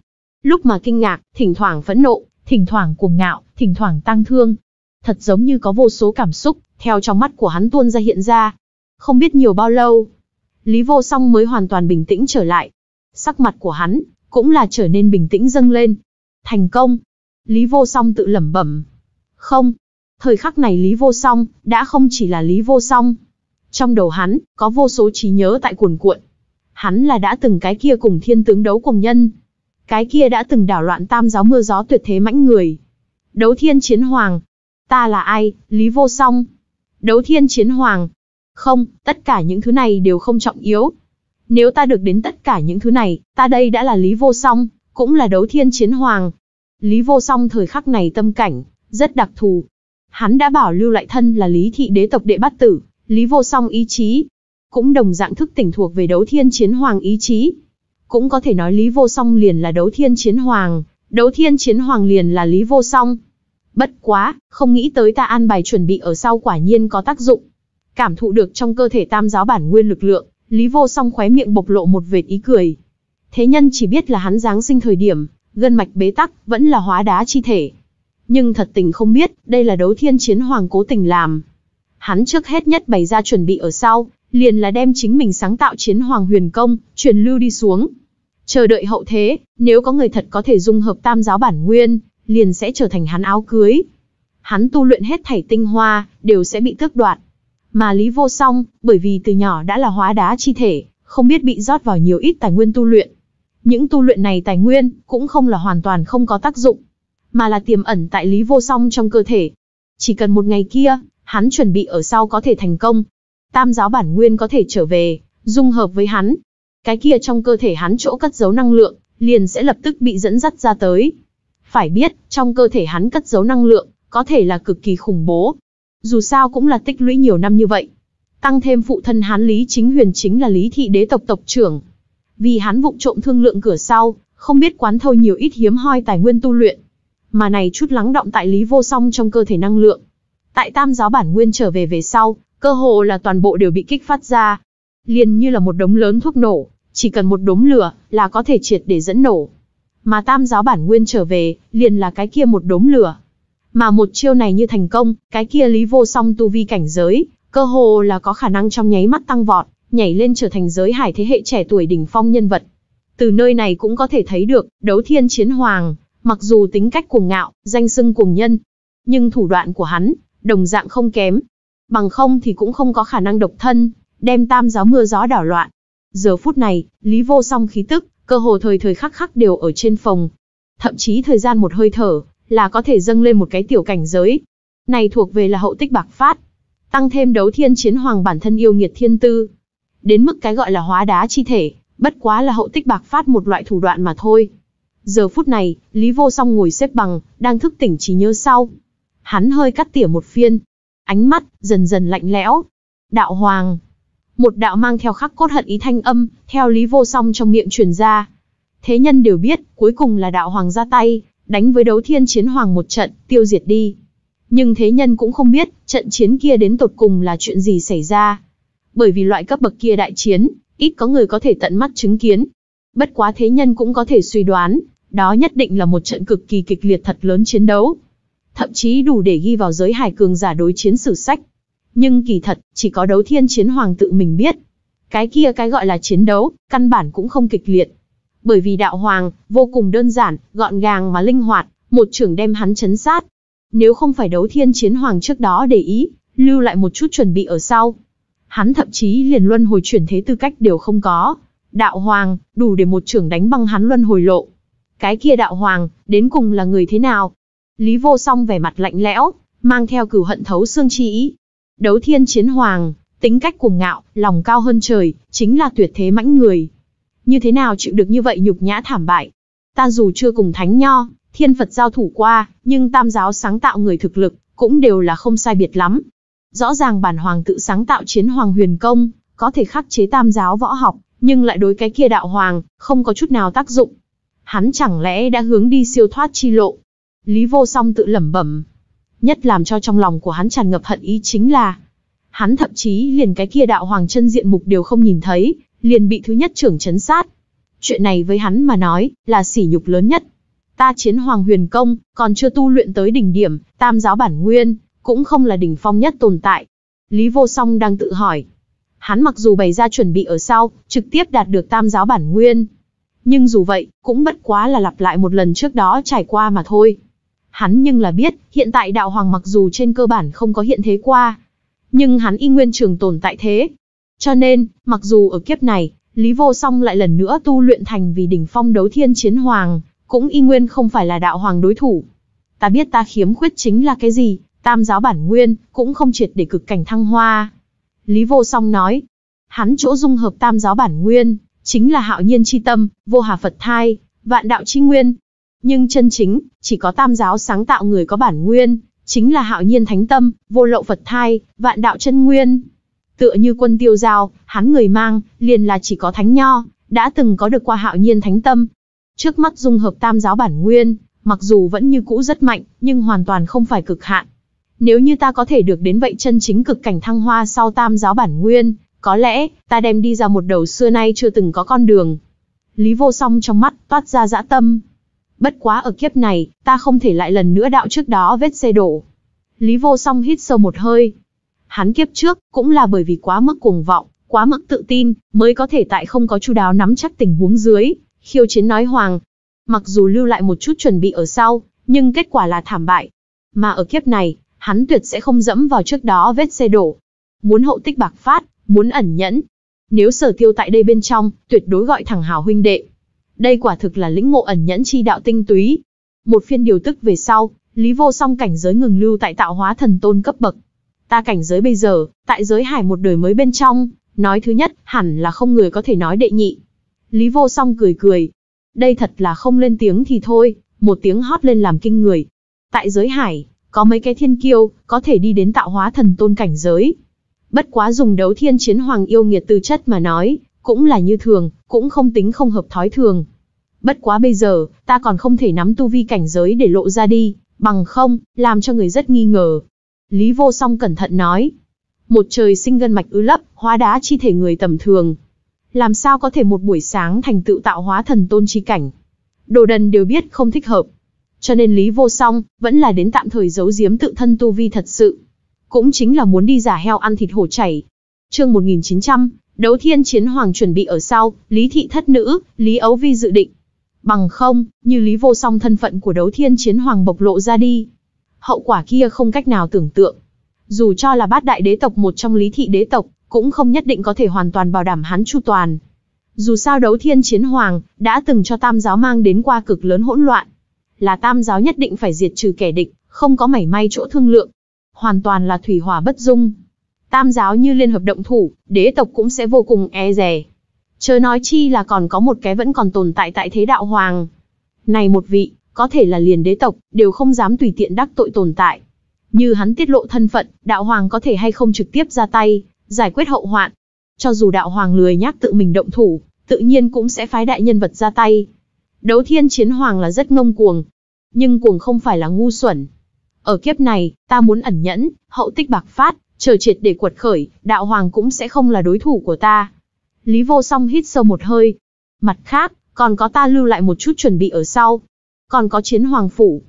Lúc mà kinh ngạc, thỉnh thoảng phẫn nộ, thỉnh thoảng cuồng ngạo, thỉnh thoảng tăng thương. Thật giống như có vô số cảm xúc, theo trong mắt của hắn tuôn ra hiện ra. Không biết nhiều bao lâu, Lý Vô Song mới hoàn toàn bình tĩnh trở lại. Sắc mặt của hắn, cũng là trở nên bình tĩnh dâng lên. Thành công. Lý Vô Song tự lẩm bẩm. Không. Thời khắc này Lý Vô Song, đã không chỉ là Lý Vô Song. Trong đầu hắn, có vô số trí nhớ tại cuồn cuộn. Hắn là đã từng cái kia cùng thiên tướng đấu cùng nhân. Cái kia đã từng đảo loạn tam giáo mưa gió tuyệt thế mãnh người. Đấu thiên chiến hoàng. Ta là ai, Lý Vô Song? Đấu thiên chiến hoàng. Không, tất cả những thứ này đều không trọng yếu. Nếu ta được đến tất cả những thứ này, ta đây đã là Lý Vô Song, cũng là đấu thiên chiến hoàng. Lý Vô Song thời khắc này tâm cảnh, rất đặc thù. Hắn đã bảo lưu lại thân là Lý Thị đế tộc đệ bát tử, Lý Vô Song ý chí. Cũng đồng dạng thức tỉnh thuộc về đấu thiên chiến hoàng ý chí. Cũng có thể nói Lý Vô Song liền là đấu thiên chiến hoàng, đấu thiên chiến hoàng liền là Lý Vô Song. Bất quá, không nghĩ tới ta an bài chuẩn bị ở sau quả nhiên có tác dụng. Cảm thụ được trong cơ thể tam giáo bản nguyên lực lượng, Lý Vô Song khóe miệng bộc lộ một vệt ý cười. Thế nhân chỉ biết là hắn giáng sinh thời điểm, gân mạch bế tắc, vẫn là hóa đá chi thể. Nhưng thật tình không biết, đây là đấu thiên chiến hoàng cố tình làm. Hắn trước hết nhất bày ra chuẩn bị ở sau, liền là đem chính mình sáng tạo chiến hoàng huyền công, truyền lưu đi xuống. Chờ đợi hậu thế, nếu có người thật có thể dung hợp tam giáo bản nguyên, liền sẽ trở thành hắn áo cưới. Hắn tu luyện hết thảy tinh hoa, đều sẽ bị tước đoạt. Mà Lý Vô Song, bởi vì từ nhỏ đã là hóa đá chi thể, không biết bị rót vào nhiều ít tài nguyên tu luyện. Những tu luyện này tài nguyên, cũng không là hoàn toàn không có tác dụng, mà là tiềm ẩn tại Lý Vô Song trong cơ thể. Chỉ cần một ngày kia, hắn chuẩn bị ở sau có thể thành công. Tam giáo bản nguyên có thể trở về, dung hợp với hắn. Cái kia trong cơ thể hắn chỗ cất giấu năng lượng, liền sẽ lập tức bị dẫn dắt ra tới. Phải biết, trong cơ thể hắn cất giấu năng lượng, có thể là cực kỳ khủng bố, dù sao cũng là tích lũy nhiều năm như vậy. Tăng thêm phụ thân hán Lý Chính Huyền chính là Lý Thị Đế tộc tộc trưởng. Vì hán vụng trộm thương lượng cửa sau, không biết quán thâu nhiều ít hiếm hoi tài nguyên tu luyện. Mà này chút lắng động tại Lý Vô Song trong cơ thể năng lượng. Tại tam giáo bản nguyên trở về về sau, cơ hồ là toàn bộ đều bị kích phát ra. Liền như là một đống lớn thuốc nổ, chỉ cần một đống lửa là có thể triệt để dẫn nổ. Mà tam giáo bản nguyên trở về, liền là cái kia một đống lửa, mà một chiêu này như thành công, cái kia Lý Vô Song tu vi cảnh giới, cơ hồ là có khả năng trong nháy mắt tăng vọt, nhảy lên trở thành giới hải thế hệ trẻ tuổi đỉnh phong nhân vật. Từ nơi này cũng có thể thấy được, đấu thiên chiến hoàng, mặc dù tính cách cuồng ngạo, danh sưng cuồng nhân, nhưng thủ đoạn của hắn, đồng dạng không kém. Bằng không thì cũng không có khả năng độc thân, đem tam giáo mưa gió đảo loạn. Giờ phút này, Lý Vô Song khí tức, cơ hồ thời thời khắc khắc đều ở trên phòng. Thậm chí thời gian một hơi thở, là có thể dâng lên một cái tiểu cảnh giới. Này thuộc về là hậu tích bạc phát. Tăng thêm đấu thiên chiến hoàng bản thân yêu nghiệt thiên tư. Đến mức cái gọi là hóa đá chi thể, bất quá là hậu tích bạc phát một loại thủ đoạn mà thôi. Giờ phút này, Lý Vô Song ngồi xếp bằng, đang thức tỉnh trí nhớ sau. Hắn hơi cắt tỉa một phiên. Ánh mắt, dần dần lạnh lẽo. Đạo Hoàng. Một đạo mang theo khắc cốt hận ý thanh âm, theo Lý Vô Song trong miệng truyền ra. Thế nhân đều biết, cuối cùng là đạo Hoàng ra tay, đánh với đấu thiên chiến hoàng một trận, tiêu diệt đi. Nhưng thế nhân cũng không biết, trận chiến kia đến tột cùng là chuyện gì xảy ra. Bởi vì loại cấp bậc kia đại chiến, ít có người có thể tận mắt chứng kiến. Bất quá thế nhân cũng có thể suy đoán, đó nhất định là một trận cực kỳ kịch liệt thật lớn chiến đấu. Thậm chí đủ để ghi vào giới hải cường giả đối chiến sử sách. Nhưng kỳ thật, chỉ có đấu thiên chiến hoàng tự mình biết. Cái kia cái gọi là chiến đấu, căn bản cũng không kịch liệt. Bởi vì đạo hoàng, vô cùng đơn giản, gọn gàng mà linh hoạt, một trưởng đem hắn chấn sát. Nếu không phải đấu thiên chiến hoàng trước đó để ý, lưu lại một chút chuẩn bị ở sau. Hắn thậm chí liền luân hồi chuyển thế tư cách đều không có. Đạo hoàng, đủ để một trưởng đánh băng hắn luân hồi lộ. Cái kia đạo hoàng, đến cùng là người thế nào? Lý vô song vẻ mặt lạnh lẽo, mang theo cửu hận thấu xương chi ý. Đấu thiên chiến hoàng, tính cách cuồng ngạo, lòng cao hơn trời, chính là tuyệt thế mãnh người. Như thế nào chịu được như vậy nhục nhã thảm bại? Ta dù chưa cùng Thánh Nho, Thiên Phật giao thủ qua, nhưng tam giáo sáng tạo người thực lực, cũng đều là không sai biệt lắm. Rõ ràng bản hoàng tự sáng tạo chiến hoàng huyền công, có thể khắc chế tam giáo võ học, nhưng lại đối cái kia đạo hoàng, không có chút nào tác dụng. Hắn chẳng lẽ đã hướng đi siêu thoát chi lộ? Lý vô song tự lẩm bẩm. Nhất làm cho trong lòng của hắn tràn ngập hận ý chính là, hắn thậm chí liền cái kia đạo hoàng chân diện mục đều không nhìn thấy, liền bị thứ nhất trưởng chấn sát. Chuyện này với hắn mà nói, là sỉ nhục lớn nhất. Ta chiến hoàng huyền công, còn chưa tu luyện tới đỉnh điểm, tam giáo bản nguyên, cũng không là đỉnh phong nhất tồn tại. Lý vô song đang tự hỏi. Hắn mặc dù bày ra chuẩn bị ở sau, trực tiếp đạt được tam giáo bản nguyên. Nhưng dù vậy, cũng bất quá là lặp lại một lần trước đó trải qua mà thôi. Hắn nhưng là biết, hiện tại đạo hoàng mặc dù trên cơ bản không có hiện thế qua, nhưng hắn y nguyên trường tồn tại thế. Cho nên, mặc dù ở kiếp này, Lý Vô Song lại lần nữa tu luyện thành vì đỉnh phong đấu thiên chiến hoàng, cũng y nguyên không phải là đạo hoàng đối thủ. Ta biết ta khiếm khuyết chính là cái gì, tam giáo bản nguyên, cũng không triệt để cực cảnh thăng hoa. Lý Vô Song nói, hắn chỗ dung hợp tam giáo bản nguyên, chính là hạo nhiên chi tâm, vô hà Phật thai, vạn đạo chi nguyên. Nhưng chân chính, chỉ có tam giáo sáng tạo người có bản nguyên, chính là hạo nhiên thánh tâm, vô lậu Phật thai, vạn đạo chân nguyên. Tựa như quân tiêu giao, hắn người mang, liền là chỉ có thánh nho, đã từng có được qua hạo nhiên thánh tâm. Trước mắt dung hợp tam giáo bản nguyên, mặc dù vẫn như cũ rất mạnh, nhưng hoàn toàn không phải cực hạn. Nếu như ta có thể được đến vậy chân chính cực cảnh thăng hoa sau tam giáo bản nguyên, có lẽ, ta đem đi ra một đầu xưa nay chưa từng có con đường. Lý vô song trong mắt, toát ra dã tâm. Bất quá ở kiếp này, ta không thể lại lần nữa đạo trước đó vết xe đổ. Lý vô song hít sâu một hơi. Hắn kiếp trước, cũng là bởi vì quá mức cuồng vọng, quá mức tự tin, mới có thể tại không có chu đáo nắm chắc tình huống dưới, khiêu chiến nói hoàng. Mặc dù lưu lại một chút chuẩn bị ở sau, nhưng kết quả là thảm bại. Mà ở kiếp này, hắn tuyệt sẽ không dẫm vào trước đó vết xe đổ. Muốn hậu tích bạc phát, muốn ẩn nhẫn. Nếu sở tiêu tại đây bên trong, tuyệt đối gọi thẳng hào huynh đệ. Đây quả thực là lĩnh ngộ ẩn nhẫn chi đạo tinh túy. Một phiên điều tức về sau, Lý Vô Song cảnh giới ngừng lưu tại tạo hóa thần tôn cấp bậc. Ta cảnh giới bây giờ, tại giới hải một đời mới bên trong, nói thứ nhất, hẳn là không người có thể nói đệ nhị. Lý Vô Song cười cười. Đây thật là không lên tiếng thì thôi, một tiếng hót lên làm kinh người. Tại giới hải, có mấy cái thiên kiêu, có thể đi đến tạo hóa thần tôn cảnh giới. Bất quá dùng đấu thiên chiến hoàng yêu nghiệt tư chất mà nói, cũng là như thường, cũng không tính không hợp thói thường. Bất quá bây giờ, ta còn không thể nắm tu vi cảnh giới để lộ ra đi, bằng không, làm cho người rất nghi ngờ. Lý vô song cẩn thận nói. Một trời sinh gân mạch ứ lấp, hóa đá chi thể người tầm thường. Làm sao có thể một buổi sáng thành tựu tạo hóa thần tôn chi cảnh. Đồ đần đều biết không thích hợp. Cho nên Lý vô song, vẫn là đến tạm thời giấu giếm tự thân tu vi thật sự. Cũng chính là muốn đi giả heo ăn thịt hổ chảy. Chương 1900, đấu thiên chiến hoàng chuẩn bị ở sau, Lý thị thất nữ, Lý ấu vi dự định. Bằng không, như Lý vô song thân phận của đấu thiên chiến hoàng bộc lộ ra đi. Hậu quả kia không cách nào tưởng tượng. Dù cho là bát đại đế tộc một trong Lý thị đế tộc, cũng không nhất định có thể hoàn toàn bảo đảm hắn chu toàn. Dù sao đấu thiên chiến hoàng, đã từng cho tam giáo mang đến qua cực lớn hỗn loạn. Là tam giáo nhất định phải diệt trừ kẻ địch, không có mảy may chỗ thương lượng. Hoàn toàn là thủy hỏa bất dung. Tam giáo như liên hợp động thủ, đế tộc cũng sẽ vô cùng e rè. Chớ nói chi là còn có một cái vẫn còn tồn tại tại thế đạo hoàng. Này một vị, có thể là liền đế tộc, đều không dám tùy tiện đắc tội tồn tại. Như hắn tiết lộ thân phận, đạo hoàng có thể hay không trực tiếp ra tay, giải quyết hậu hoạn. Cho dù đạo hoàng lười nhắc tự mình động thủ, tự nhiên cũng sẽ phái đại nhân vật ra tay. Đấu thiên chiến hoàng là rất ngông cuồng. Nhưng cuồng không phải là ngu xuẩn. Ở kiếp này, ta muốn ẩn nhẫn, hậu tích bạc phát, chờ triệt để quật khởi, đạo hoàng cũng sẽ không là đối thủ của ta. Lý vô song hít sâu một hơi. Mặt khác, còn có ta lưu lại một chút chuẩn bị ở sau. Còn có chiến hoàng phủ.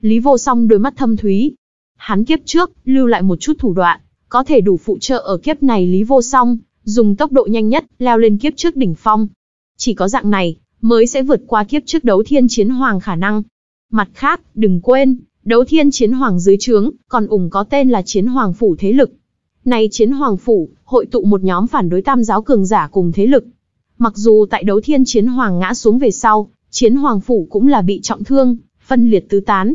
Lý vô song đôi mắt thâm thúy. Hắn kiếp trước, lưu lại một chút thủ đoạn, có thể đủ phụ trợ ở kiếp này Lý vô song, dùng tốc độ nhanh nhất, leo lên kiếp trước đỉnh phong. Chỉ có dạng này, mới sẽ vượt qua kiếp trước đấu thiên chiến hoàng khả năng. Mặt khác, đừng quên, đấu thiên chiến hoàng dưới trướng, còn ủng có tên là chiến hoàng phủ thế lực. Này chiến hoàng phủ, hội tụ một nhóm phản đối tam giáo cường giả cùng thế lực. Mặc dù tại đấu thiên chiến hoàng ngã xuống về sau, chiến hoàng phủ cũng là bị trọng thương, phân liệt tứ tán.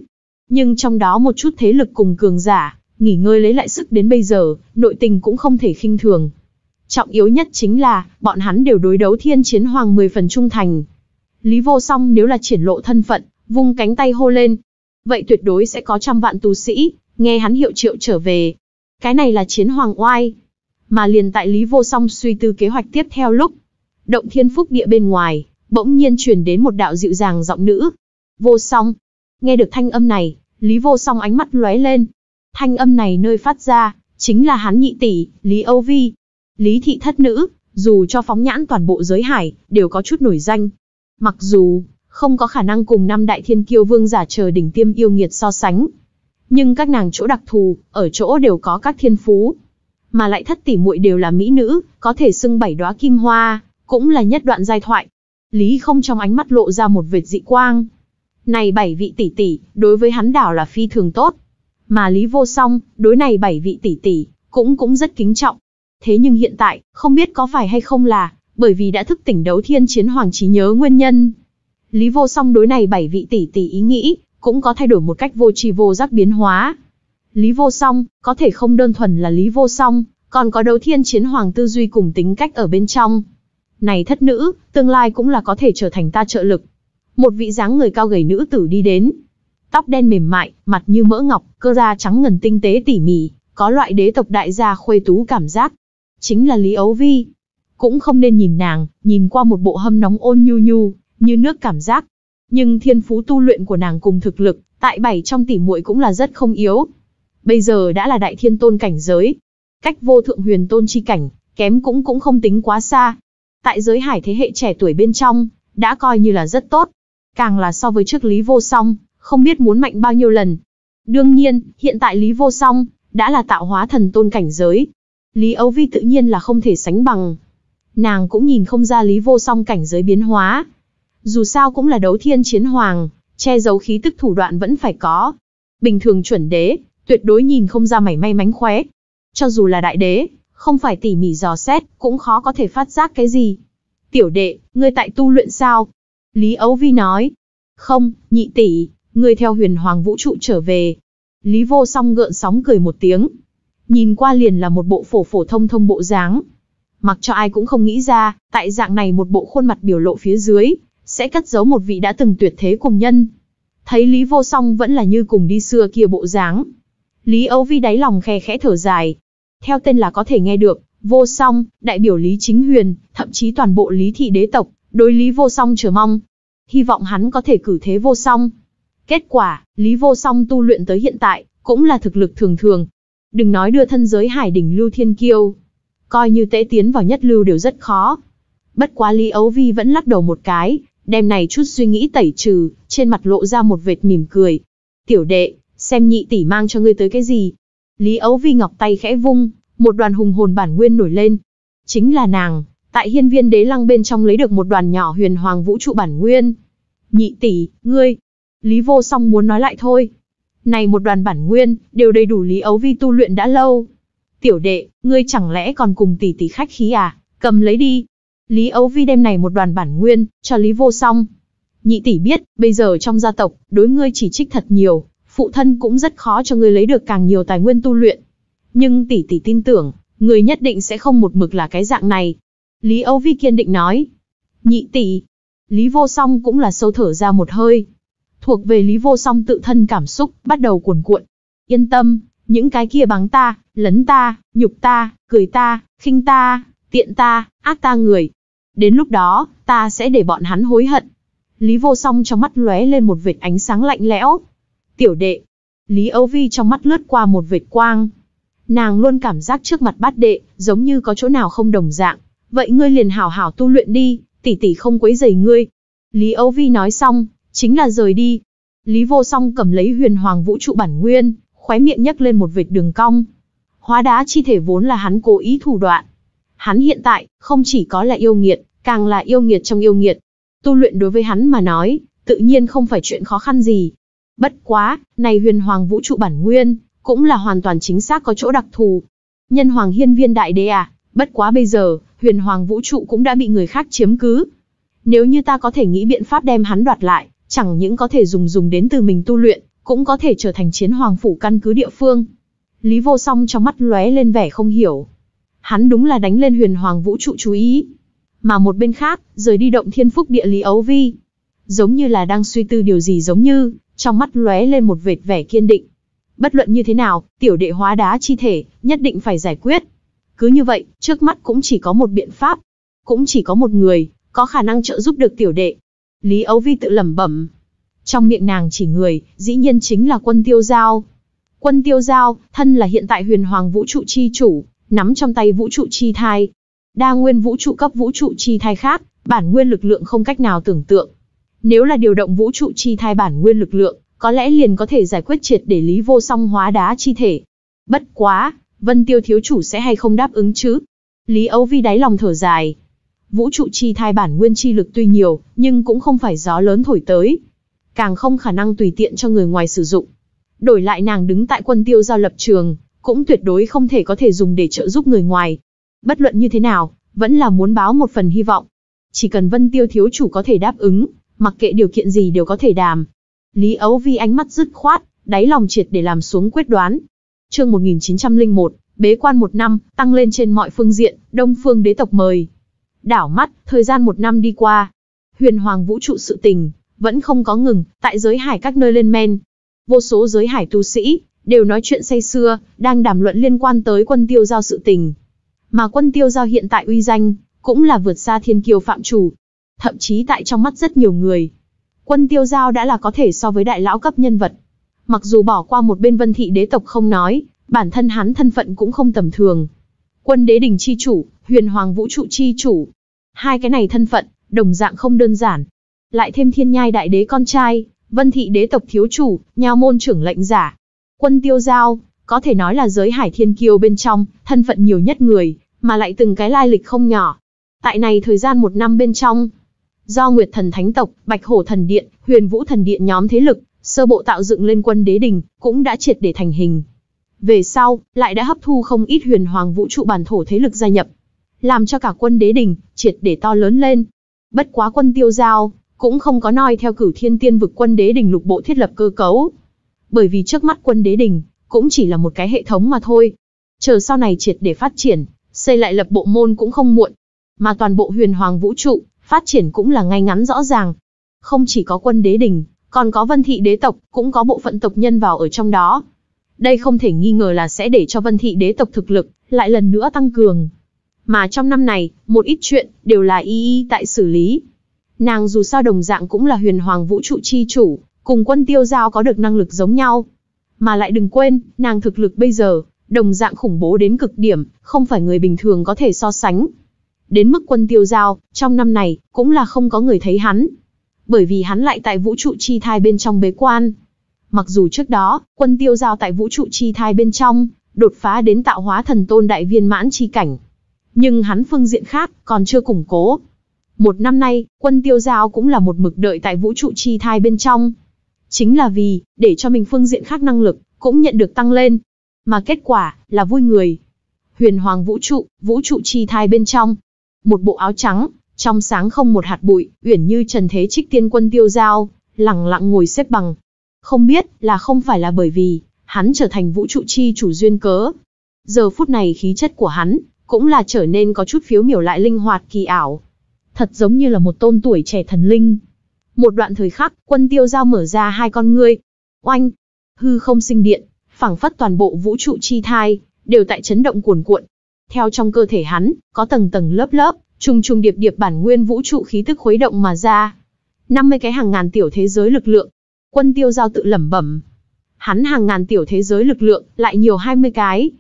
Nhưng trong đó một chút thế lực cùng cường giả, nghỉ ngơi lấy lại sức đến bây giờ, nội tình cũng không thể khinh thường. Trọng yếu nhất chính là, bọn hắn đều đối đấu thiên chiến hoàng 10 phần trung thành. Lý vô song nếu là triển lộ thân phận, vung cánh tay hô lên. Vậy tuyệt đối sẽ có trăm vạn tu sĩ, Nghe hắn hiệu triệu trở về. Cái này là chiến hoàng oai. Mà liền tại Lý Vô Song suy tư kế hoạch tiếp theo lúc. Động thiên phúc địa bên ngoài, bỗng nhiên truyền đến một đạo dịu dàng giọng nữ. Vô Song. Nghe được thanh âm này, Lý Vô Song ánh mắt lóe lên. Thanh âm này nơi phát ra, chính là hắn nhị tỷ, Lý Âu Vi. Lý thị thất nữ, dù cho phóng nhãn toàn bộ giới hải, đều có chút nổi danh. Mặc dù, không có khả năng cùng năm đại thiên kiêu vương giả chờ đỉnh tiêm yêu nghiệt so sánh. Nhưng các nàng chỗ đặc thù, ở chỗ đều có các thiên phú. Mà lại thất tỷ muội đều là mỹ nữ, có thể xưng bảy đóa kim hoa, cũng là nhất đoạn giai thoại. Lý không trong ánh mắt lộ ra một vệt dị quang. Này bảy vị tỷ tỷ, đối với hắn đảo là phi thường tốt. Mà Lý vô song, đối này bảy vị tỷ tỷ, cũng cũng rất kính trọng. Thế nhưng hiện tại, không biết có phải hay không là, bởi vì đã thức tỉnh đấu thiên chiến hoàng trí nhớ nguyên nhân. Lý vô song đối này bảy vị tỷ tỷ ý nghĩ, cũng có thay đổi một cách vô tri vô giác biến hóa. Lý vô song, có thể không đơn thuần là Lý vô song, còn có đấu thiên chiến hoàng tư duy cùng tính cách ở bên trong. Này thất nữ, tương lai cũng là có thể trở thành ta trợ lực. Một vị dáng người cao gầy nữ tử đi đến. Tóc đen mềm mại, mặt như mỡ ngọc, cơ da trắng ngần tinh tế tỉ mỉ, có loại đế tộc đại gia khuê tú cảm giác. Chính là Lý Ấu Vi. Cũng không nên nhìn nàng, nhìn qua một bộ hâm nóng ôn nhu nhu, như nước cảm giác. Nhưng thiên phú tu luyện của nàng cùng thực lực, tại bảy trong tỉ muội cũng là rất không yếu. Bây giờ đã là đại thiên tôn cảnh giới. Cách vô thượng huyền tôn chi cảnh, kém cũng cũng không tính quá xa. Tại giới hải thế hệ trẻ tuổi bên trong, đã coi như là rất tốt. Càng là so với trước Lý Vô Song, không biết muốn mạnh bao nhiêu lần. Đương nhiên, hiện tại Lý Vô Song, đã là tạo hóa thần tôn cảnh giới. Lý Âu Vi tự nhiên là không thể sánh bằng. Nàng cũng nhìn không ra Lý Vô Song cảnh giới biến hóa. Dù sao cũng là đấu thiên chiến hoàng, che giấu khí tức thủ đoạn vẫn phải có. Bình thường chuẩn đế, tuyệt đối nhìn không ra mảy may mánh khóe. Cho dù là đại đế, không phải tỉ mỉ dò xét, cũng khó có thể phát giác cái gì. Tiểu đệ, ngươi tại tu luyện sao? Lý ấu Vi nói. Không, nhị tỷ, ngươi theo huyền hoàng vũ trụ trở về. Lý vô song gợn sóng cười một tiếng. Nhìn qua liền là một bộ phổ phổ thông thông bộ dáng. Mặc cho ai cũng không nghĩ ra, tại dạng này một bộ khuôn mặt biểu lộ phía dưới, sẽ cất giấu một vị đã từng tuyệt thế cùng nhân. Thấy Lý vô song vẫn là như cùng đi xưa kia bộ dáng. Lý Âu Vi đáy lòng khe khẽ thở dài. Theo tên là có thể nghe được, vô song, đại biểu Lý Chính Huyền, thậm chí toàn bộ Lý Thị đế tộc, đối Lý vô song chờ mong. Hy vọng hắn có thể cử thế vô song. Kết quả, Lý vô song tu luyện tới hiện tại, cũng là thực lực thường thường. Đừng nói đưa thân giới hải đỉnh lưu thiên kiêu. Coi như tế tiến vào nhất lưu đều rất khó. Bất quá Lý Ấu Vi vẫn lắc đầu một cái, đem này chút suy nghĩ tẩy trừ, trên mặt lộ ra một vệt mỉm cười. Tiểu đệ, xem nhị tỷ mang cho ngươi tới cái gì. Lý Ấu Vi ngọc tay khẽ vung, một đoàn hùng hồn bản nguyên nổi lên. Chính là nàng, tại hiên viên đế lăng bên trong lấy được một đoàn nhỏ huyền hoàng vũ trụ bản nguyên. Nhị tỷ, ngươi. Lý vô song muốn nói lại thôi. Này một đoàn bản nguyên, đều đầy đủ Lý Ấu Vi tu luyện đã lâu. Tiểu đệ, ngươi chẳng lẽ còn cùng tỷ tỷ khách khí à, cầm lấy đi. Lý Ấu Vi đem này một đoàn bản nguyên, cho Lý vô song. Nhị tỷ biết, bây giờ trong gia tộc, đối ngươi chỉ trích thật nhiều, phụ thân cũng rất khó cho ngươi lấy được càng nhiều tài nguyên tu luyện. Nhưng tỷ tỷ tin tưởng, ngươi nhất định sẽ không một mực là cái dạng này. Lý Âu Vi kiên định nói. Nhị tỷ. Lý vô song cũng là sâu thở ra một hơi. Thuộc về Lý vô song tự thân cảm xúc, bắt đầu cuồn cuộn. Yên tâm, những cái kia bắn ta, lấn ta, nhục ta, cười ta, khinh ta, tiện ta, ác ta người. Đến lúc đó, ta sẽ để bọn hắn hối hận. Lý vô song trong mắt lóe lên một vệt ánh sáng lạnh lẽo. Tiểu đệ. Lý Âu Vi trong mắt lướt qua một vệt quang. Nàng luôn cảm giác trước mặt bát đệ, giống như có chỗ nào không đồng dạng. Vậy ngươi liền hảo hảo tu luyện đi, tỷ tỷ không quấy rầy ngươi. Lý Âu Vi nói xong, chính là rời đi. Lý vô song cầm lấy huyền hoàng vũ trụ bản nguyên, khóe miệng nhấc lên một vệt đường cong. Hóa đá chi thể vốn là hắn cố ý thủ đoạn. Hắn hiện tại, không chỉ có là yêu nghiệt, càng là yêu nghiệt trong yêu nghiệt. Tu luyện đối với hắn mà nói, tự nhiên không phải chuyện khó khăn gì. Bất quá, này huyền hoàng vũ trụ bản nguyên, cũng là hoàn toàn chính xác có chỗ đặc thù. Nhân hoàng hiên viên đại đế à, bất quá bây giờ, huyền hoàng vũ trụ cũng đã bị người khác chiếm cứ. Nếu như ta có thể nghĩ biện pháp đem hắn đoạt lại, chẳng những có thể dùng dùng đến từ mình tu luyện, cũng có thể trở thành chiến hoàng phủ căn cứ địa phương. Lý vô song trong mắt lóe lên vẻ không hiểu. Hắn đúng là đánh lên huyền hoàng vũ trụ chú ý. Mà một bên khác, rời đi động thiên phúc địa Lý Ấu Vi. Giống như là đang suy tư điều gì giống như, trong mắt lóe lên một vệt vẻ kiên định. Bất luận như thế nào, tiểu đệ hóa đá chi thể, nhất định phải giải quyết. Cứ như vậy, trước mắt cũng chỉ có một biện pháp. Cũng chỉ có một người, có khả năng trợ giúp được tiểu đệ. Lý Ấu Vi tự lẩm bẩm. Trong miệng nàng chỉ người, dĩ nhiên chính là quân tiêu giao. Quân tiêu giao, thân là hiện tại huyền hoàng vũ trụ chi chủ, nắm trong tay vũ trụ chi thai. Đa nguyên vũ trụ cấp vũ trụ chi thai khác, bản nguyên lực lượng không cách nào tưởng tượng. Nếu là điều động vũ trụ chi thai bản nguyên lực lượng, có lẽ liền có thể giải quyết triệt để lý vô song hóa đá chi thể. Bất quá, Vân Tiêu thiếu chủ sẽ hay không đáp ứng chứ? Lý Âu Vi đáy lòng thở dài. Vũ trụ chi thai bản nguyên chi lực tuy nhiều, nhưng cũng không phải gió lớn thổi tới. Càng không khả năng tùy tiện cho người ngoài sử dụng. Đổi lại nàng đứng tại quân tiêu giao lập trường, cũng tuyệt đối không thể có thể dùng để trợ giúp người ngoài. Bất luận như thế nào, vẫn là muốn báo một phần hy vọng. Chỉ cần Vân Tiêu thiếu chủ có thể đáp ứng, mặc kệ điều kiện gì đều có thể đàm. Lý Ấu Vi ánh mắt dứt khoát, đáy lòng triệt để làm xuống quyết đoán. Chương 1901, bế quan một năm, tăng lên trên mọi phương diện, Đông Phương đế tộc mời. Đảo mắt, thời gian một năm đi qua. Huyền Hoàng vũ trụ sự tình, vẫn không có ngừng, tại giới hải các nơi lên men. Vô số giới hải tu sĩ, đều nói chuyện say xưa, đang đàm luận liên quan tới quân tiêu giao sự tình. Mà quân tiêu giao hiện tại uy danh, cũng là vượt xa thiên kiều phạm chủ. Thậm chí tại trong mắt rất nhiều người, quân tiêu giao đã là có thể so với đại lão cấp nhân vật. Mặc dù bỏ qua một bên vân thị đế tộc không nói, bản thân hắn thân phận cũng không tầm thường. Quân đế đình chi chủ, huyền hoàng vũ trụ chi chủ. Hai cái này thân phận, đồng dạng không đơn giản. Lại thêm thiên nhai đại đế con trai, vân thị đế tộc thiếu chủ, nhao môn trưởng lệnh giả. Quân tiêu giao, có thể nói là giới hải thiên kiêu bên trong, thân phận nhiều nhất người, mà lại từng cái lai lịch không nhỏ. Tại này thời gian một năm bên trong, do Nguyệt Thần Thánh tộc, Bạch Hổ Thần Điện, Huyền Vũ Thần Điện nhóm thế lực, sơ bộ tạo dựng lên quân đế đình, cũng đã triệt để thành hình. Về sau, lại đã hấp thu không ít huyền hoàng vũ trụ bản thổ thế lực gia nhập, làm cho cả quân đế đình triệt để to lớn lên. Bất quá quân tiêu giao, cũng không có noi theo cửu thiên tiên vực quân đế đình lục bộ thiết lập cơ cấu. Bởi vì trước mắt quân đế đình, cũng chỉ là một cái hệ thống mà thôi. Chờ sau này triệt để phát triển, xây lại lập bộ môn cũng không muộn. Mà toàn bộ huyền hoàng vũ trụ, phát triển cũng là ngay ngắn rõ ràng. Không chỉ có quân đế đình, còn có vân thị đế tộc, cũng có bộ phận tộc nhân vào ở trong đó. Đây không thể nghi ngờ là sẽ để cho vân thị đế tộc thực lực, lại lần nữa tăng cường. Mà trong năm này, một ít chuyện, đều là y y tại xử lý. Nàng dù sao đồng dạng cũng là huyền hoàng vũ trụ chi chủ, cùng quân tiêu giao có được năng lực giống nhau. Mà lại đừng quên, nàng thực lực bây giờ, đồng dạng khủng bố đến cực điểm, không phải người bình thường có thể so sánh. Đến mức quân tiêu giao, trong năm này, cũng là không có người thấy hắn. Bởi vì hắn lại tại vũ trụ chi thai bên trong bế quan. Mặc dù trước đó, quân tiêu giao tại vũ trụ chi thai bên trong, đột phá đến tạo hóa thần tôn đại viên mãn chi cảnh. Nhưng hắn phương diện khác, còn chưa củng cố. Một năm nay, quân tiêu giao cũng là một mực đợi tại vũ trụ chi thai bên trong. Chính là vì, để cho mình phương diện khác năng lực, cũng nhận được tăng lên. Mà kết quả, là vui người. Huyền hoàng vũ trụ, vũ trụ chi thai bên trong, một bộ áo trắng, trong sáng không một hạt bụi, uyển như trần thế trích tiên quân tiêu giao, lặng lặng ngồi xếp bằng. Không biết là không phải là bởi vì hắn trở thành vũ trụ chi chủ duyên cớ. Giờ phút này khí chất của hắn cũng là trở nên có chút phiếu miểu lại linh hoạt kỳ ảo. Thật giống như là một tôn tuổi trẻ thần linh. Một đoạn thời khắc, quân tiêu giao mở ra hai con ngươi. Oanh! Hư không sinh điện, phảng phất toàn bộ vũ trụ chi thai, đều tại chấn động cuồn cuộn, theo trong cơ thể hắn, có tầng tầng lớp lớp, trùng trùng điệp điệp bản nguyên vũ trụ khí tức khuấy động mà ra. 50 cái hàng ngàn tiểu thế giới lực lượng. Quân tiêu giao tự lẩm bẩm. Hắn hàng ngàn tiểu thế giới lực lượng, lại nhiều 20 cái.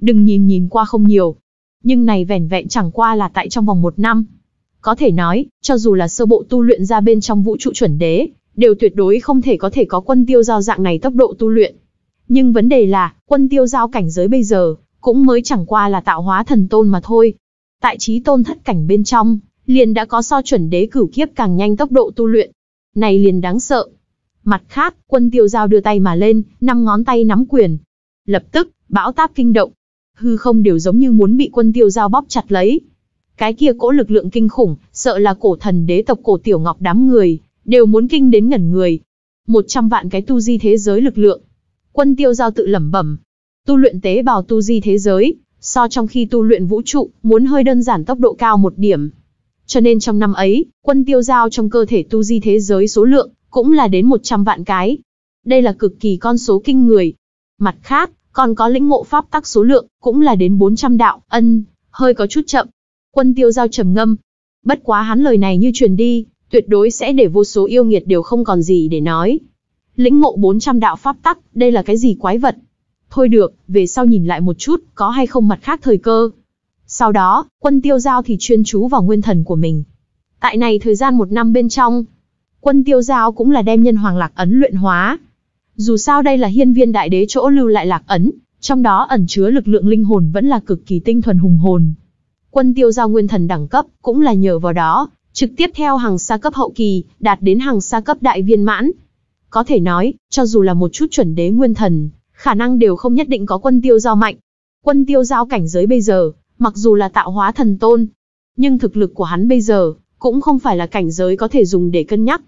Đừng nhìn nhìn qua không nhiều. Nhưng này vẻn vẹn chẳng qua là tại trong vòng một năm. Có thể nói, cho dù là sơ bộ tu luyện ra bên trong vũ trụ chuẩn đế, đều tuyệt đối không thể có thể có quân tiêu giao dạng này tốc độ tu luyện. Nhưng vấn đề là, quân tiêu giao cảnh giới bây giờ, cũng mới chẳng qua là tạo hóa thần tôn mà thôi. Tại trí tôn thất cảnh bên trong, liền đã có so chuẩn đế cửu kiếp càng nhanh tốc độ tu luyện. Này liền đáng sợ. Mặt khác, quân tiêu giao đưa tay mà lên, năm ngón tay nắm quyền. Lập tức, bão táp kinh động. Hư không đều giống như muốn bị quân tiêu giao bóp chặt lấy. Cái kia cỗ lực lượng kinh khủng, sợ là cổ thần đế tộc cổ tiểu ngọc đám người, đều muốn kinh đến ngẩn người. Một trăm vạn cái tu di thế giới lực lượng. Quân tiêu giao tự lẩm bẩm, Tu luyện tế bào tu di thế giới, so trong khi tu luyện vũ trụ, muốn hơi đơn giản tốc độ cao một điểm. Cho nên trong năm ấy, quân tiêu giao trong cơ thể tu di thế giới số lượng, cũng là đến 100 vạn cái. Đây là cực kỳ con số kinh người. Mặt khác, còn có lĩnh ngộ pháp tắc số lượng, cũng là đến 400 đạo, ân, hơi có chút chậm. Quân tiêu giao trầm ngâm. Bất quá hắn lời này như truyền đi, tuyệt đối sẽ để vô số yêu nghiệt đều không còn gì để nói. Lĩnh ngộ 400 đạo pháp tắc, đây là cái gì quái vật? Thôi được, về sau nhìn lại một chút, có hay không mặt khác thời cơ. Sau đó, quân tiêu giao thì chuyên chú vào nguyên thần của mình. Tại này thời gian một năm bên trong, quân tiêu giao cũng là đem nhân hoàng lạc ấn luyện hóa. Dù sao đây là hiên viên đại đế chỗ lưu lại lạc ấn, trong đó ẩn chứa lực lượng linh hồn vẫn là cực kỳ tinh thuần hùng hồn. Quân tiêu giao nguyên thần đẳng cấp, cũng là nhờ vào đó, trực tiếp theo hàng xa cấp hậu kỳ, đạt đến hàng xa cấp đại viên mãn. Có thể nói, cho dù là một chút chuẩn đế nguyên thần, khả năng đều không nhất định có quân tiêu giao mạnh. Quân tiêu giao cảnh giới bây giờ, mặc dù là tạo hóa thần tôn, nhưng thực lực của hắn bây giờ, cũng không phải là cảnh giới có thể dùng để cân nhắc.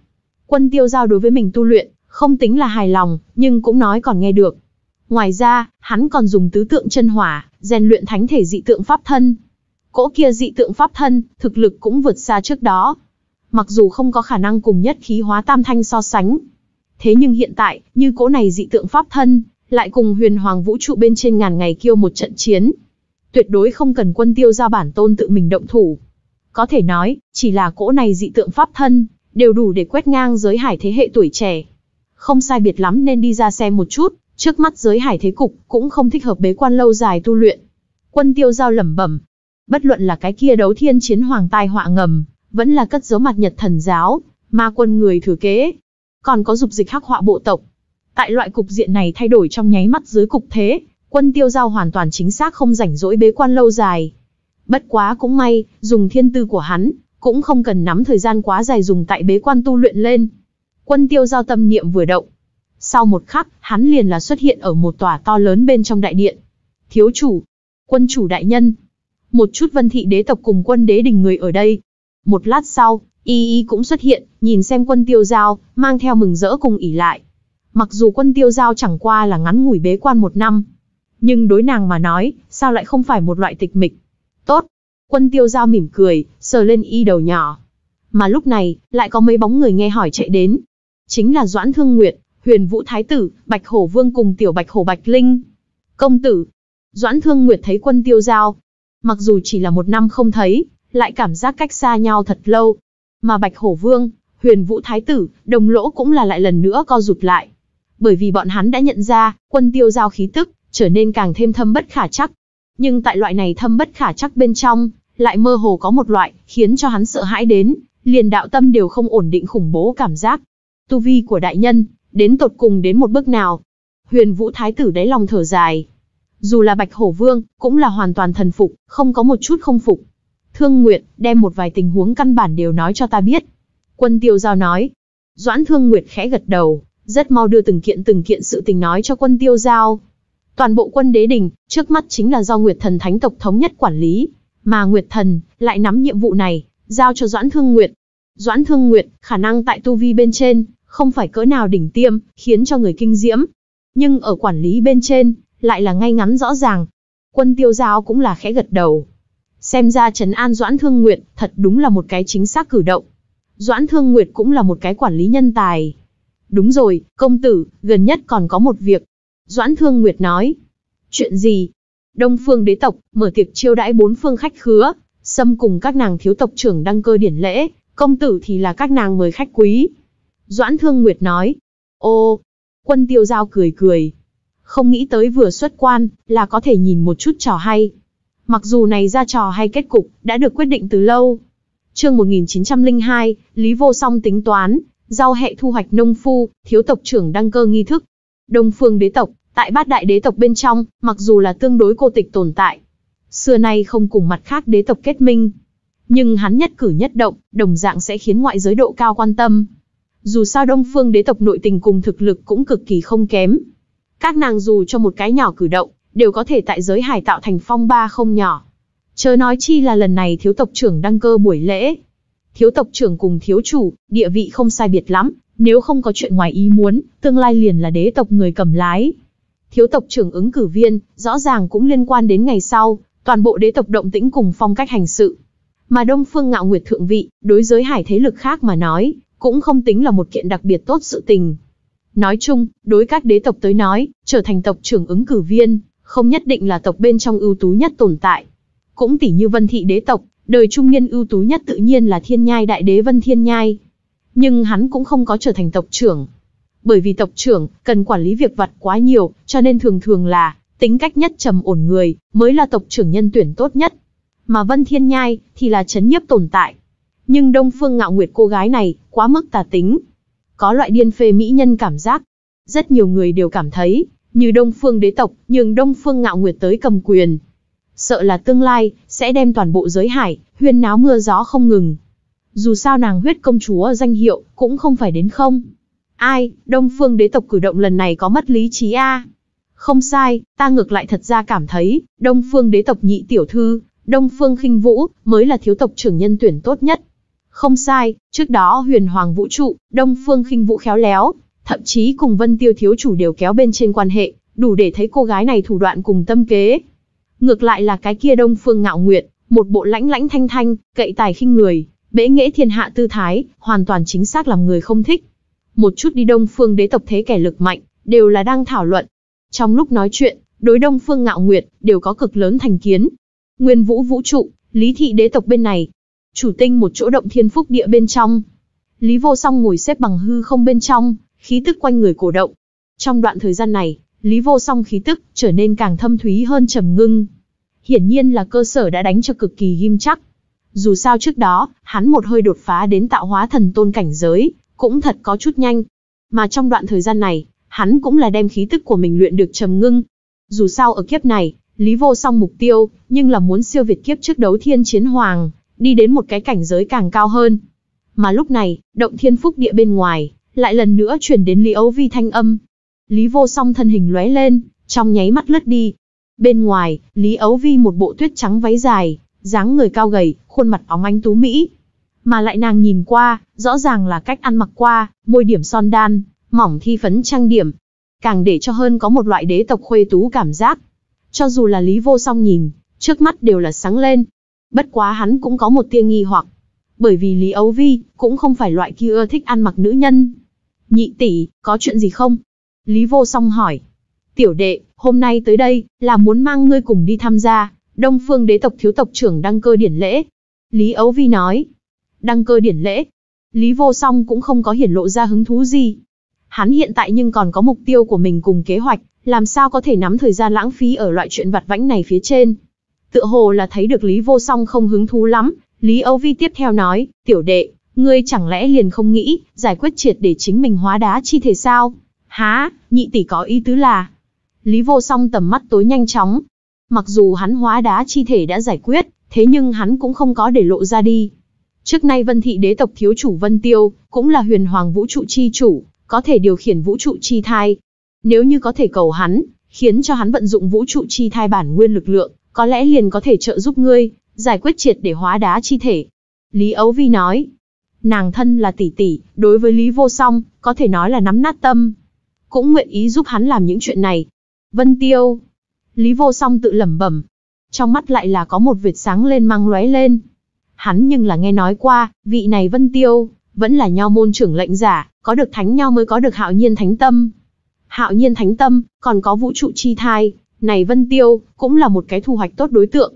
Quân tiêu giao đối với mình tu luyện, không tính là hài lòng, nhưng cũng nói còn nghe được. Ngoài ra, hắn còn dùng tứ tượng chân hỏa, rèn luyện thánh thể dị tượng pháp thân. Cỗ kia dị tượng pháp thân, thực lực cũng vượt xa trước đó. Mặc dù không có khả năng cùng nhất khí hóa tam thanh so sánh. Thế nhưng hiện tại, như cỗ này dị tượng pháp thân, lại cùng huyền hoàng vũ trụ bên trên ngàn ngày kêu một trận chiến. Tuyệt đối không cần quân tiêu giao bản tôn tự mình động thủ. Có thể nói, chỉ là cỗ này dị tượng pháp thân, đều đủ để quét ngang giới hải thế hệ tuổi trẻ. Không sai biệt lắm nên đi ra xem một chút, trước mắt giới hải thế cục cũng không thích hợp bế quan lâu dài tu luyện. Quân tiêu giao lẩm bẩm. Bất luận là cái kia đấu thiên chiến hoàng tai họa ngầm, vẫn là cất giấu mặt nhật thần giáo, ma quân người thừa kế. Còn có dục dịch hắc họa bộ tộc. Tại loại cục diện này thay đổi trong nháy mắt dưới cục thế, quân tiêu giao hoàn toàn chính xác không rảnh rỗi bế quan lâu dài. Bất quá cũng may, dùng thiên tư của hắn, cũng không cần nắm thời gian quá dài dùng tại bế quan tu luyện lên. Quân tiêu giao tâm niệm vừa động. Sau một khắc, hắn liền là xuất hiện ở một tòa to lớn bên trong đại điện. Thiếu chủ, quân chủ đại nhân, một chút vân thị đế tộc cùng quân đế đình người ở đây. Một lát sau, y y cũng xuất hiện, nhìn xem quân tiêu giao, mang theo mừng rỡ cùng ỉ lại. Mặc dù quân tiêu giao chẳng qua là ngắn ngủi bế quan một năm, nhưng đối nàng mà nói, sao lại không phải một loại tịch mịch. Tốt, Quân tiêu giao mỉm cười, sờ lên y đầu nhỏ. Mà lúc này, lại có mấy bóng người nghe hỏi chạy đến. Chính là Doãn Thương Nguyệt, Huyền Vũ Thái Tử, Bạch Hổ Vương cùng Tiểu Bạch Hổ Bạch Linh. Công tử. Doãn Thương Nguyệt thấy quân tiêu giao. Mặc dù chỉ là một năm không thấy, lại cảm giác cách xa nhau thật lâu. Mà Bạch Hổ Vương, Huyền Vũ Thái Tử, đồng lỗ cũng là lại lần nữa co rụt lại. Bởi vì bọn hắn đã nhận ra, quân tiêu giao khí tức, trở nên càng thêm thâm bất khả chắc. Nhưng tại loại này thâm bất khả chắc bên trong, lại mơ hồ có một loại, khiến cho hắn sợ hãi đến, liền đạo tâm đều không ổn định khủng bố cảm giác. Tu vi của đại nhân, đến tột cùng đến một bước nào. Huyền Vũ Thái tử đáy lòng thở dài. Dù là Bạch Hổ Vương, cũng là hoàn toàn thần phục, không có một chút không phục. Thương Nguyệt, đem một vài tình huống căn bản đều nói cho ta biết. Quân Tiêu Giao nói. Doãn Thương Nguyệt khẽ gật đầu, rất mau đưa từng kiện từng kiện sự tình nói cho quân Tiêu Giao. Toàn bộ quân đế đình, trước mắt chính là do Nguyệt thần thánh tộc thống nhất quản lý, mà Nguyệt Thần lại nắm nhiệm vụ này, giao cho Doãn Thương Nguyệt. Doãn Thương Nguyệt, khả năng tại tu vi bên trên, không phải cỡ nào đỉnh tiêm, khiến cho người kinh diễm. Nhưng ở quản lý bên trên, lại là ngay ngắn rõ ràng. Quân tiêu giao cũng là khẽ gật đầu. Xem ra Trấn An Doãn Thương Nguyệt, thật đúng là một cái chính xác cử động. Doãn Thương Nguyệt cũng là một cái quản lý nhân tài. Đúng rồi, công tử, gần nhất còn có một việc. Doãn Thương Nguyệt nói. Chuyện gì? Đông phương đế tộc, mở tiệc chiêu đãi bốn phương khách khứa, xâm cùng các nàng thiếu tộc trưởng đăng cơ điển lễ, công tử thì là các nàng mời khách quý. Doãn Thương Nguyệt nói, ô, quân tiêu giao cười cười. Không nghĩ tới vừa xuất quan, là có thể nhìn một chút trò hay. Mặc dù này ra trò hay kết cục, đã được quyết định từ lâu. chương 1902, Lý Vô Song tính toán, giao hệ thu hoạch nông phu, thiếu tộc trưởng đăng cơ nghi thức. Đông phương đế tộc, Tại bát đại đế tộc bên trong, mặc dù là tương đối cô tịch tồn tại, xưa nay không cùng mặt khác đế tộc kết minh. Nhưng hắn nhất cử nhất động, đồng dạng sẽ khiến ngoại giới độ cao quan tâm. Dù sao đông phương đế tộc nội tình cùng thực lực cũng cực kỳ không kém. Các nàng dù cho một cái nhỏ cử động, đều có thể tại giới hải tạo thành phong ba không nhỏ. Chớ nói chi là lần này thiếu tộc trưởng đăng cơ buổi lễ. Thiếu tộc trưởng cùng thiếu chủ, địa vị không sai biệt lắm, nếu không có chuyện ngoài ý muốn, tương lai liền là đế tộc người cầm lái thiếu tộc trưởng ứng cử viên, rõ ràng cũng liên quan đến ngày sau, toàn bộ đế tộc động tĩnh cùng phong cách hành sự. Mà Đông Phương Ngạo Nguyệt thượng vị, đối giới hải thế lực khác mà nói, cũng không tính là một kiện đặc biệt tốt sự tình. Nói chung, đối các đế tộc tới nói, trở thành tộc trưởng ứng cử viên, không nhất định là tộc bên trong ưu tú nhất tồn tại. Cũng tỷ như Vân Thị đế tộc, đời trung niên ưu tú nhất tự nhiên là Thiên Nhai đại đế Vân Thiên Nhai. Nhưng hắn cũng không có trở thành tộc trưởng. Bởi vì tộc trưởng cần quản lý việc vặt quá nhiều, cho nên thường thường là tính cách nhất trầm ổn người mới là tộc trưởng nhân tuyển tốt nhất. Mà Vân Thiên Nhai thì là chấn nhiếp tồn tại. Nhưng Đông Phương Ngạo Nguyệt cô gái này quá mức tà tính, có loại điên phê mỹ nhân cảm giác. Rất nhiều người đều cảm thấy, như Đông Phương đế tộc, nhường Đông Phương Ngạo Nguyệt tới cầm quyền. Sợ là tương lai, sẽ đem toàn bộ giới hải, huyên náo mưa gió không ngừng. Dù sao nàng huyết công chúa danh hiệu, cũng không phải đến không. Ai, Đông Phương đế tộc cử động lần này có mất lý trí a Không sai, ta ngược lại thật ra cảm thấy, Đông Phương đế tộc nhị tiểu thư, Đông Phương khinh vũ, mới là thiếu tộc trưởng nhân tuyển tốt nhất. Không sai, trước đó huyền hoàng vũ trụ, Đông Phương khinh vũ khéo léo, thậm chí cùng Vân Tiêu thiếu chủ đều kéo bên trên quan hệ, đủ để thấy cô gái này thủ đoạn cùng tâm kế. Ngược lại là cái kia Đông Phương ngạo nguyệt, một bộ lãnh lãnh thanh thanh, cậy tài khinh người, bẽ nghệ thiên hạ tư thái, hoàn toàn chính xác làm người không thích. Một chút đi Đông Phương đế tộc thế kẻ lực mạnh, đều là đang thảo luận. Trong lúc nói chuyện, đối Đông Phương ngạo nguyệt, đều có cực lớn thành kiến. Nguyên vũ vũ trụ, lý thị đế tộc bên này, chủ tinh một chỗ động thiên phúc địa bên trong. Lý vô song ngồi xếp bằng hư không bên trong, khí tức quanh người cổ động. Trong đoạn thời gian này, Lý vô song khí tức trở nên càng thâm thúy hơn trầm ngưng. Hiển nhiên là cơ sở đã đánh cho cực kỳ ghim chắc. Dù sao trước đó, hắn một hơi đột phá đến tạo hóa thần tôn cảnh giới, cũng thật có chút nhanh. Mà trong đoạn thời gian này, hắn cũng là đem khí tức của mình luyện được trầm ngưng. Dù sao ở kiếp này, Lý vô song mục tiêu, nhưng là muốn siêu việt kiếp trước đấu thiên chiến hoàng, đi đến một cái cảnh giới càng cao hơn. Mà lúc này, động thiên phúc địa bên ngoài, lại lần nữa chuyển đến Lý Âu Vi thanh âm. Lý vô song thân hình lóe lên, trong nháy mắt lướt đi. Bên ngoài, Lý ấu Vi một bộ tuyết trắng váy dài, dáng người cao gầy, khuôn mặt óng ánh tú mỹ. Mà lại nàng nhìn qua, rõ ràng là cách ăn mặc qua, môi điểm son đan, mỏng thi phấn trang điểm. Càng để cho hơn có một loại đế tộc khuê tú cảm giác. Cho dù là Lý vô song nhìn, trước mắt đều là sáng lên, Bất quá hắn cũng có một tia nghi hoặc. Bởi vì Lý ấu Vi cũng không phải loại kia ưa thích ăn mặc nữ nhân. Nhị tỷ, có chuyện gì không? Lý Vô Song hỏi. Tiểu đệ, hôm nay tới đây, là muốn mang ngươi cùng đi tham gia, Đông Phương đế tộc thiếu tộc trưởng đăng cơ điển lễ. Lý ấu Vi nói. Đăng cơ điển lễ. Lý Vô Song cũng không có hiển lộ ra hứng thú gì. Hắn hiện tại nhưng còn có mục tiêu của mình cùng kế hoạch, làm sao có thể nắm thời gian lãng phí ở loại chuyện vặt vãnh này phía trên. Tựa hồ là thấy được Lý Vô Song không hứng thú lắm, Lý Âu Vi tiếp theo nói, tiểu đệ, ngươi chẳng lẽ liền không nghĩ, giải quyết triệt để chính mình hóa đá chi thể sao? Há, nhị tỷ có ý tứ là. Lý Vô Song tầm mắt tối nhanh chóng. Mặc dù hắn hóa đá chi thể đã giải quyết, thế nhưng hắn cũng không có để lộ ra đi. Trước nay Vân Thị đế tộc thiếu chủ Vân Tiêu, cũng là huyền hoàng vũ trụ chi chủ, có thể điều khiển vũ trụ chi thai. Nếu như có thể cầu hắn, khiến cho hắn vận dụng vũ trụ chi thai bản nguyên lực lượng, có lẽ liền có thể trợ giúp ngươi, giải quyết triệt để hóa đá chi thể. Lý Ấu Vi nói, nàng thân là tỷ tỷ, đối với Lý Vô Song, có thể nói là nắm nát tâm. Cũng nguyện ý giúp hắn làm những chuyện này. Vân Tiêu. Lý Vô Song tự lẩm bẩm. Trong mắt lại là có một vệt sáng lên mang lóe lên. Hắn nhưng là nghe nói qua, vị này Vân Tiêu, vẫn là nho môn trưởng lệnh giả, có được thánh nho mới có được hạo nhiên thánh tâm. Hạo nhiên thánh tâm, còn có vũ trụ chi thai, này Vân Tiêu, cũng là một cái thu hoạch tốt đối tượng.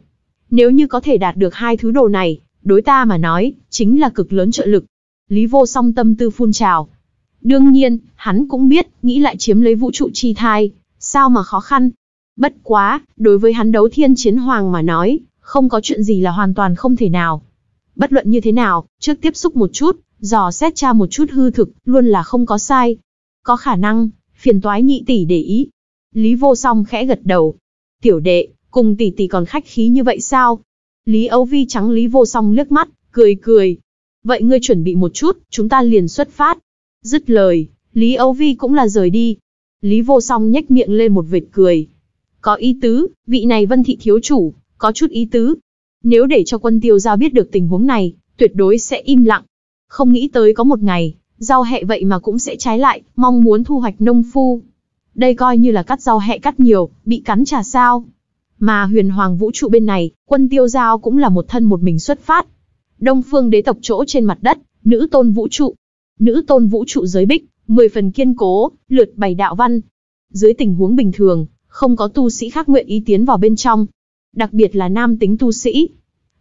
Nếu như có thể đạt được hai thứ đồ này, đối ta mà nói, chính là cực lớn trợ lực. Lý vô song tâm tư phun trào. Đương nhiên, hắn cũng biết, nghĩ lại chiếm lấy vũ trụ chi thai, sao mà khó khăn. Bất quá, đối với hắn đấu thiên chiến hoàng mà nói, không có chuyện gì là hoàn toàn không thể nào. Bất luận như thế nào, trước tiếp xúc một chút, dò xét tra một chút hư thực, luôn là không có sai. Có khả năng, phiền toái nhị tỷ để ý, Lý vô song khẽ gật đầu. Tiểu đệ, cùng tỷ tỷ còn khách khí như vậy sao? Lý Âu Vi trắng Lý vô song liếc mắt, cười cười. Vậy ngươi chuẩn bị một chút, chúng ta liền xuất phát. Dứt lời, Lý Âu Vi cũng là rời đi. Lý vô song nhếch miệng lên một vệt cười. Có ý tứ, vị này vân thị thiếu chủ, có chút ý tứ. Nếu để cho quân tiêu giao biết được tình huống này, tuyệt đối sẽ im lặng. Không nghĩ tới có một ngày, giao hệ vậy mà cũng sẽ trái lại, mong muốn thu hoạch nông phu. Đây coi như là cắt rau hẹ cắt nhiều, bị cắn trả sao. Mà huyền hoàng vũ trụ bên này, quân tiêu giao cũng là một thân một mình xuất phát. Đông phương đế tộc chỗ trên mặt đất, nữ tôn vũ trụ. Nữ tôn vũ trụ giới bích, mười phần kiên cố, lượt bày đạo văn. dưới tình huống bình thường, không có tu sĩ khác nguyện ý tiến vào bên trong. Đặc biệt là nam tính tu sĩ.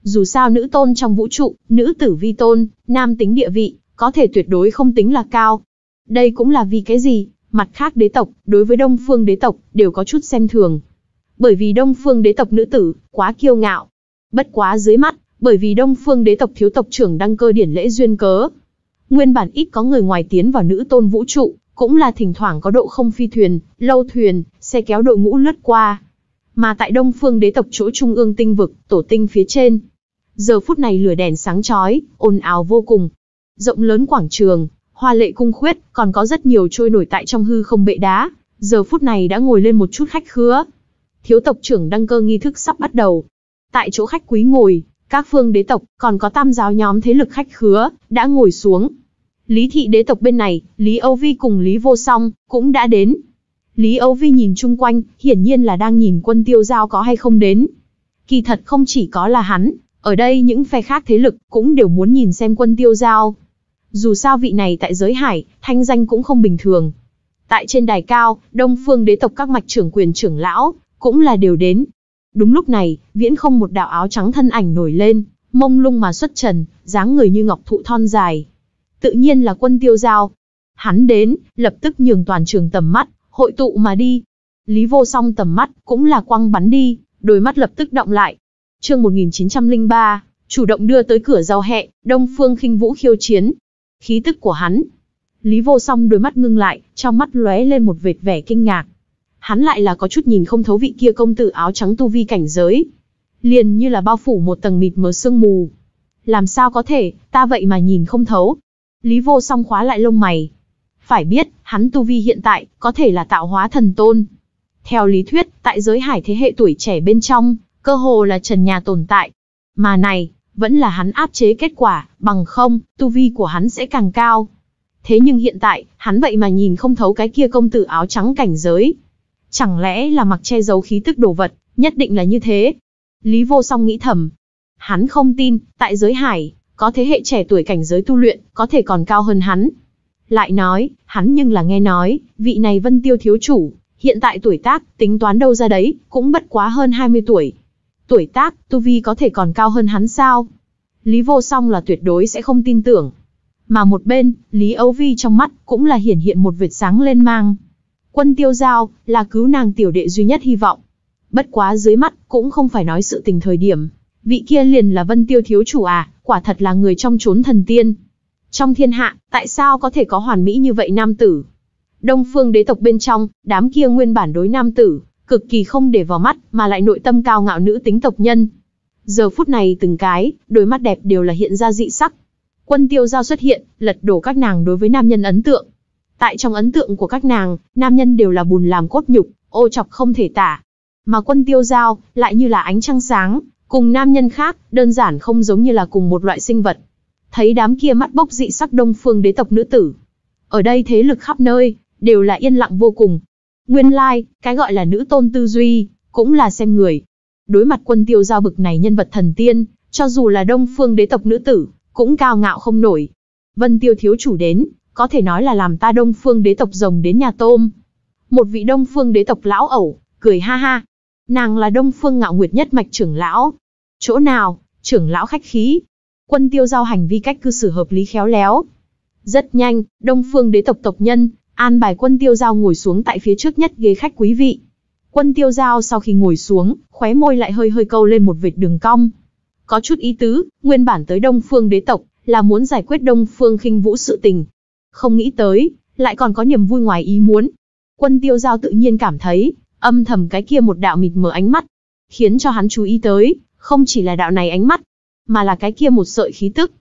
Dù sao nữ tôn trong vũ trụ, nữ tử vi tôn, nam tính địa vị, có thể tuyệt đối không tính là cao. Đây cũng là vì cái gì, mặt khác đế tộc, đối với đông phương đế tộc, đều có chút xem thường. Bởi vì đông phương đế tộc nữ tử, quá kiêu ngạo. Bất quá dưới mắt, bởi vì đông phương đế tộc thiếu tộc trưởng đăng cơ điển lễ duyên cớ. Nguyên bản ít có người ngoài tiến vào nữ tôn vũ trụ, cũng là thỉnh thoảng có độ không phi thuyền, lâu thuyền, xe kéo đội ngũ lướt qua. Mà tại đông phương đế tộc chỗ trung ương tinh vực, tổ tinh phía trên. Giờ phút này lửa đèn sáng chói, ồn ào vô cùng. Rộng lớn quảng trường, hoa lệ cung khuyết, còn có rất nhiều trôi nổi tại trong hư không bệ đá, giờ phút này đã ngồi lên một chút khách khứa. Thiếu tộc trưởng đăng cơ nghi thức sắp bắt đầu. Tại chỗ khách quý ngồi, các phương đế tộc, còn có tam giáo nhóm thế lực khách khứa, đã ngồi xuống. Lý thị đế tộc bên này, Lý Âu Vi cùng Lý Vô Song, cũng đã đến. Lý Âu Vi nhìn chung quanh, hiển nhiên là đang nhìn quân tiêu giao có hay không đến. Kỳ thật không chỉ có là hắn, ở đây những phe khác thế lực, cũng đều muốn nhìn xem quân tiêu giao. Dù sao vị này tại giới hải, thanh danh cũng không bình thường. Tại trên đài cao, đông phương đế tộc các mạch trưởng quyền trưởng lão, cũng là đều đến. Đúng lúc này, viễn không một đạo áo trắng thân ảnh nổi lên, mông lung mà xuất trần, dáng người như ngọc thụ thon dài. Tự nhiên là quân tiêu giao. Hắn đến, lập tức nhường toàn trường tầm mắt, hội tụ mà đi. Lý vô song tầm mắt, cũng là quăng bắn đi, đôi mắt lập tức động lại. chương 1903, chủ động đưa tới cửa giao hẹ, đông phương khinh vũ khiêu chiến, khí tức của hắn. Lý vô song đôi mắt ngưng lại, trong mắt lóe lên một vệt vẻ kinh ngạc. Hắn lại là có chút nhìn không thấu vị kia công tử áo trắng tu vi cảnh giới. Liền như là bao phủ một tầng mịt mờ sương mù. Làm sao có thể, ta vậy mà nhìn không thấu. Lý vô song khóa lại lông mày. Phải biết, hắn tu vi hiện tại, có thể là tạo hóa thần tôn. Theo lý thuyết, tại giới hải thế hệ tuổi trẻ bên trong, cơ hồ là trần nhà tồn tại. Mà này, vẫn là hắn áp chế kết quả, bằng không, tu vi của hắn sẽ càng cao. Thế nhưng hiện tại, hắn vậy mà nhìn không thấu cái kia công tử áo trắng cảnh giới. Chẳng lẽ là mặc che giấu khí tức đồ vật, nhất định là như thế. Lý vô song nghĩ thầm. Hắn không tin, tại giới hải, có thế hệ trẻ tuổi cảnh giới tu luyện, có thể còn cao hơn hắn. Lại nói, hắn nhưng là nghe nói, vị này vân tiêu thiếu chủ, hiện tại tuổi tác, tính toán đâu ra đấy, cũng bất quá hơn 20 tuổi. Tuổi tác, tu vi có thể còn cao hơn hắn sao? Lý vô song là tuyệt đối sẽ không tin tưởng. Mà một bên, Lý Âu Vi trong mắt cũng là hiển hiện một vệt sáng lên mang. Quân tiêu giao, là cứu nàng tiểu đệ duy nhất hy vọng. Bất quá dưới mắt, cũng không phải nói sự tình thời điểm. Vị kia liền là vân tiêu thiếu chủ à, quả thật là người trong chốn thần tiên. Trong thiên hạ, tại sao có thể có hoàn mỹ như vậy nam tử? Đông phương đế tộc bên trong, đám kia nguyên bản đối nam tử, cực kỳ không để vào mắt, mà lại nội tâm cao ngạo nữ tính tộc nhân. Giờ phút này từng cái, đôi mắt đẹp đều là hiện ra dị sắc. Quân tiêu giao xuất hiện, lật đổ các nàng đối với nam nhân ấn tượng. Tại trong ấn tượng của các nàng, nam nhân đều là bùn làm cốt nhục, ô chọc không thể tả. Mà quân tiêu giao, lại như là ánh trăng sáng, cùng nam nhân khác, đơn giản không giống như là cùng một loại sinh vật. Thấy đám kia mắt bốc dị sắc đông phương đế tộc nữ tử. Ở đây thế lực khắp nơi, đều là yên lặng vô cùng, Nguyên lai, like, cái gọi là nữ tôn tư duy, cũng là xem người. Đối mặt quân tiêu giao bực này nhân vật thần tiên, cho dù là đông phương đế tộc nữ tử, cũng cao ngạo không nổi. Vân tiêu thiếu chủ đến, có thể nói là làm ta đông phương đế tộc rồng đến nhà tôm. Một vị đông phương đế tộc lão ẩu, cười ha ha. Nàng là đông phương ngạo nguyệt nhất mạch trưởng lão. Chỗ nào, trưởng lão khách khí. Quân tiêu giao hành vi cách cư xử hợp lý khéo léo. Rất nhanh, đông phương đế tộc tộc nhân, An bài quân tiêu giao ngồi xuống tại phía trước nhất ghế khách quý vị. Quân tiêu giao sau khi ngồi xuống, khóe môi lại hơi hơi câu lên một vệt đường cong. Có chút ý tứ, nguyên bản tới Đông Phương đế tộc, là muốn giải quyết Đông Phương khinh vũ sự tình. Không nghĩ tới, lại còn có niềm vui ngoài ý muốn. Quân tiêu giao tự nhiên cảm thấy, âm thầm cái kia một đạo mịt mờ ánh mắt. Khiến cho hắn chú ý tới, không chỉ là đạo này ánh mắt, mà là cái kia một sợi khí tức.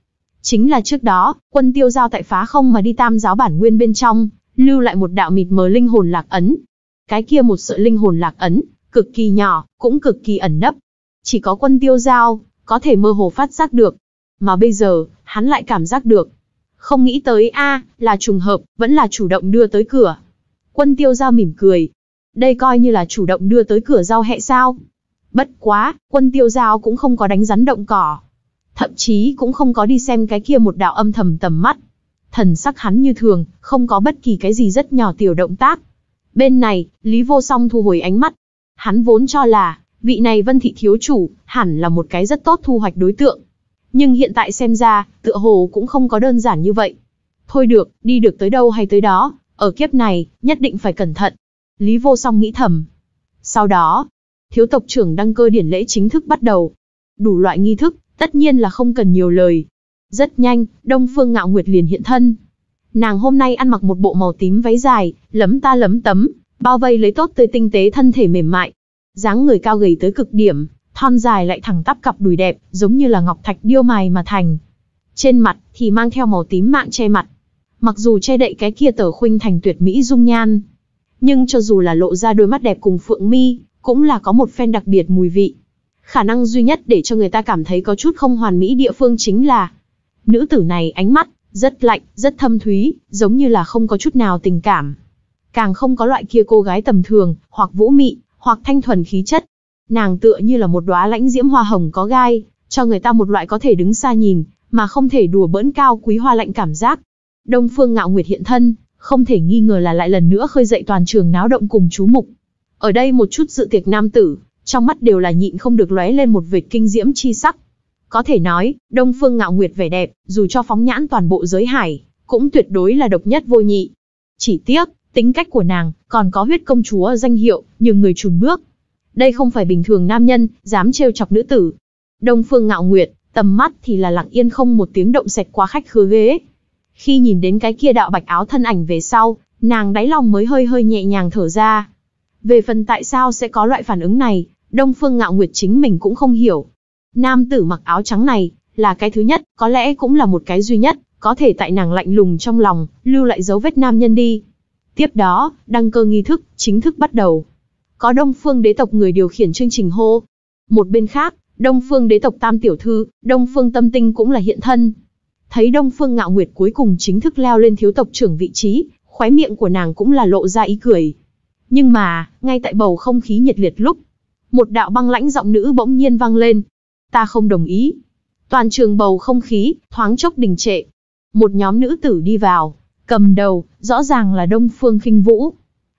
Chính là trước đó, quân tiêu giao tại phá không mà đi tam giáo bản nguyên bên trong, lưu lại một đạo mịt mờ linh hồn lạc ấn. Cái kia một sợi linh hồn lạc ấn, cực kỳ nhỏ, cũng cực kỳ ẩn nấp. Chỉ có quân tiêu giao, có thể mơ hồ phát giác được. Mà bây giờ, hắn lại cảm giác được. Không nghĩ tới a là trùng hợp, vẫn là chủ động đưa tới cửa. Quân tiêu giao mỉm cười. Đây coi như là chủ động đưa tới cửa giao hẹ sao. Bất quá, quân tiêu giao cũng không có đánh rắn động cỏ. Thậm chí cũng không có đi xem cái kia một đạo âm thầm tầm mắt thần sắc hắn như thường, không có bất kỳ cái gì rất nhỏ tiểu động tác. Bên này, Lý Vô Song thu hồi ánh mắt. Hắn vốn cho là, vị này Vân Thị Thiếu Chủ, hẳn là một cái rất tốt thu hoạch đối tượng. Nhưng hiện tại xem ra, tựa hồ cũng không có đơn giản như vậy. Thôi được, đi được tới đâu hay tới đó, ở kiếp này, nhất định phải cẩn thận. Lý Vô Song nghĩ thầm. Sau đó, thiếu tộc trưởng đăng cơ điển lễ chính thức bắt đầu. Đủ loại nghi thức, tất nhiên là không cần nhiều lời. Rất nhanh, Đông Phương Ngạo Nguyệt liền hiện thân. Nàng hôm nay ăn mặc một bộ màu tím váy dài, lấm ta lấm tấm, bao vây lấy tốt tươi tinh tế thân thể mềm mại. dáng người cao gầy tới cực điểm, thon dài lại thẳng tắp cặp đùi đẹp, giống như là ngọc thạch điêu mài mà thành. Trên mặt thì mang theo màu tím mạng che mặt. Mặc dù che đậy cái kia tờ khuynh thành tuyệt mỹ dung nhan, nhưng cho dù là lộ ra đôi mắt đẹp cùng phượng mi, cũng là có một phen đặc biệt mùi vị. Khả năng duy nhất để cho người ta cảm thấy có chút không hoàn mỹ địa phương chính là nữ tử này ánh mắt rất lạnh, rất thâm thúy, giống như là không có chút nào tình cảm. Càng không có loại kia cô gái tầm thường, hoặc vũ mị, hoặc thanh thuần khí chất. Nàng tựa như là một đóa lãnh diễm hoa hồng có gai, cho người ta một loại có thể đứng xa nhìn, mà không thể đùa bỡn cao quý hoa lạnh cảm giác. Đông Phương Ngạo Nguyệt hiện thân, không thể nghi ngờ là lại lần nữa khơi dậy toàn trường náo động cùng chú mục. Ở đây một chút dự tiệc nam tử, trong mắt đều là nhịn không được lóe lên một vệt kinh diễm chi sắc. Có thể nói, Đông Phương Ngạo Nguyệt vẻ đẹp, dù cho phóng nhãn toàn bộ giới hải, cũng tuyệt đối là độc nhất vô nhị. Chỉ tiếc, tính cách của nàng, còn có huyết công chúa danh hiệu, nhưng người chùn bước. Đây không phải bình thường nam nhân, dám trêu chọc nữ tử. Đông Phương Ngạo Nguyệt, tầm mắt thì là lặng yên không một tiếng động sạch qua khách khứa ghế. Khi nhìn đến cái kia đạo bạch áo thân ảnh về sau, nàng đáy lòng mới hơi hơi nhẹ nhàng thở ra. Về phần tại sao sẽ có loại phản ứng này, Đông Phương Ngạo Nguyệt chính mình cũng không hiểu. Nam tử mặc áo trắng này, là cái thứ nhất, có lẽ cũng là một cái duy nhất, có thể tại nàng lạnh lùng trong lòng, lưu lại dấu vết nam nhân đi. Tiếp đó, đăng cơ nghi thức, chính thức bắt đầu. Có Đông Phương đế tộc người điều khiển chương trình hô. Một bên khác, Đông Phương đế tộc tam tiểu thư, Đông Phương tâm tinh cũng là hiện thân. Thấy Đông Phương ngạo nguyệt cuối cùng chính thức leo lên thiếu tộc trưởng vị trí, khóe miệng của nàng cũng là lộ ra ý cười. Nhưng mà, ngay tại bầu không khí nhiệt liệt lúc, một đạo băng lãnh giọng nữ bỗng nhiên vang lên. Ta không đồng ý. Toàn trường bầu không khí, thoáng chốc đình trệ. Một nhóm nữ tử đi vào, cầm đầu, rõ ràng là Đông Phương khinh Vũ.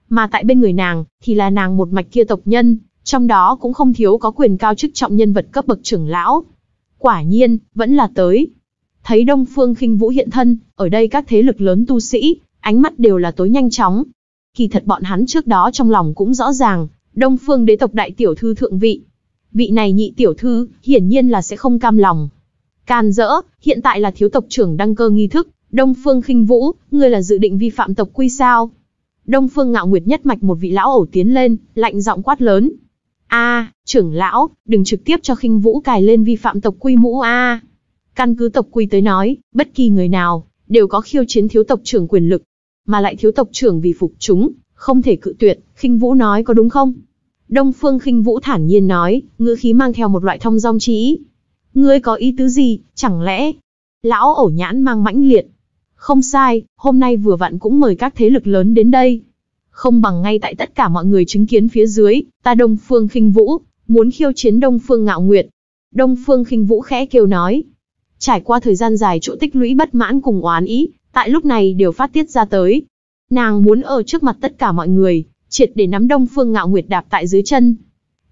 Mà tại bên người nàng, thì là nàng một mạch kia tộc nhân, trong đó cũng không thiếu có quyền cao chức trọng nhân vật cấp bậc trưởng lão. Quả nhiên, vẫn là tới. Thấy Đông Phương khinh Vũ hiện thân, ở đây các thế lực lớn tu sĩ, ánh mắt đều là tối nhanh chóng. Kỳ thật bọn hắn trước đó trong lòng cũng rõ ràng, Đông Phương đế tộc đại tiểu thư thượng vị. Vị này nhị tiểu thư, hiển nhiên là sẽ không cam lòng. Can dỡ, hiện tại là thiếu tộc trưởng đăng cơ nghi thức, Đông Phương khinh Vũ, ngươi là dự định vi phạm tộc quy sao? Đông Phương Ngạo Nguyệt nhất mạch một vị lão ẩu tiến lên, lạnh giọng quát lớn. A, trưởng lão, đừng trực tiếp cho khinh Vũ cài lên vi phạm tộc quy mũ a. Căn cứ tộc quy tới nói, bất kỳ người nào, đều có khiêu chiến thiếu tộc trưởng quyền lực. Mà lại thiếu tộc trưởng vì phục chúng, không thể cự tuyệt, khinh vũ nói có đúng không? Đông Phương khinh vũ thản nhiên nói, ngữ khí mang theo một loại thông dong trí. Ngươi có ý tứ gì, chẳng lẽ? Lão ổ nhãn mang mãnh liệt. Không sai, hôm nay vừa vặn cũng mời các thế lực lớn đến đây. Không bằng ngay tại tất cả mọi người chứng kiến phía dưới, ta Đông Phương khinh vũ, muốn khiêu chiến Đông Phương ngạo nguyệt. Đông Phương khinh vũ khẽ kêu nói, Trải qua thời gian dài chỗ tích lũy bất mãn cùng oán ý, tại lúc này đều phát tiết ra tới. Nàng muốn ở trước mặt tất cả mọi người, triệt để nắm Đông Phương Ngạo Nguyệt đạp tại dưới chân.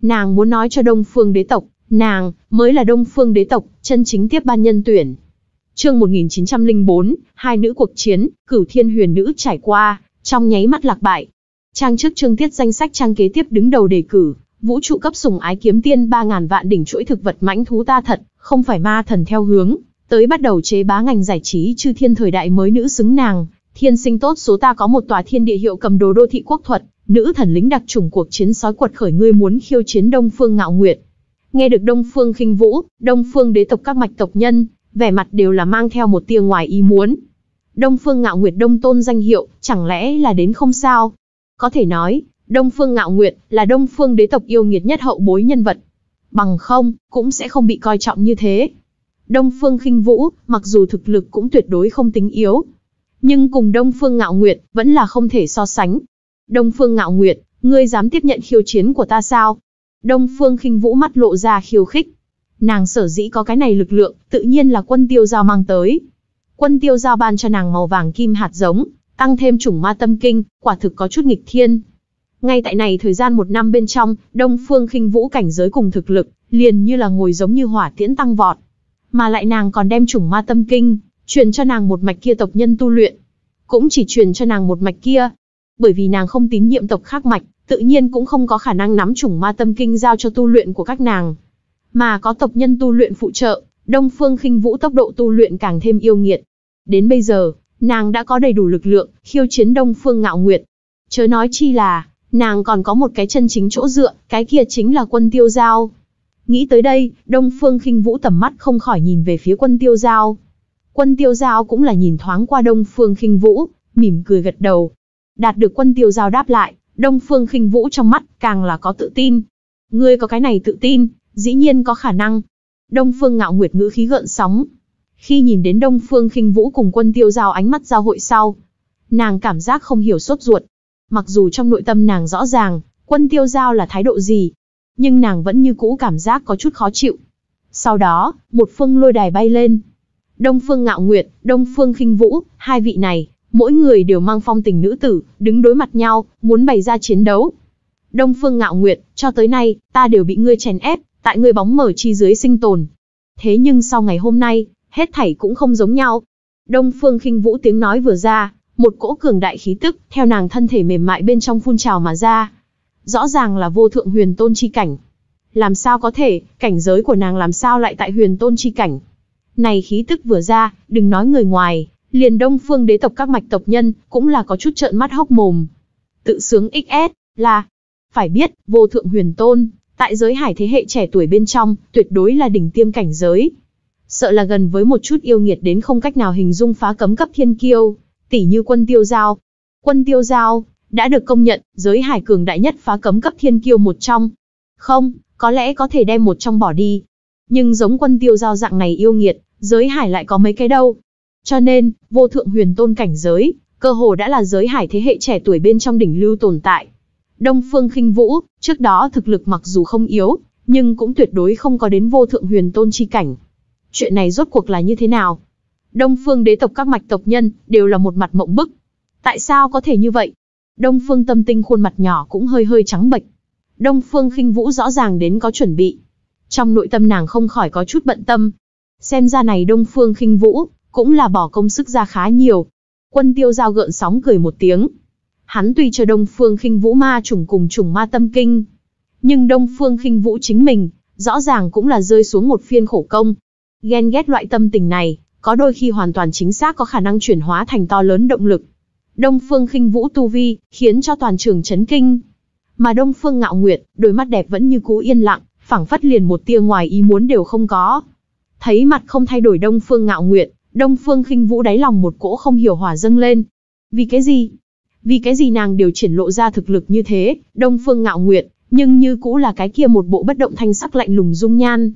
Nàng muốn nói cho Đông Phương đế tộc, nàng mới là Đông Phương đế tộc, chân chính tiếp ban nhân tuyển. Chương 1904, hai nữ cuộc chiến, Cửu Thiên Huyền nữ trải qua, trong nháy mắt lạc bại. Trang trước chương tiết danh sách trang kế tiếp đứng đầu đề cử, vũ trụ cấp sùng ái kiếm tiên 3000 vạn đỉnh chuỗi thực vật mãnh thú ta thật, không phải ma thần theo hướng, tới bắt đầu chế bá ngành giải trí chư thiên thời đại mới nữ xứng nàng, thiên sinh tốt số ta có một tòa thiên địa hiệu cầm đồ đô thị quốc thuật, nữ thần lính đặc trùng cuộc chiến sói quật khởi ngươi muốn khiêu chiến Đông Phương Ngạo Nguyệt. Nghe được Đông Phương khinh vũ, Đông Phương đế tộc các mạch tộc nhân, vẻ mặt đều là mang theo một tia ngoài ý muốn. Đông Phương Ngạo Nguyệt Đông Tôn danh hiệu, chẳng lẽ là đến không sao? Có thể nói, Đông Phương Ngạo Nguyệt là Đông Phương đế tộc yêu nghiệt nhất hậu bối nhân vật, bằng không, cũng sẽ không bị coi trọng như thế. Đông Phương khinh Vũ, mặc dù thực lực cũng tuyệt đối không tính yếu, nhưng cùng Đông Phương Ngạo Nguyệt, vẫn là không thể so sánh. Đông Phương Ngạo Nguyệt, ngươi dám tiếp nhận khiêu chiến của ta sao? Đông Phương khinh Vũ mắt lộ ra khiêu khích. Nàng sở dĩ có cái này lực lượng, tự nhiên là quân tiêu giao mang tới. Quân tiêu giao ban cho nàng màu vàng kim hạt giống, tăng thêm chủng ma tâm kinh, quả thực có chút nghịch thiên. Ngay tại này thời gian một năm bên trong, Đông Phương khinh vũ cảnh giới cùng thực lực, liền như là ngồi giống như hỏa tiễn tăng vọt. Mà lại nàng còn đem chủng ma tâm kinh, truyền cho nàng một mạch kia tộc nhân tu luyện. Cũng chỉ truyền cho nàng một mạch kia. Bởi vì nàng không tín nhiệm tộc khác mạch, tự nhiên cũng không có khả năng nắm chủng ma tâm kinh giao cho tu luyện của các nàng. Mà có tộc nhân tu luyện phụ trợ, Đông Phương khinh vũ tốc độ tu luyện càng thêm yêu nghiệt. Đến bây giờ, nàng đã có đầy đủ lực lượng, khiêu chiến Đông Phương ngạo nguyệt. Chớ nói chi là, nàng còn có một cái chân chính chỗ dựa, cái kia chính là quân tiêu giao. Nghĩ tới đây, Đông Phương khinh vũ tầm mắt không khỏi nhìn về phía quân tiêu giao. Quân tiêu giao cũng là nhìn thoáng qua Đông Phương khinh vũ, mỉm cười gật đầu. Đạt được quân tiêu giao đáp lại, Đông Phương khinh vũ trong mắt càng là có tự tin. Ngươi có cái này tự tin, dĩ nhiên có khả năng. Đông Phương ngạo nguyệt ngữ khí gợn sóng. Khi nhìn đến Đông Phương khinh vũ cùng quân tiêu giao ánh mắt giao hội sau, nàng cảm giác không hiểu sốt ruột. Mặc dù trong nội tâm nàng rõ ràng, quân tiêu giao là thái độ gì, nhưng nàng vẫn như cũ cảm giác có chút khó chịu. Sau đó, một phương lôi đài bay lên. Đông Phương Ngạo Nguyệt, Đông Phương Khinh Vũ, hai vị này, mỗi người đều mang phong tình nữ tử, đứng đối mặt nhau, muốn bày ra chiến đấu. Đông Phương Ngạo Nguyệt, cho tới nay, ta đều bị ngươi chèn ép, tại người bóng mở chi dưới sinh tồn. Thế nhưng sau ngày hôm nay, hết thảy cũng không giống nhau. Đông Phương Khinh Vũ tiếng nói vừa ra, một cỗ cường đại khí tức, theo nàng thân thể mềm mại bên trong phun trào mà ra. Rõ ràng là vô thượng huyền tôn chi cảnh. Làm sao có thể, cảnh giới của nàng làm sao lại tại huyền tôn chi cảnh. Này khí tức vừa ra, đừng nói người ngoài, liền đông phương đế tộc các mạch tộc nhân, cũng là có chút trợn mắt hốc mồm. Tự sướng XS, là, phải biết, vô thượng huyền tôn, tại giới hải thế hệ trẻ tuổi bên trong, tuyệt đối là đỉnh tiêm cảnh giới. Sợ là gần với một chút yêu nghiệt đến không cách nào hình dung phá cấm cấp thiên kiêu, tỷ như quân tiêu giao. Quân tiêu giao, đã được công nhận, giới hải cường đại nhất phá cấm cấp thiên kiêu một trong. Không, có lẽ có thể đem một trong bỏ đi. Nhưng giống quân tiêu giao dạng này yêu nghiệt, giới hải lại có mấy cái đâu. Cho nên, vô thượng huyền tôn cảnh giới, cơ hồ đã là giới hải thế hệ trẻ tuổi bên trong đỉnh lưu tồn tại. Đông Phương Khinh Vũ, trước đó thực lực mặc dù không yếu, nhưng cũng tuyệt đối không có đến vô thượng huyền tôn chi cảnh. Chuyện này rốt cuộc là như thế nào? Đông Phương đế tộc các mạch tộc nhân, đều là một mặt mộng bức. Tại sao có thể như vậy? Đông Phương tâm tinh khuôn mặt nhỏ cũng hơi hơi trắng bệch. Đông Phương khinh vũ rõ ràng đến có chuẩn bị. Trong nội tâm nàng không khỏi có chút bận tâm. Xem ra này Đông Phương khinh vũ, cũng là bỏ công sức ra khá nhiều. Quân tiêu giao gợn sóng cười một tiếng. Hắn tuy cho Đông Phương khinh vũ ma trùng cùng trùng ma tâm kinh. Nhưng Đông Phương khinh vũ chính mình, rõ ràng cũng là rơi xuống một phiên khổ công. Ghen ghét loại tâm tình này, có đôi khi hoàn toàn chính xác có khả năng chuyển hóa thành to lớn động lực. Đông Phương khinh vũ tu vi, khiến cho toàn trường chấn kinh. Mà Đông Phương ngạo nguyệt, đôi mắt đẹp vẫn như cũ yên lặng, phảng phất liền một tia ngoài ý muốn đều không có. Thấy mặt không thay đổi Đông Phương ngạo nguyệt, Đông Phương khinh vũ đáy lòng một cỗ không hiểu hỏa dâng lên. Vì cái gì? Vì cái gì nàng đều triển lộ ra thực lực như thế, Đông Phương ngạo nguyệt, nhưng như cũ là cái kia một bộ bất động thanh sắc lạnh lùng dung nhan.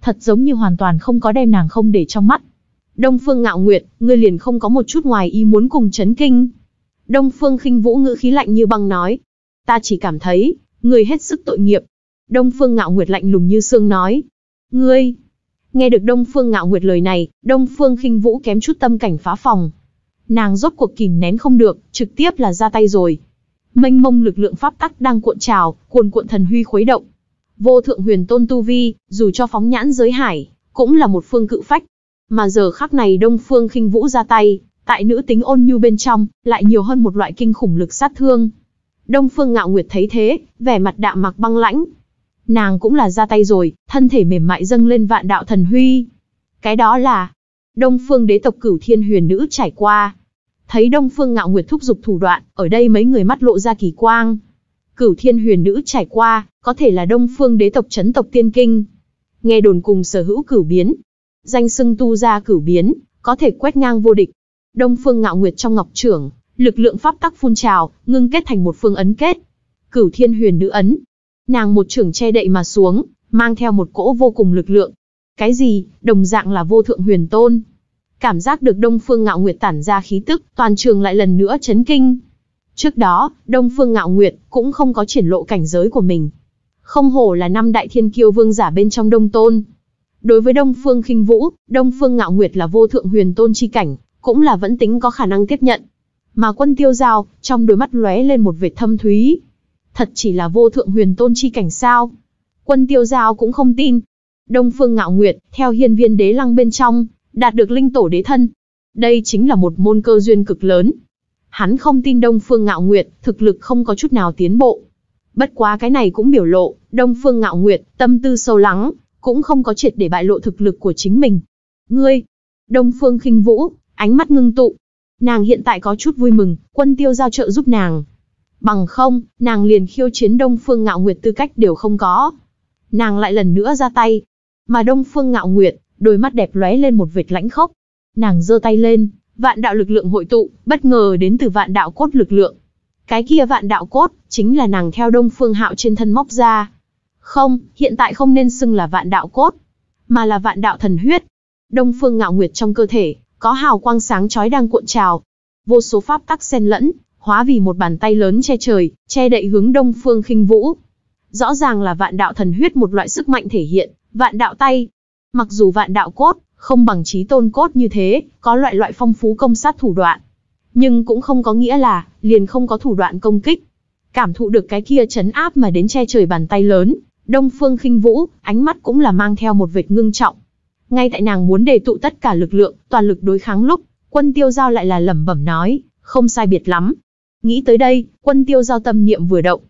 Thật giống như hoàn toàn không có đem nàng không để trong mắt. Đông Phương Ngạo Nguyệt, ngươi liền không có một chút ngoài ý muốn cùng chấn kinh. Đông Phương Khinh Vũ ngữ khí lạnh như băng nói, ta chỉ cảm thấy, ngươi hết sức tội nghiệp. Đông Phương Ngạo Nguyệt lạnh lùng như xương nói, ngươi. Nghe được Đông Phương Ngạo Nguyệt lời này, Đông Phương Khinh Vũ kém chút tâm cảnh phá phòng. Nàng rốt cuộc kìm nén không được, trực tiếp là ra tay rồi. Mênh mông lực lượng pháp tắc đang cuộn trào, cuồn cuộn thần huy khuấy động. Vô thượng huyền tôn tu vi, dù cho phóng nhãn giới hải, cũng là một phương cự phách, mà giờ khắc này Đông Phương khinh vũ ra tay, tại nữ tính ôn nhu bên trong, lại nhiều hơn một loại kinh khủng lực sát thương. Đông Phương Ngạo Nguyệt thấy thế, vẻ mặt đạm mặc băng lãnh. Nàng cũng là ra tay rồi, thân thể mềm mại dâng lên vạn đạo thần huy. Cái đó là Đông Phương đế tộc cửu thiên huyền nữ trải qua. Thấy Đông Phương Ngạo Nguyệt thúc giục thủ đoạn, ở đây mấy người mắt lộ ra kỳ quang. Cửu thiên huyền nữ trải qua, có thể là Đông Phương đế tộc chấn tộc tiên kinh. Nghe đồn cùng sở hữu cửu biến, danh xưng tu ra cửu biến, có thể quét ngang vô địch. Đông Phương Ngạo Nguyệt trong ngọc trưởng, lực lượng pháp tắc phun trào, ngưng kết thành một phương ấn kết. Cửu Thiên Huyền Nữ ấn. Nàng một trưởng che đậy mà xuống, mang theo một cỗ vô cùng lực lượng. Cái gì? Đồng dạng là vô thượng huyền tôn. Cảm giác được Đông Phương Ngạo Nguyệt tản ra khí tức, toàn trường lại lần nữa chấn kinh. Trước đó, Đông Phương Ngạo Nguyệt cũng không có triển lộ cảnh giới của mình. Không hổ là năm đại thiên kiêu vương giả bên trong Đông Tôn, Đối với Đông Phương Khinh Vũ, Đông Phương Ngạo Nguyệt là vô thượng huyền tôn chi cảnh, cũng là vẫn tính có khả năng tiếp nhận. Mà Quân Tiêu Giao, trong đôi mắt lóe lên một vệt thâm thúy. thật chỉ là vô thượng huyền tôn chi cảnh sao? Quân tiêu giao cũng không tin. Đông Phương Ngạo Nguyệt, theo hiên viên đế lăng bên trong, đạt được linh tổ đế thân. Đây chính là một môn cơ duyên cực lớn. Hắn không tin Đông Phương Ngạo Nguyệt, thực lực không có chút nào tiến bộ. Bất quá cái này cũng biểu lộ, Đông Phương Ngạo Nguyệt, tâm tư sâu lắng, cũng không có triệt để bại lộ thực lực của chính mình. Ngươi, Đông Phương khinh vũ, ánh mắt ngưng tụ. Nàng hiện tại có chút vui mừng, quân tiêu giao trợ giúp nàng. Bằng không, nàng liền khiêu chiến Đông Phương Ngạo Nguyệt tư cách đều không có. Nàng lại lần nữa ra tay. Mà Đông Phương Ngạo Nguyệt, đôi mắt đẹp lóe lên một vệt lãnh khốc. Nàng giơ tay lên, vạn đạo lực lượng hội tụ, bất ngờ đến từ vạn đạo cốt lực lượng. Cái kia vạn đạo cốt, chính là nàng theo Đông Phương Hạo trên thân móc ra. Không, hiện tại không nên xưng là vạn đạo cốt, mà là vạn đạo thần huyết. Đông Phương Ngạo Nguyệt trong cơ thể, có hào quang sáng chói đang cuộn trào. Vô số pháp tắc xen lẫn, hóa vì một bàn tay lớn che trời, che đậy hướng Đông Phương Khinh Vũ. Rõ ràng là vạn đạo thần huyết một loại sức mạnh thể hiện, vạn đạo tay. Mặc dù vạn đạo cốt, không bằng trí tôn cốt như thế, có loại loại phong phú công sát thủ đoạn. Nhưng cũng không có nghĩa là, liền không có thủ đoạn công kích. Cảm thụ được cái kia chấn áp mà đến che trời bàn tay lớn, Đông Phương khinh Vũ, ánh mắt cũng là mang theo một vệt ngưng trọng. Ngay tại nàng muốn đề tụ tất cả lực lượng, toàn lực đối kháng lúc, quân tiêu giao lại là lẩm bẩm nói, không sai biệt lắm. Nghĩ tới đây, quân tiêu giao tâm niệm vừa động.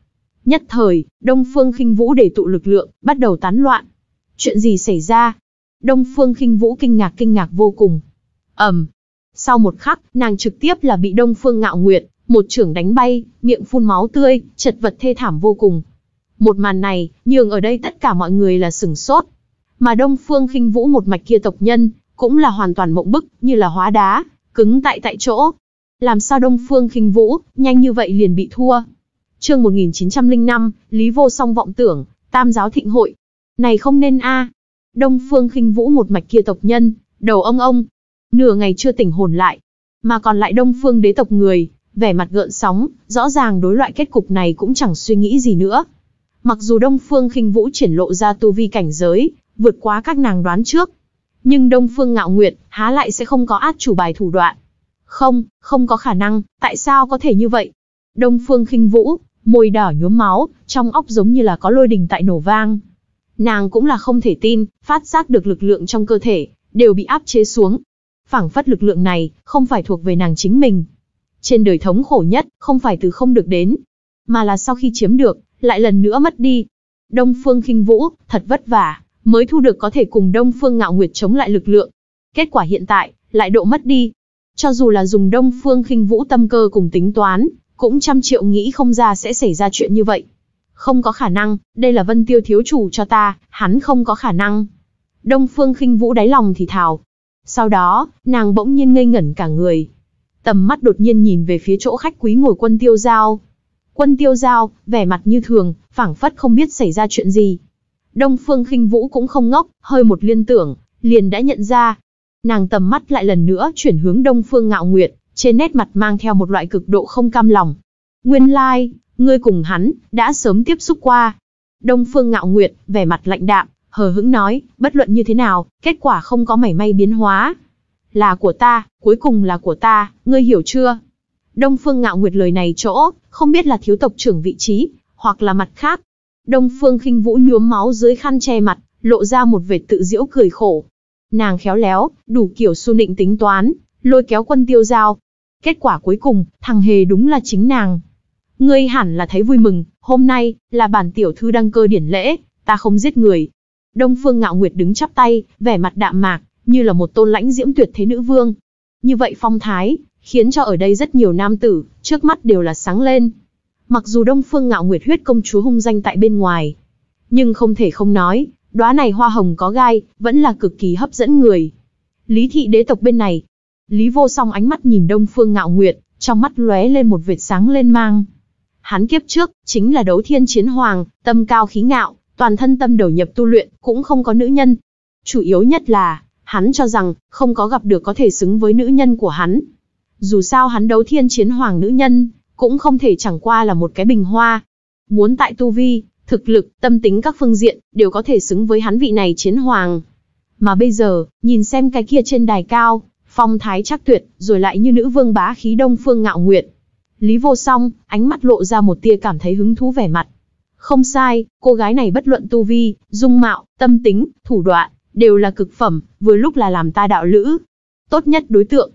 Nhất thời, Đông Phương khinh Vũ đề tụ lực lượng, bắt đầu tán loạn. Chuyện gì xảy ra? Đông Phương khinh Vũ kinh ngạc kinh ngạc vô cùng. ầm, sau một khắc, nàng trực tiếp là bị Đông Phương Ngạo Nguyệt, một trưởng đánh bay, miệng phun máu tươi, chật vật thê thảm vô cùng. Một màn này, nhường ở đây tất cả mọi người là sừng sốt. Mà Đông Phương khinh Vũ một mạch kia tộc nhân, cũng là hoàn toàn mộng bức, như là hóa đá, cứng tại tại chỗ. Làm sao Đông Phương khinh Vũ, nhanh như vậy liền bị thua? Chương 1905, Lý Vô Song vọng tưởng, Tam giáo thịnh hội. Này không nên a. Đông Phương khinh Vũ một mạch kia tộc nhân, đầu ông ông, nửa ngày chưa tỉnh hồn lại, mà còn lại Đông Phương đế tộc người, vẻ mặt gợn sóng, rõ ràng đối loại kết cục này cũng chẳng suy nghĩ gì nữa. Mặc dù Đông Phương khinh Vũ triển lộ ra tu vi cảnh giới, vượt quá các nàng đoán trước, nhưng Đông Phương Ngạo Nguyệt há lại sẽ không có át chủ bài thủ đoạn. Không, không có khả năng, tại sao có thể như vậy? Đông Phương khinh Vũ, môi đỏ nhuốm máu, trong óc giống như là có lôi đình tại nổ vang. Nàng cũng là không thể tin, phát giác được lực lượng trong cơ thể, đều bị áp chế xuống, phảng phất lực lượng này, không phải thuộc về nàng chính mình. Trên đời thống khổ nhất, không phải từ không được đến, mà là sau khi chiếm được, lại lần nữa mất đi. Đông Phương khinh Vũ, thật vất vả, mới thu được có thể cùng Đông Phương Ngạo Nguyệt chống lại lực lượng. Kết quả hiện tại, lại độ mất đi. Cho dù là dùng Đông Phương khinh Vũ tâm cơ cùng tính toán, cũng trăm triệu nghĩ không ra sẽ xảy ra chuyện như vậy. Không có khả năng, đây là Vân Tiêu thiếu chủ cho ta, hắn không có khả năng. Đông Phương khinh Vũ đáy lòng thì thào, sau đó, nàng bỗng nhiên ngây ngẩn cả người. Tầm mắt đột nhiên nhìn về phía chỗ khách quý ngồi quân tiêu giao. Quân tiêu giao, vẻ mặt như thường, phảng phất không biết xảy ra chuyện gì. Đông Phương khinh Vũ cũng không ngốc, hơi một liên tưởng, liền đã nhận ra. Nàng tầm mắt lại lần nữa chuyển hướng Đông Phương Ngạo Nguyệt, trên nét mặt mang theo một loại cực độ không cam lòng. Nguyên lai, like, ngươi cùng hắn, đã sớm tiếp xúc qua. Đông Phương Ngạo Nguyệt, vẻ mặt lạnh đạm, hờ hững nói, bất luận như thế nào, kết quả không có mảy may biến hóa. Là của ta, cuối cùng là của ta, ngươi hiểu chưa? Đông Phương Ngạo Nguyệt lời này chỗ, không biết là thiếu tộc trưởng vị trí, hoặc là mặt khác. Đông Phương khinh vũ nhuốm máu dưới khăn che mặt, lộ ra một vệt tự diễu cười khổ. Nàng khéo léo, đủ kiểu su nịnh tính toán, lôi kéo quân tiêu giao. Kết quả cuối cùng, thằng hề đúng là chính nàng. Ngươi hẳn là thấy vui mừng, hôm nay, là bản tiểu thư đăng cơ điển lễ, ta không giết người, Đông Phương Ngạo Nguyệt đứng chắp tay, vẻ mặt đạm mạc, như là một tôn lãnh diễm tuyệt thế nữ vương. Như vậy phong thái, khiến cho ở đây rất nhiều nam tử, trước mắt đều là sáng lên. Mặc dù Đông Phương Ngạo Nguyệt huyết công chúa hung danh tại bên ngoài, nhưng không thể không nói, đóa này hoa hồng có gai, vẫn là cực kỳ hấp dẫn người. Lý thị đế tộc bên này, Lý Vô Song ánh mắt nhìn Đông Phương Ngạo Nguyệt, trong mắt lóe lên một vệt sáng lên mang. Hắn kiếp trước, chính là đấu thiên chiến hoàng, tâm cao khí ngạo, toàn thân tâm đầu nhập tu luyện, cũng không có nữ nhân. Chủ yếu nhất là, hắn cho rằng, không có gặp được có thể xứng với nữ nhân của hắn. Dù sao hắn đấu thiên chiến hoàng nữ nhân, cũng không thể chẳng qua là một cái bình hoa. Muốn tại tu vi, thực lực, tâm tính các phương diện, đều có thể xứng với hắn vị này chiến hoàng. Mà bây giờ, nhìn xem cái kia trên đài cao, phong thái chắc tuyệt, rồi lại như nữ vương bá khí đông phương ngạo nguyệt. Lý vô song, ánh mắt lộ ra một tia cảm thấy hứng thú vẻ mặt. Không sai, cô gái này bất luận tu vi, dung mạo, tâm tính, thủ đoạn, đều là cực phẩm, vừa lúc là làm ta đạo lữ. Tốt nhất đối tượng,